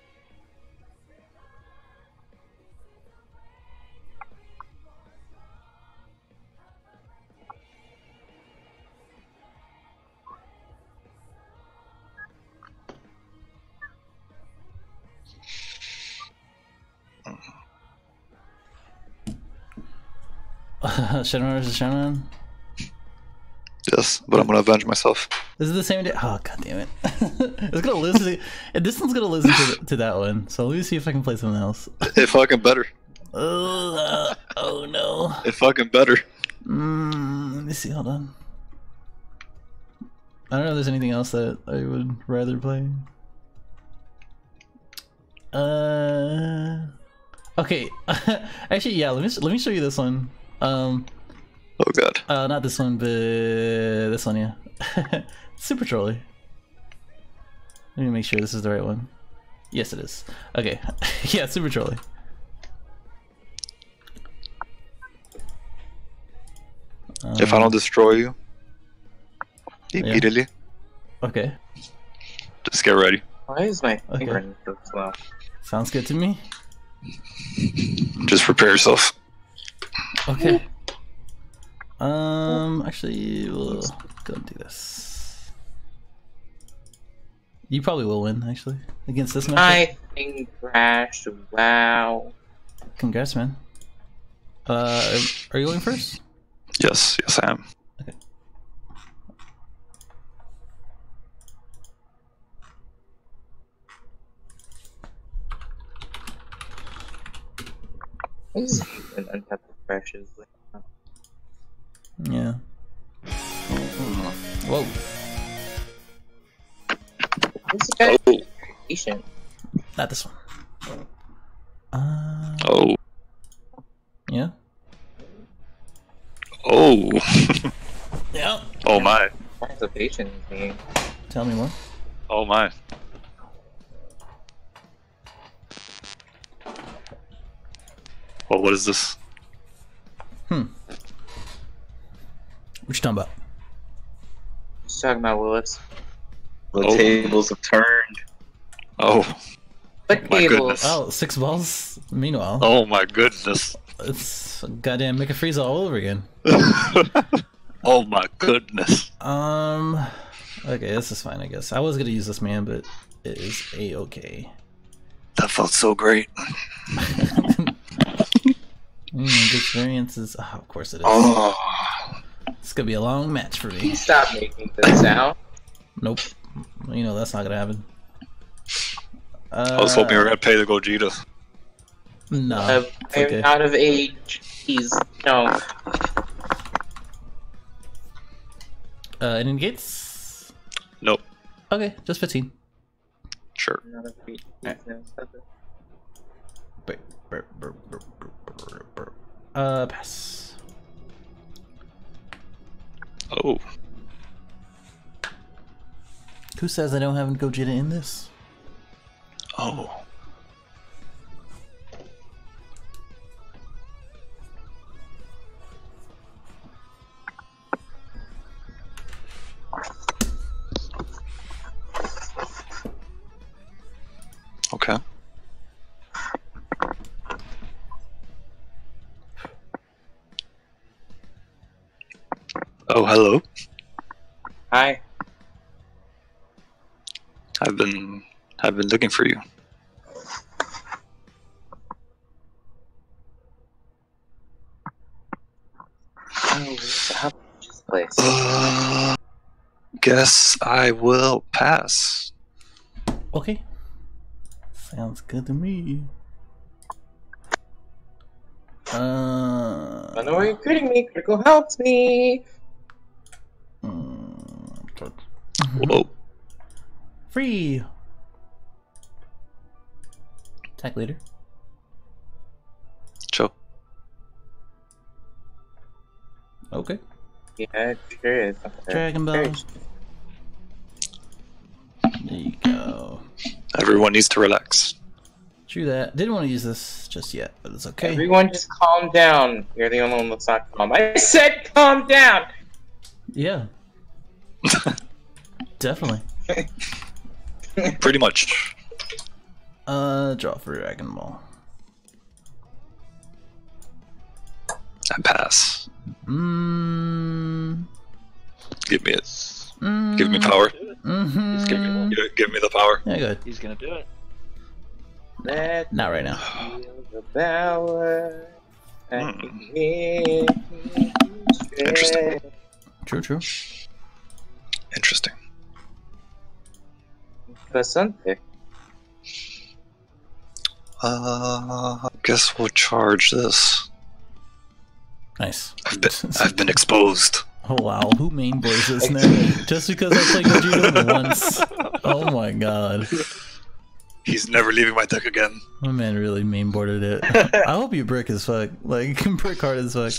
Speaker 3: Shenron versus Shenron.
Speaker 9: Yes, but I'm gonna avenge myself.
Speaker 3: This is the same day. Oh god damn it! it's gonna listen. and this one's gonna lose to, to that one. So let me see if I can play something else.
Speaker 9: It fucking better.
Speaker 3: Uh, oh no.
Speaker 9: It fucking better.
Speaker 3: Mm, let me see. Hold on. I don't know if there's anything else that I would rather play. Uh. Okay. Actually, yeah. Let me let me show you this one. Um.
Speaker 9: Oh god.
Speaker 3: Uh, not this one, but this one, yeah. Super Trolley. Let me make sure this is the right one. Yes, it is. Okay. yeah, Super Trolley.
Speaker 9: If I
Speaker 3: Um,
Speaker 9: don't destroy you immediately,
Speaker 3: Okay.
Speaker 9: just get ready.
Speaker 1: Why is my
Speaker 3: Okay.
Speaker 1: finger so slow?
Speaker 3: Sounds good to me.
Speaker 9: Just prepare yourself.
Speaker 3: Okay. Um, actually, we'll go and do this. You probably will win, actually, against this matchup.
Speaker 1: My thing crashed. Wow.
Speaker 3: Congrats, man. Uh, are you going first?
Speaker 9: Yes, yes I am.
Speaker 1: I just hate when untapped crashes.
Speaker 3: Yeah. Whoa.
Speaker 1: This guy
Speaker 9: Oh,
Speaker 1: patient.
Speaker 3: Not this one. Uh,
Speaker 9: oh,
Speaker 3: yeah.
Speaker 9: oh,
Speaker 3: Yeah.
Speaker 9: oh my,
Speaker 1: Why is a patient game?
Speaker 3: Tell me more.
Speaker 9: oh my. Well, what is this?
Speaker 3: Hmm. What you talking about?
Speaker 1: Just talking about Willis.
Speaker 7: The
Speaker 9: Oh.
Speaker 7: tables have turned.
Speaker 9: Oh,
Speaker 1: What
Speaker 9: My
Speaker 1: tables?
Speaker 9: goodness.
Speaker 3: Oh, six balls. Meanwhile,
Speaker 9: oh my goodness.
Speaker 3: it's goddamn Mecha Frieza all over again.
Speaker 9: oh my goodness.
Speaker 3: Um. Okay, this is fine, I guess. I was gonna use this man, but it is a okay.
Speaker 9: That felt so great.
Speaker 3: Mm, good experiences. Oh, of course it is.
Speaker 9: Oh,
Speaker 3: It's gonna be a long match for me.
Speaker 1: Stop making this sound.
Speaker 3: Nope. You know that's not gonna happen. Uh,
Speaker 9: I was hoping we were gonna pay the Gogeta.
Speaker 3: No,
Speaker 1: I'm, I'm
Speaker 3: okay.
Speaker 1: out of age. Please, no.
Speaker 3: Uh, any gates?
Speaker 9: Nope.
Speaker 3: Okay, just 15.
Speaker 9: Sure.
Speaker 1: I'm out of
Speaker 9: Oh,
Speaker 3: Who says I don't have Gogeta in this?
Speaker 9: oh. Oh, hello.
Speaker 1: Hi.
Speaker 9: I've been I've been looking for you.
Speaker 1: Oh, how this place?
Speaker 9: Uh, guess I will pass.
Speaker 3: Okay. Sounds good to me. Uh.
Speaker 1: I know you're recruiting me. Critical helps me.
Speaker 3: Mm,
Speaker 9: Whoa.
Speaker 3: Free. Attack leader.
Speaker 9: Chill.
Speaker 3: Okay.
Speaker 1: Yeah, it sure is.
Speaker 3: Dragon Ball. There you go.
Speaker 9: Everyone needs to relax.
Speaker 3: True that. Didn't want to use this just yet, but it's okay.
Speaker 1: Everyone just calm down. You're the only one that's not calm. I said calm down!
Speaker 3: Yeah. Definitely.
Speaker 9: Pretty much.
Speaker 3: Uh, draw for Dragon Ball.
Speaker 9: I pass.
Speaker 3: Mmm.
Speaker 9: Give me it.
Speaker 3: Mm,
Speaker 9: Give me power.
Speaker 3: Mm-hmm.
Speaker 9: Give me, give, give me the power.
Speaker 3: Yeah, good.
Speaker 6: He's gonna do it.
Speaker 1: Let
Speaker 3: Not right now.
Speaker 1: me feel the power. I
Speaker 9: Hmm.
Speaker 1: can
Speaker 3: True, true.
Speaker 9: Interesting.
Speaker 1: Bastante.
Speaker 9: Uh, I guess we'll charge this.
Speaker 3: Nice.
Speaker 9: I've been, I've been exposed.
Speaker 3: Oh wow, who main boys this now? Just because I played Gogeta once. Oh my god.
Speaker 9: He's never leaving my deck again.
Speaker 3: My man really mainboarded it. I hope you brick as fuck. Like you can brick hard as fuck.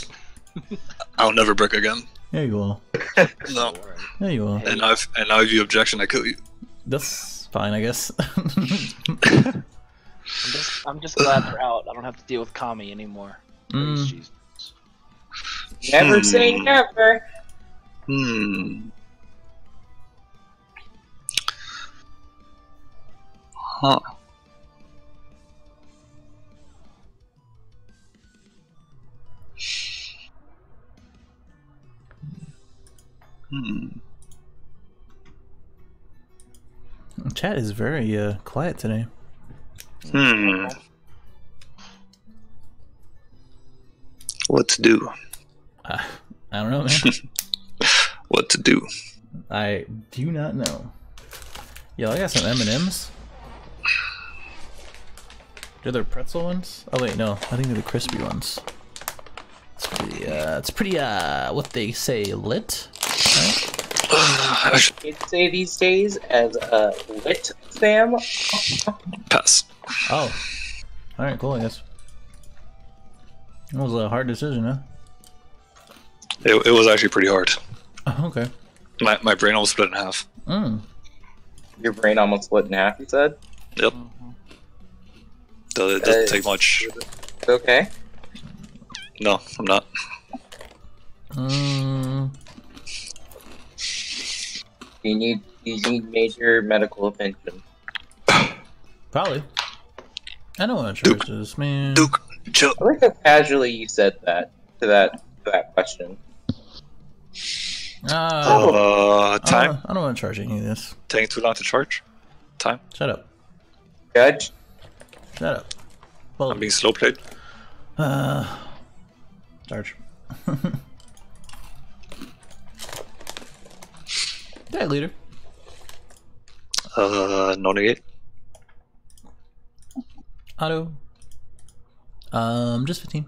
Speaker 9: I'll never brick again.
Speaker 3: Yeah, you are.
Speaker 9: No.
Speaker 3: Yeah, you are.
Speaker 9: And I've and now if you objection, I kill you.
Speaker 3: That's fine, I guess.
Speaker 6: I'm just, I'm just glad they're out. I don't have to deal with Kami anymore.
Speaker 3: Mm.
Speaker 1: Never
Speaker 9: Hmm.
Speaker 1: say never.
Speaker 9: Hmm. Huh. Hmm.
Speaker 3: Chat is very uh, quiet today.
Speaker 9: Hmm. What to do?
Speaker 3: Uh, I don't know, man.
Speaker 9: What to do?
Speaker 3: I do not know. Yo, I got some M and M's. Are there pretzel ones? Oh wait, no. I think they're the crispy ones. It's pretty. Uh, it's pretty. Uh, what they say, lit. Right?
Speaker 9: I should
Speaker 1: say these days as a lit fam.
Speaker 9: pass.
Speaker 3: Oh. All right, cool. I guess. That was a hard decision, huh?
Speaker 9: It, it was actually pretty hard.
Speaker 3: Oh, okay.
Speaker 9: My my brain almost split in half.
Speaker 3: Mm.
Speaker 1: Your brain almost split in half. You said.
Speaker 9: Yep. It doesn't
Speaker 1: Uh,
Speaker 9: take much.
Speaker 1: It's okay.
Speaker 9: No, I'm not.
Speaker 3: Mm.
Speaker 1: You need you need major medical attention.
Speaker 3: Probably. I don't want to charge this, man.
Speaker 9: Duke, chill.
Speaker 1: I like how casually you said that to that to that question.
Speaker 9: Uh,
Speaker 3: I
Speaker 9: time.
Speaker 3: don't, I don't want to charge any of this.
Speaker 9: Taking too long to charge. Time.
Speaker 3: Shut up.
Speaker 1: Judge,
Speaker 3: Shut up. Well,
Speaker 9: I'm being slow played.
Speaker 3: uh, charge. Dead leader.
Speaker 9: Uh, no negate.
Speaker 3: Auto. Um, just 15.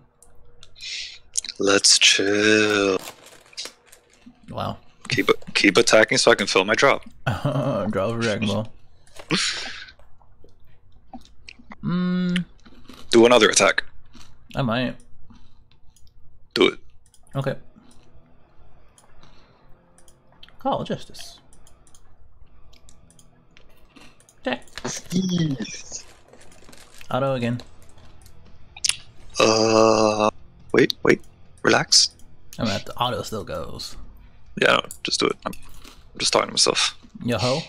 Speaker 9: Let's chill.
Speaker 3: Wow.
Speaker 9: Keep keep attacking so I can fill my drop.
Speaker 3: Draw over Dragon Ball. Mmm,
Speaker 9: Do another attack.
Speaker 3: I might.
Speaker 9: Do it.
Speaker 3: Okay. Call of Justice. Attack. Auto again.
Speaker 9: Uh, wait, wait, relax.
Speaker 3: I'm at the auto still goes.
Speaker 9: Yeah, no, just do it. I'm, I'm just talking to myself.
Speaker 3: Yo ho.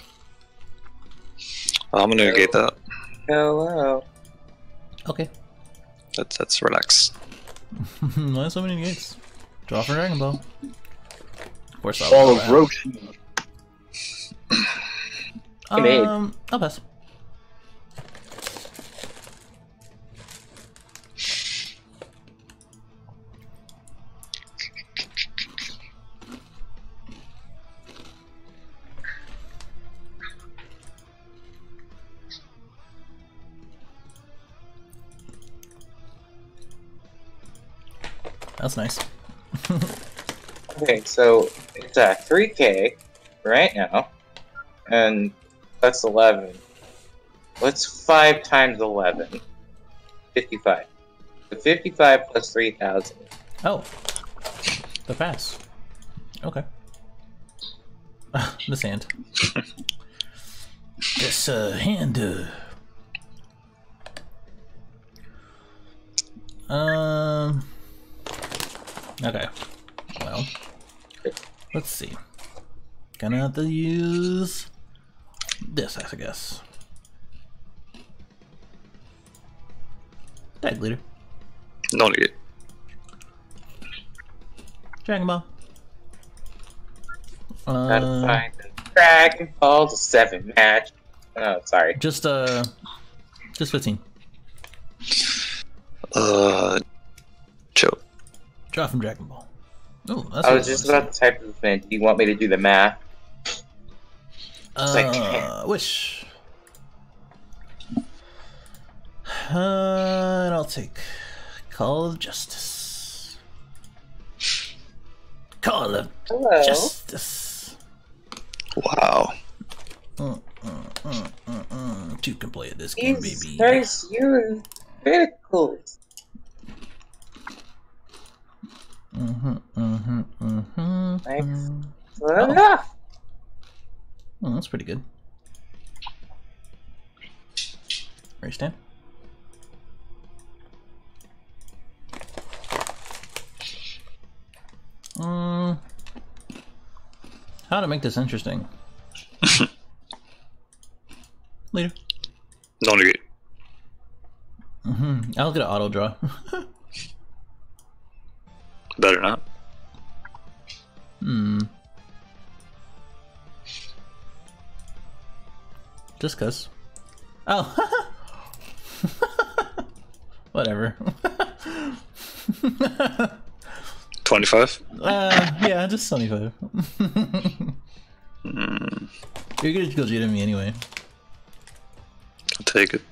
Speaker 9: I'm gonna negate that.
Speaker 1: hello.
Speaker 3: Okay.
Speaker 9: That's that's relax.
Speaker 3: Why so many gates? Draw for Dragon Ball. Of course I'll
Speaker 2: All
Speaker 3: draw
Speaker 2: of. Roshi.
Speaker 3: Um, I'll pass. That's nice.
Speaker 1: Okay, so it's at 3k right now, and that's 11. What's 5 times 11? 55. So 55 plus 3,000.
Speaker 3: Oh, the pass. Okay. this hand. this uh, hand. Uh... Um. Okay. Well, let's see. Gonna have to use this, I guess. Tag leader.
Speaker 9: No negate.
Speaker 3: Dragon Ball.
Speaker 1: Gotta
Speaker 3: Uh,
Speaker 1: find the Dragon Ball to 7 match. Oh, sorry.
Speaker 3: just uh, just fifteen.
Speaker 9: Uh, chill.
Speaker 3: Draw from Dragon Ball. Oh, that's
Speaker 1: I was just about to type this in. Do you want me to do the math? like-
Speaker 3: Uh, wish. Uh, and I'll take Call of Justice. Call of
Speaker 1: Hello.
Speaker 3: Justice.
Speaker 9: Wow.
Speaker 3: Mm, mm, mm, mm, mm. Two can play at this game, baby.
Speaker 1: Christ, you criticals.
Speaker 3: Mm-hmm, mm-hmm, mm-hmm.
Speaker 1: Thanks.
Speaker 3: Oh.
Speaker 1: Enough.
Speaker 3: Oh, that's pretty good. Where you stand? Mm. How to make this interesting? Later.
Speaker 9: Don't negate.
Speaker 3: Mm-hmm. I'll get an auto draw.
Speaker 9: Better not.
Speaker 3: hmm. Just cuz. Oh. Whatever.
Speaker 9: 25?
Speaker 3: uh, yeah, just 75.
Speaker 9: Mm,
Speaker 3: You're gonna go to me anyway.
Speaker 9: I'll take it.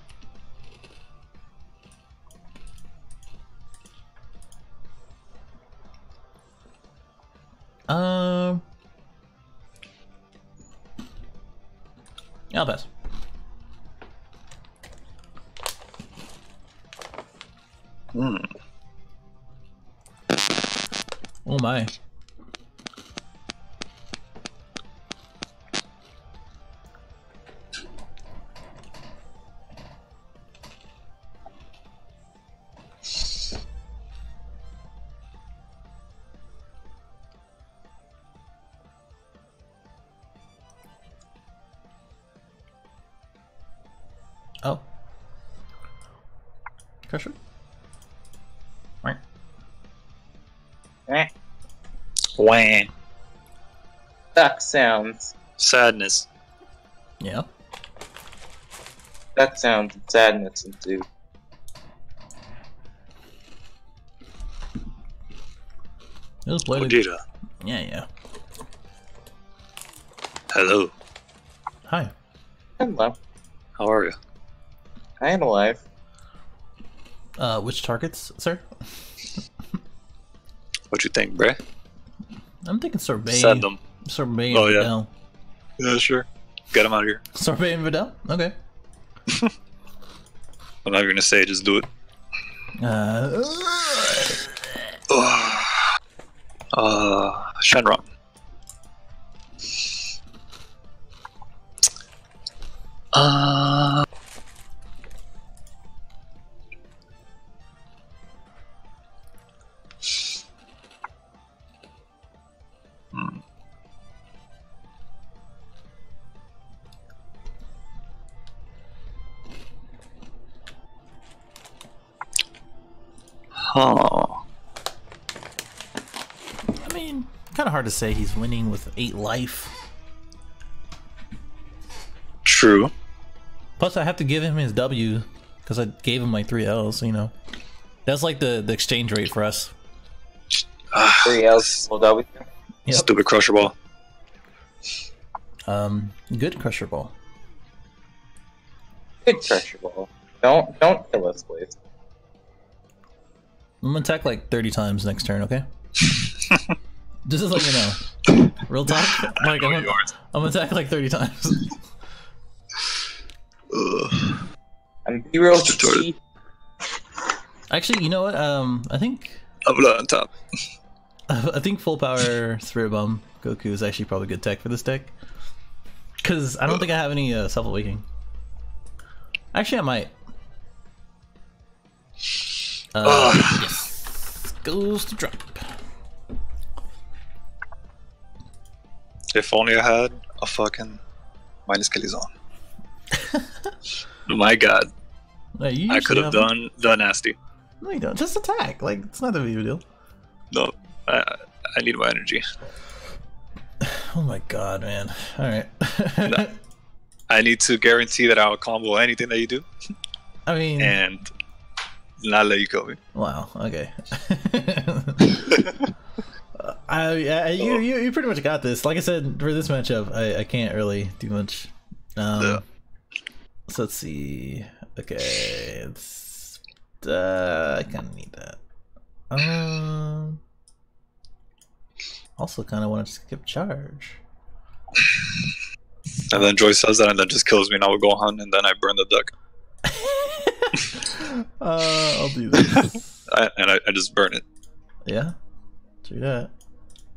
Speaker 9: Wah.
Speaker 1: Duck sounds.
Speaker 9: Sadness.
Speaker 3: Yeah.
Speaker 1: That sounds sadness ensue.
Speaker 3: It was played.
Speaker 9: Gogeta.
Speaker 3: Yeah, yeah.
Speaker 9: Hello.
Speaker 3: Hi.
Speaker 1: Hello.
Speaker 9: How are you?
Speaker 1: I am alive.
Speaker 3: Uh, which targets, sir?
Speaker 9: What you think, bruh?
Speaker 3: I'm thinking sorbet.
Speaker 9: Send them.
Speaker 3: Sorbet
Speaker 9: Oh,
Speaker 3: and
Speaker 9: yeah.
Speaker 3: Vidal.
Speaker 9: Yeah, sure. Get him out of here.
Speaker 3: Sorbet and Vidal? Okay.
Speaker 9: I'm not even gonna say it, just do it.
Speaker 3: Uh,
Speaker 9: uh, Shenron. Huh.
Speaker 3: I mean, kind of hard to say he's winning with eight life.
Speaker 9: True.
Speaker 3: Plus, I have to give him his W because I gave him like three L's. You know, that's like the the exchange rate for us.
Speaker 1: Three L's, full W.
Speaker 3: Yep.
Speaker 9: Stupid crusher ball.
Speaker 3: Um, good crusher ball.
Speaker 1: Good crusher ball. Don't don't kill us, please.
Speaker 3: I'm gonna attack like 30 times next turn. Okay. Just to let you know. Real talk. Like I'm, gonna, I'm gonna attack like 30 times.
Speaker 9: Ugh.
Speaker 1: I'm zero
Speaker 9: It's retarded.
Speaker 3: Actually, you know what? Um, I think
Speaker 9: I'm not on top.
Speaker 3: I think full power Spirit Bomb Goku is actually probably good tech for this deck. Cause I don't think I have any uh, self awakening. Actually, I might. Uh,
Speaker 9: Ugh.
Speaker 3: yes. Goes to drop.
Speaker 9: If only I had a fucking minus Kelizon. My god,
Speaker 3: No, you
Speaker 9: I could have
Speaker 3: them.
Speaker 9: done the nasty.
Speaker 3: No, you don't. Just attack. Like it's not that big deal.
Speaker 9: No, I, I need my energy.
Speaker 3: Oh my god, man. All right.
Speaker 9: No. I need to guarantee that I'll combo anything that you do
Speaker 3: I mean,
Speaker 9: and not let you kill me.
Speaker 3: wow. Okay. Uh, I, I you, you you pretty much got this. Like I said for this matchup, I, I can't really do much. Um,
Speaker 9: Yeah.
Speaker 3: So let's see. Okay, it's uh, I kind of need that. Um, also kind of want to skip charge.
Speaker 9: And then Joy says that and then just kills me now go Gohan and then I burn the deck.
Speaker 3: Uh, I'll do this.
Speaker 9: I, and I, I just burn it.
Speaker 3: yeah, do that.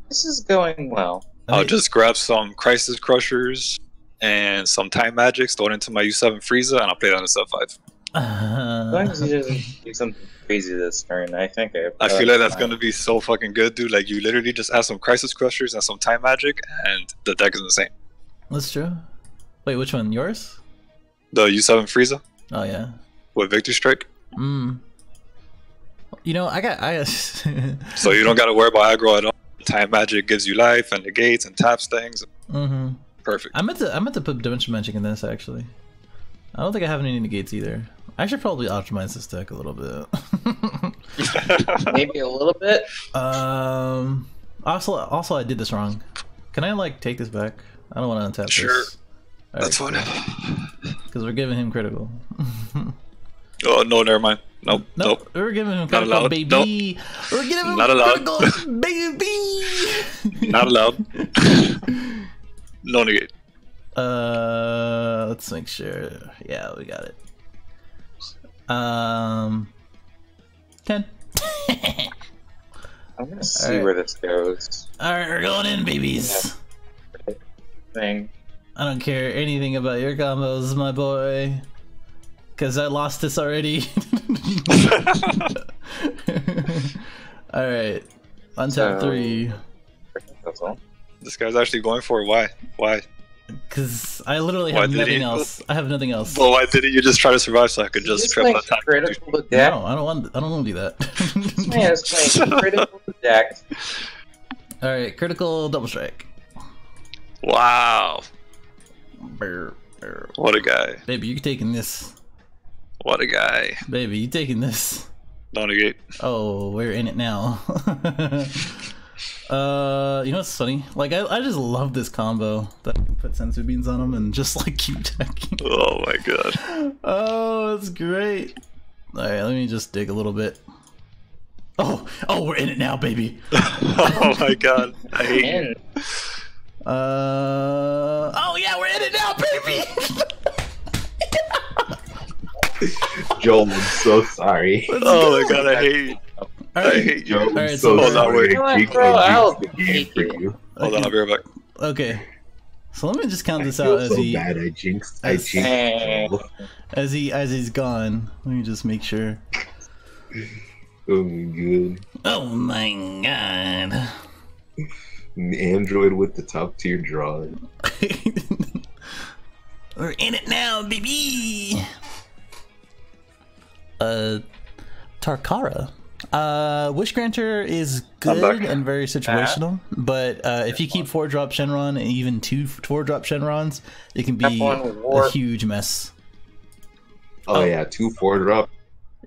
Speaker 1: This is going well.
Speaker 3: I
Speaker 9: I'll
Speaker 3: mean-
Speaker 9: just grab some Crisis Crushers and some Time Magics, throw it into my U7 Frieza, and I'll play that in the sub 5.
Speaker 1: As long
Speaker 3: Uh,
Speaker 1: as he doesn't do something crazy this turn, I think I.
Speaker 9: I feel like that's gonna be so fucking good, dude. Like, you literally just add some Crisis Crushers and some Time Magic, and the deck is insane.
Speaker 3: that's true. Wait, which one? Yours?
Speaker 9: The U7 Frieza
Speaker 3: Oh yeah.
Speaker 9: with Victory Strike.
Speaker 3: Mm. You know, I got I.
Speaker 9: So you don't gotta worry about aggro at all. Time Magic gives you life and negates and taps things.
Speaker 3: Mm-hmm.
Speaker 9: Perfect.
Speaker 3: I meant to I meant to put dimension magic in this actually. I don't think I have any negates either. I should probably optimize this deck a little bit.
Speaker 1: maybe a little bit.
Speaker 3: um. Also, also I did this wrong. Can I like take this back? I don't want to untap
Speaker 9: Sure.
Speaker 3: this. Sure.
Speaker 9: That's fine.
Speaker 3: Because we're giving him critical.
Speaker 9: Oh, no, never mind. Nope,
Speaker 3: Nope,
Speaker 9: nope.
Speaker 3: we're giving him
Speaker 9: Not
Speaker 3: critical,
Speaker 9: allowed.
Speaker 3: baby. We're giving him
Speaker 9: Not allowed.
Speaker 3: critical, baby.
Speaker 9: Not allowed. no negate.
Speaker 3: Uh, let's make sure. Yeah, we got it. Um, ten.
Speaker 1: I'm gonna see
Speaker 3: Alright.
Speaker 1: where this goes.
Speaker 3: All right, we're going in, babies.
Speaker 1: Thing.
Speaker 3: I don't care anything about your combos, my boy, because I lost this already. all right, on tap
Speaker 1: So-
Speaker 3: three.
Speaker 1: That's all.
Speaker 9: This guy's actually going for it. Why? Why?
Speaker 3: Because I literally
Speaker 9: Why
Speaker 3: have
Speaker 9: did
Speaker 3: nothing
Speaker 9: he-
Speaker 3: else. I have nothing else.
Speaker 9: Well, why didn't you just try to survive so I could just
Speaker 1: Just
Speaker 9: triple
Speaker 1: like
Speaker 9: attack?
Speaker 1: critical deck.
Speaker 3: No, I don't want. I don't want to do that.
Speaker 1: Man, it's like critical deck.
Speaker 3: All right, critical double strike.
Speaker 9: Wow.
Speaker 3: Brr, brr.
Speaker 9: What a guy.
Speaker 3: Baby, you taking this.
Speaker 9: What a guy.
Speaker 3: Baby, you taking this.
Speaker 9: No negate.
Speaker 3: Oh, we're in it now. uh, you know what's funny? Like, I, I just love this combo that I can put senzu beans on them and just like keep attacking.
Speaker 9: Oh my god.
Speaker 3: Oh, that's great. All right, let me just dig a little bit. Oh, oh, we're in it now, baby.
Speaker 9: oh my god. I hate you.
Speaker 1: In.
Speaker 3: Uh, oh yeah, we're in it now, baby.
Speaker 8: Joel, I'm so sorry.
Speaker 9: Oh my god, I hate you.
Speaker 3: All
Speaker 9: I hate you.
Speaker 8: Joel, I'm
Speaker 3: Alright, so
Speaker 8: so
Speaker 9: hold on,
Speaker 8: sorry.
Speaker 9: wait.
Speaker 1: You know what,
Speaker 8: I jinxed-
Speaker 1: bro?
Speaker 8: I
Speaker 1: I'll
Speaker 8: jinxed the for you.
Speaker 9: Hold on, I'll be right back.
Speaker 3: okay. So let me just count
Speaker 8: I
Speaker 3: this
Speaker 8: feel
Speaker 3: out as
Speaker 8: so
Speaker 3: he
Speaker 8: bad. I jinxed. I
Speaker 3: as-
Speaker 8: jinxed.
Speaker 3: As he as he's gone. Let me just make sure.
Speaker 8: Oh my god.
Speaker 3: Oh my god.
Speaker 8: An Android with the top tier drawing.
Speaker 3: We're in it now, baby. Uh, Tarkara. Uh, Wish Granter is
Speaker 2: I'm
Speaker 3: good
Speaker 2: back.
Speaker 3: and very situational, but uh, if you keep four drop Shenron and even two four drop Shenrons, it can be
Speaker 1: Step one, war.
Speaker 3: a huge mess.
Speaker 8: Oh,
Speaker 3: Oh.
Speaker 8: yeah, two four drop.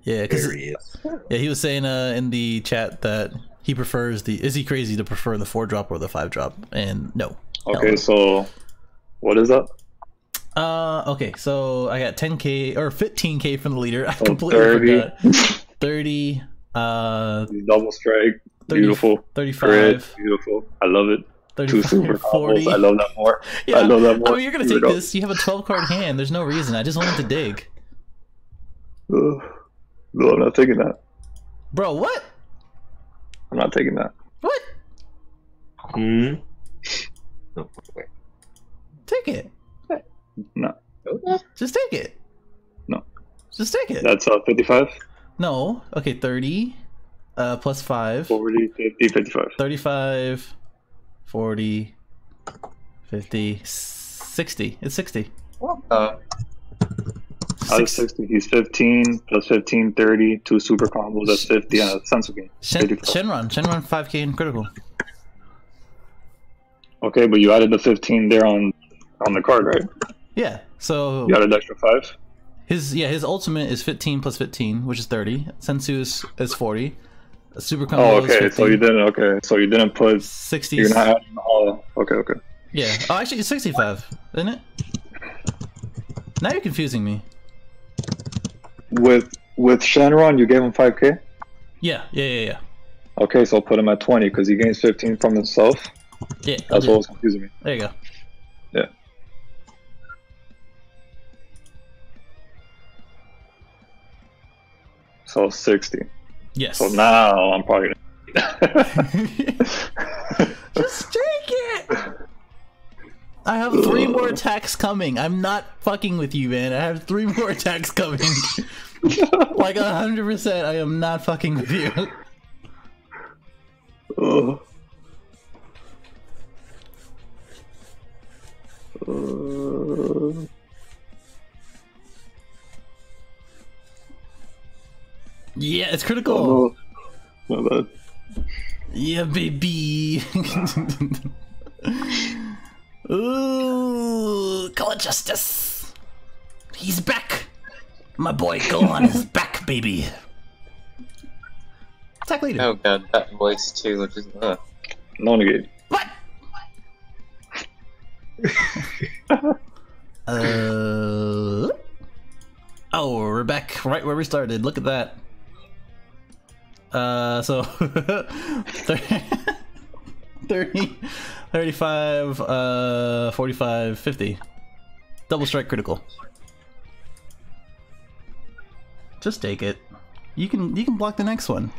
Speaker 3: Yeah, because
Speaker 8: There he is.
Speaker 3: yeah, he was saying uh, in the chat that he prefers the. Is he crazy to prefer the four drop or the five drop? And no.
Speaker 2: Okay,
Speaker 3: no.
Speaker 2: so what is that?
Speaker 3: Uh, okay, so I got 10k or 15k from the leader. I
Speaker 2: Oh,
Speaker 3: completely
Speaker 2: 30.
Speaker 3: forgot. 30, uh,
Speaker 2: Double strike,
Speaker 3: 30,
Speaker 2: beautiful.
Speaker 3: 35,
Speaker 2: Crit, beautiful. I love it. Two super
Speaker 3: 40.
Speaker 2: combos. I love that more.
Speaker 3: Yeah,
Speaker 2: I love that more.
Speaker 3: I mean, you're gonna take this. You have a 12 card hand. There's no reason. I just wanted to dig,
Speaker 2: Ugh. No, I'm not taking that.
Speaker 3: bro. What?
Speaker 2: I'm not taking that.
Speaker 3: What?
Speaker 8: Hmm? No, wait.
Speaker 3: Take it.
Speaker 2: No,
Speaker 3: Just take it.
Speaker 2: No.
Speaker 3: Just take it.
Speaker 2: that's uh, 55,
Speaker 3: No. Okay, 30, uh, plus five.
Speaker 2: 40, 50, 55.
Speaker 3: 35, 40, 50, 60. It's 60.
Speaker 1: What the?
Speaker 2: Was
Speaker 3: Six-
Speaker 2: 60. He's 15 plus 15, 30. Two super combos. That's 50 on a Sensuke.
Speaker 3: Shen- Shenron. Shenron 5k in critical.
Speaker 2: Okay, but you added the 15 there on on the card, right?
Speaker 3: Yeah. So
Speaker 2: You added extra five.
Speaker 3: his yeah his ultimate is 15 plus 15, which is 30. Senzu is, is 40. Super combo.
Speaker 2: Oh, okay. So you didn't. Okay, so you didn't put.
Speaker 3: 60.
Speaker 2: You're not adding all. Okay, okay.
Speaker 3: Yeah. Oh, actually, it's 65, isn't it? Now you're confusing me.
Speaker 2: With with Shenron, you gave him 5k.
Speaker 3: Yeah, yeah, yeah, yeah.
Speaker 2: Okay, so I'll put him at 20 because he gains 15 from himself.
Speaker 3: Yeah,
Speaker 2: That's what was confusing me.
Speaker 3: There you go.
Speaker 2: Yeah. So 60.
Speaker 3: Yes.
Speaker 2: So now I'm probably.
Speaker 3: Just take it. I have three more attacks coming. I'm not fucking with you, man. I have three more attacks coming. like hundred percent, I am not fucking with you.
Speaker 2: Ugh. Uh,
Speaker 3: Yeah, it's critical.
Speaker 2: oh, no. My bad.
Speaker 3: Yeah, baby. Ooh, Call of Justice. He's back. My boy Gohan is back, baby. Attack leader.
Speaker 1: Oh god, that voice too, which is uh.
Speaker 2: No negate.
Speaker 3: What? uh. Oh, we're back right where we started. Look at that. Uh, so 30, 30 35, uh, 45, 50. Double strike critical. Just take it. You can you can block the next one.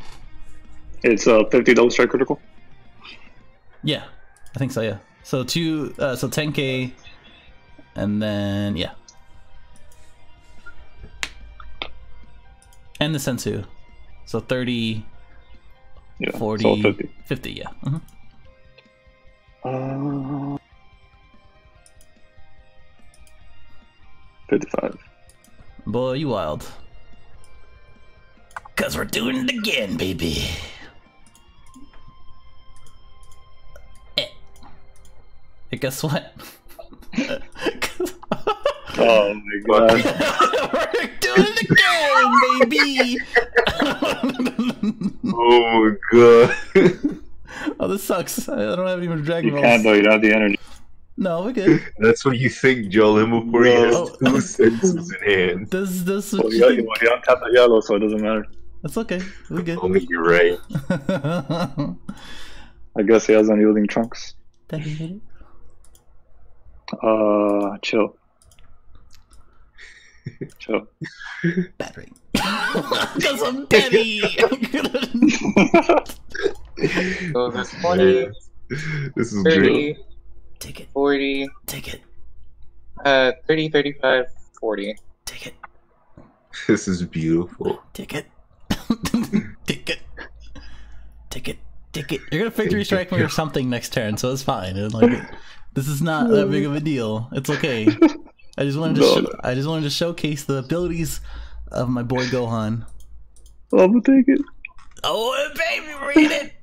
Speaker 2: It's uh 50 double strike critical.
Speaker 3: Yeah, I think so. Yeah. So two, uh, so 10k, and then yeah, and the senzu. So 30,
Speaker 2: Yeah.
Speaker 3: 40,
Speaker 2: So 50.
Speaker 3: 50, Yeah. mhm.
Speaker 2: Uh, 55.
Speaker 3: Boy, you wild. Cause we're doing it again, baby. Eh. Hey, guess what?
Speaker 2: Oh my god.
Speaker 3: we're doing it again, baby.
Speaker 8: Oh my god.
Speaker 3: oh, this sucks. I I don't have any more Dragon
Speaker 2: You can't though, you don't have the energy.
Speaker 3: No, we're good.
Speaker 8: That's what you think, Joel before he has two senzus in hand.
Speaker 3: This, this,
Speaker 2: Well,
Speaker 3: what
Speaker 2: you,
Speaker 3: you
Speaker 2: got,
Speaker 3: think?
Speaker 2: you, you don't tap the yellow, so it doesn't matter.
Speaker 3: That's okay. We're good.
Speaker 8: Only you're right.
Speaker 2: I guess he has unyielding trunks. Uh, chill. chill.
Speaker 3: Battery. Cause I'm petty.
Speaker 1: So there's 20,
Speaker 8: This is great.
Speaker 1: 30,
Speaker 3: Take it.
Speaker 1: 40,
Speaker 3: Take it.
Speaker 1: uh, 30, 35, 40.
Speaker 3: Take it.
Speaker 8: This is beautiful.
Speaker 3: Take it. Take it. Take it. Take it. You're gonna victory strike me or something next turn, so it's fine. And like, this is not that big of a deal. It's okay. I just wanted to.
Speaker 2: No,
Speaker 3: Show,
Speaker 2: no.
Speaker 3: I just wanted to showcase the abilities of my boy Gohan.
Speaker 2: I'm gonna take it.
Speaker 3: Oh, baby, read it.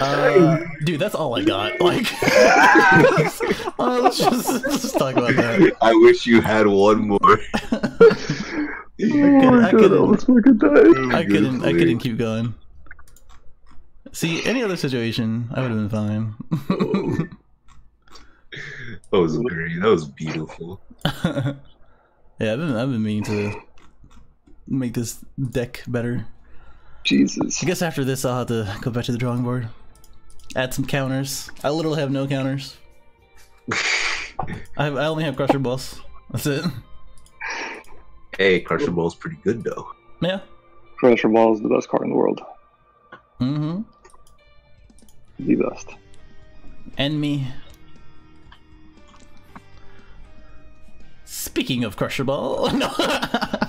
Speaker 3: Uh, dude, that's all I got. Like, uh, let's, just, let's just talk about that.
Speaker 8: I wish you had one more.
Speaker 2: Oh
Speaker 3: I
Speaker 2: my god, I
Speaker 3: couldn't-
Speaker 2: almost fucking died.
Speaker 3: I couldn't. I couldn't keep going. See, any other situation, I would have been fine.
Speaker 8: That was great. That was beautiful.
Speaker 3: yeah, I've been. I've been meaning to make this deck better.
Speaker 2: Jesus.
Speaker 3: I guess after this, I'll have to go back to the drawing board, add some counters. I literally have no counters. I, have, I only have Crusher Ball. That's it.
Speaker 8: Hey, Crusher Ball's pretty good though.
Speaker 3: Yeah.
Speaker 2: Crusher Ball is the best card in the world.
Speaker 3: Mm-hmm.
Speaker 2: The best.
Speaker 3: And me. Speaking of Crusher Ball,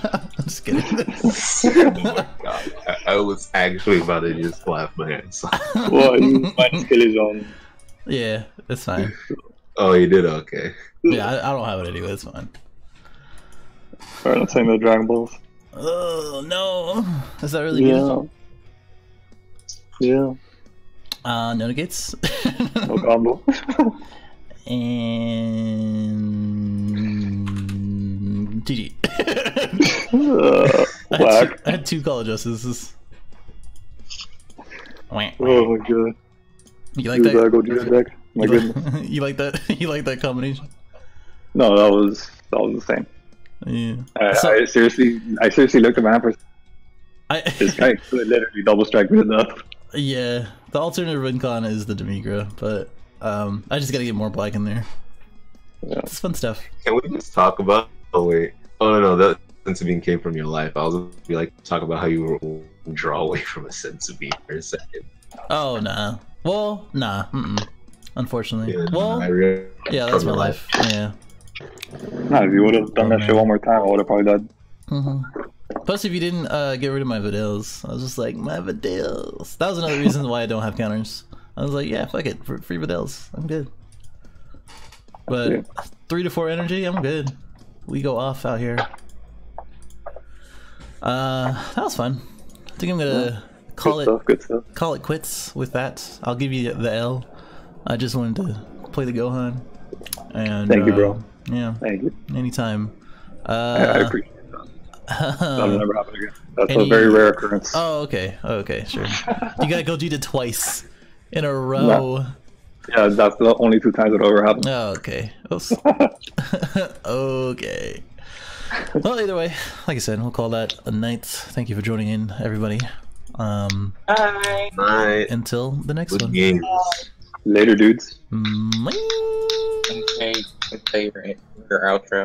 Speaker 3: no, I'm just kidding.
Speaker 8: God, I, I was actually about to just laugh my ass off.
Speaker 2: Well, you minus Killy Zone.
Speaker 3: yeah, it's fine.
Speaker 8: Oh, you did okay.
Speaker 3: Yeah, I, I don't have it anyway. It's fine.
Speaker 2: Alright, let's take the Dragon Balls.
Speaker 3: Oh no, is that really
Speaker 2: Yeah.
Speaker 3: good?
Speaker 2: Yeah.
Speaker 3: Uh, no negates.
Speaker 2: No combo.
Speaker 3: and GG.
Speaker 2: uh,
Speaker 3: I had,
Speaker 2: black.
Speaker 3: two, I had two call justices. Wah, wah.
Speaker 2: Oh my god.
Speaker 3: You like that?
Speaker 2: Go do that. My
Speaker 3: you,
Speaker 2: goodness.
Speaker 3: like, you like that? You like that combination?
Speaker 2: No, that was that was the same.
Speaker 3: Yeah.
Speaker 2: I,
Speaker 3: So-
Speaker 2: I seriously, I seriously looked at my hand for
Speaker 3: I,
Speaker 2: this guy could literally double strike me enough.
Speaker 3: yeah, the alternative wincon is the Demigra, but um, I just gotta get more black in there.
Speaker 2: Yeah.
Speaker 3: It's fun stuff.
Speaker 8: Can we just talk about? Oh wait. Oh no, no. That Senzu Bean came from your life. I was gonna be like talk about how you were draw away from a Senzu Bean for a second.
Speaker 3: Oh nah. Well, nah. Mm-mm. Unfortunately.
Speaker 8: Yeah,
Speaker 3: well,
Speaker 8: I really,
Speaker 3: yeah, that's
Speaker 8: from
Speaker 3: my
Speaker 8: your
Speaker 3: life. Yeah.
Speaker 2: Nah, if you would have done
Speaker 3: Oh,
Speaker 2: that
Speaker 3: man.
Speaker 2: shit one more time, I would have probably died.
Speaker 3: hmm Plus, if you didn't uh, get rid of my Videls, I was just like, my Videls. That was another reason why I don't have counters. I was like, yeah, fuck it, free Videls, I'm good. But
Speaker 2: Yeah.
Speaker 3: three to four energy, I'm good. We go off out here. Uh, that was fun. I think I'm gonna call
Speaker 2: good
Speaker 3: it
Speaker 2: stuff. Good stuff.
Speaker 3: call it quits with that. I'll give you the L. I just wanted to play the Gohan. And
Speaker 2: Thank you,
Speaker 3: uh,
Speaker 2: bro.
Speaker 3: Yeah,
Speaker 2: Thank you.
Speaker 3: anytime.
Speaker 2: I, I
Speaker 3: Uh,
Speaker 2: appreciate that. That'll never happen again. That's
Speaker 3: any-
Speaker 2: a very rare occurrence.
Speaker 3: Oh, okay. Okay, sure. you gotta go do it twice in a row.
Speaker 2: Yeah, that's the only two times it'll ever happened.
Speaker 3: Oh, okay. Okay. Well, either way, like I said, we'll call that a night. Thank you for joining in, everybody. Um,
Speaker 1: Bye.
Speaker 8: Night.
Speaker 3: until the next
Speaker 8: Good
Speaker 3: one.
Speaker 8: game.
Speaker 2: Later, dudes.
Speaker 3: Bye.
Speaker 1: Okay, okay, your, your outro.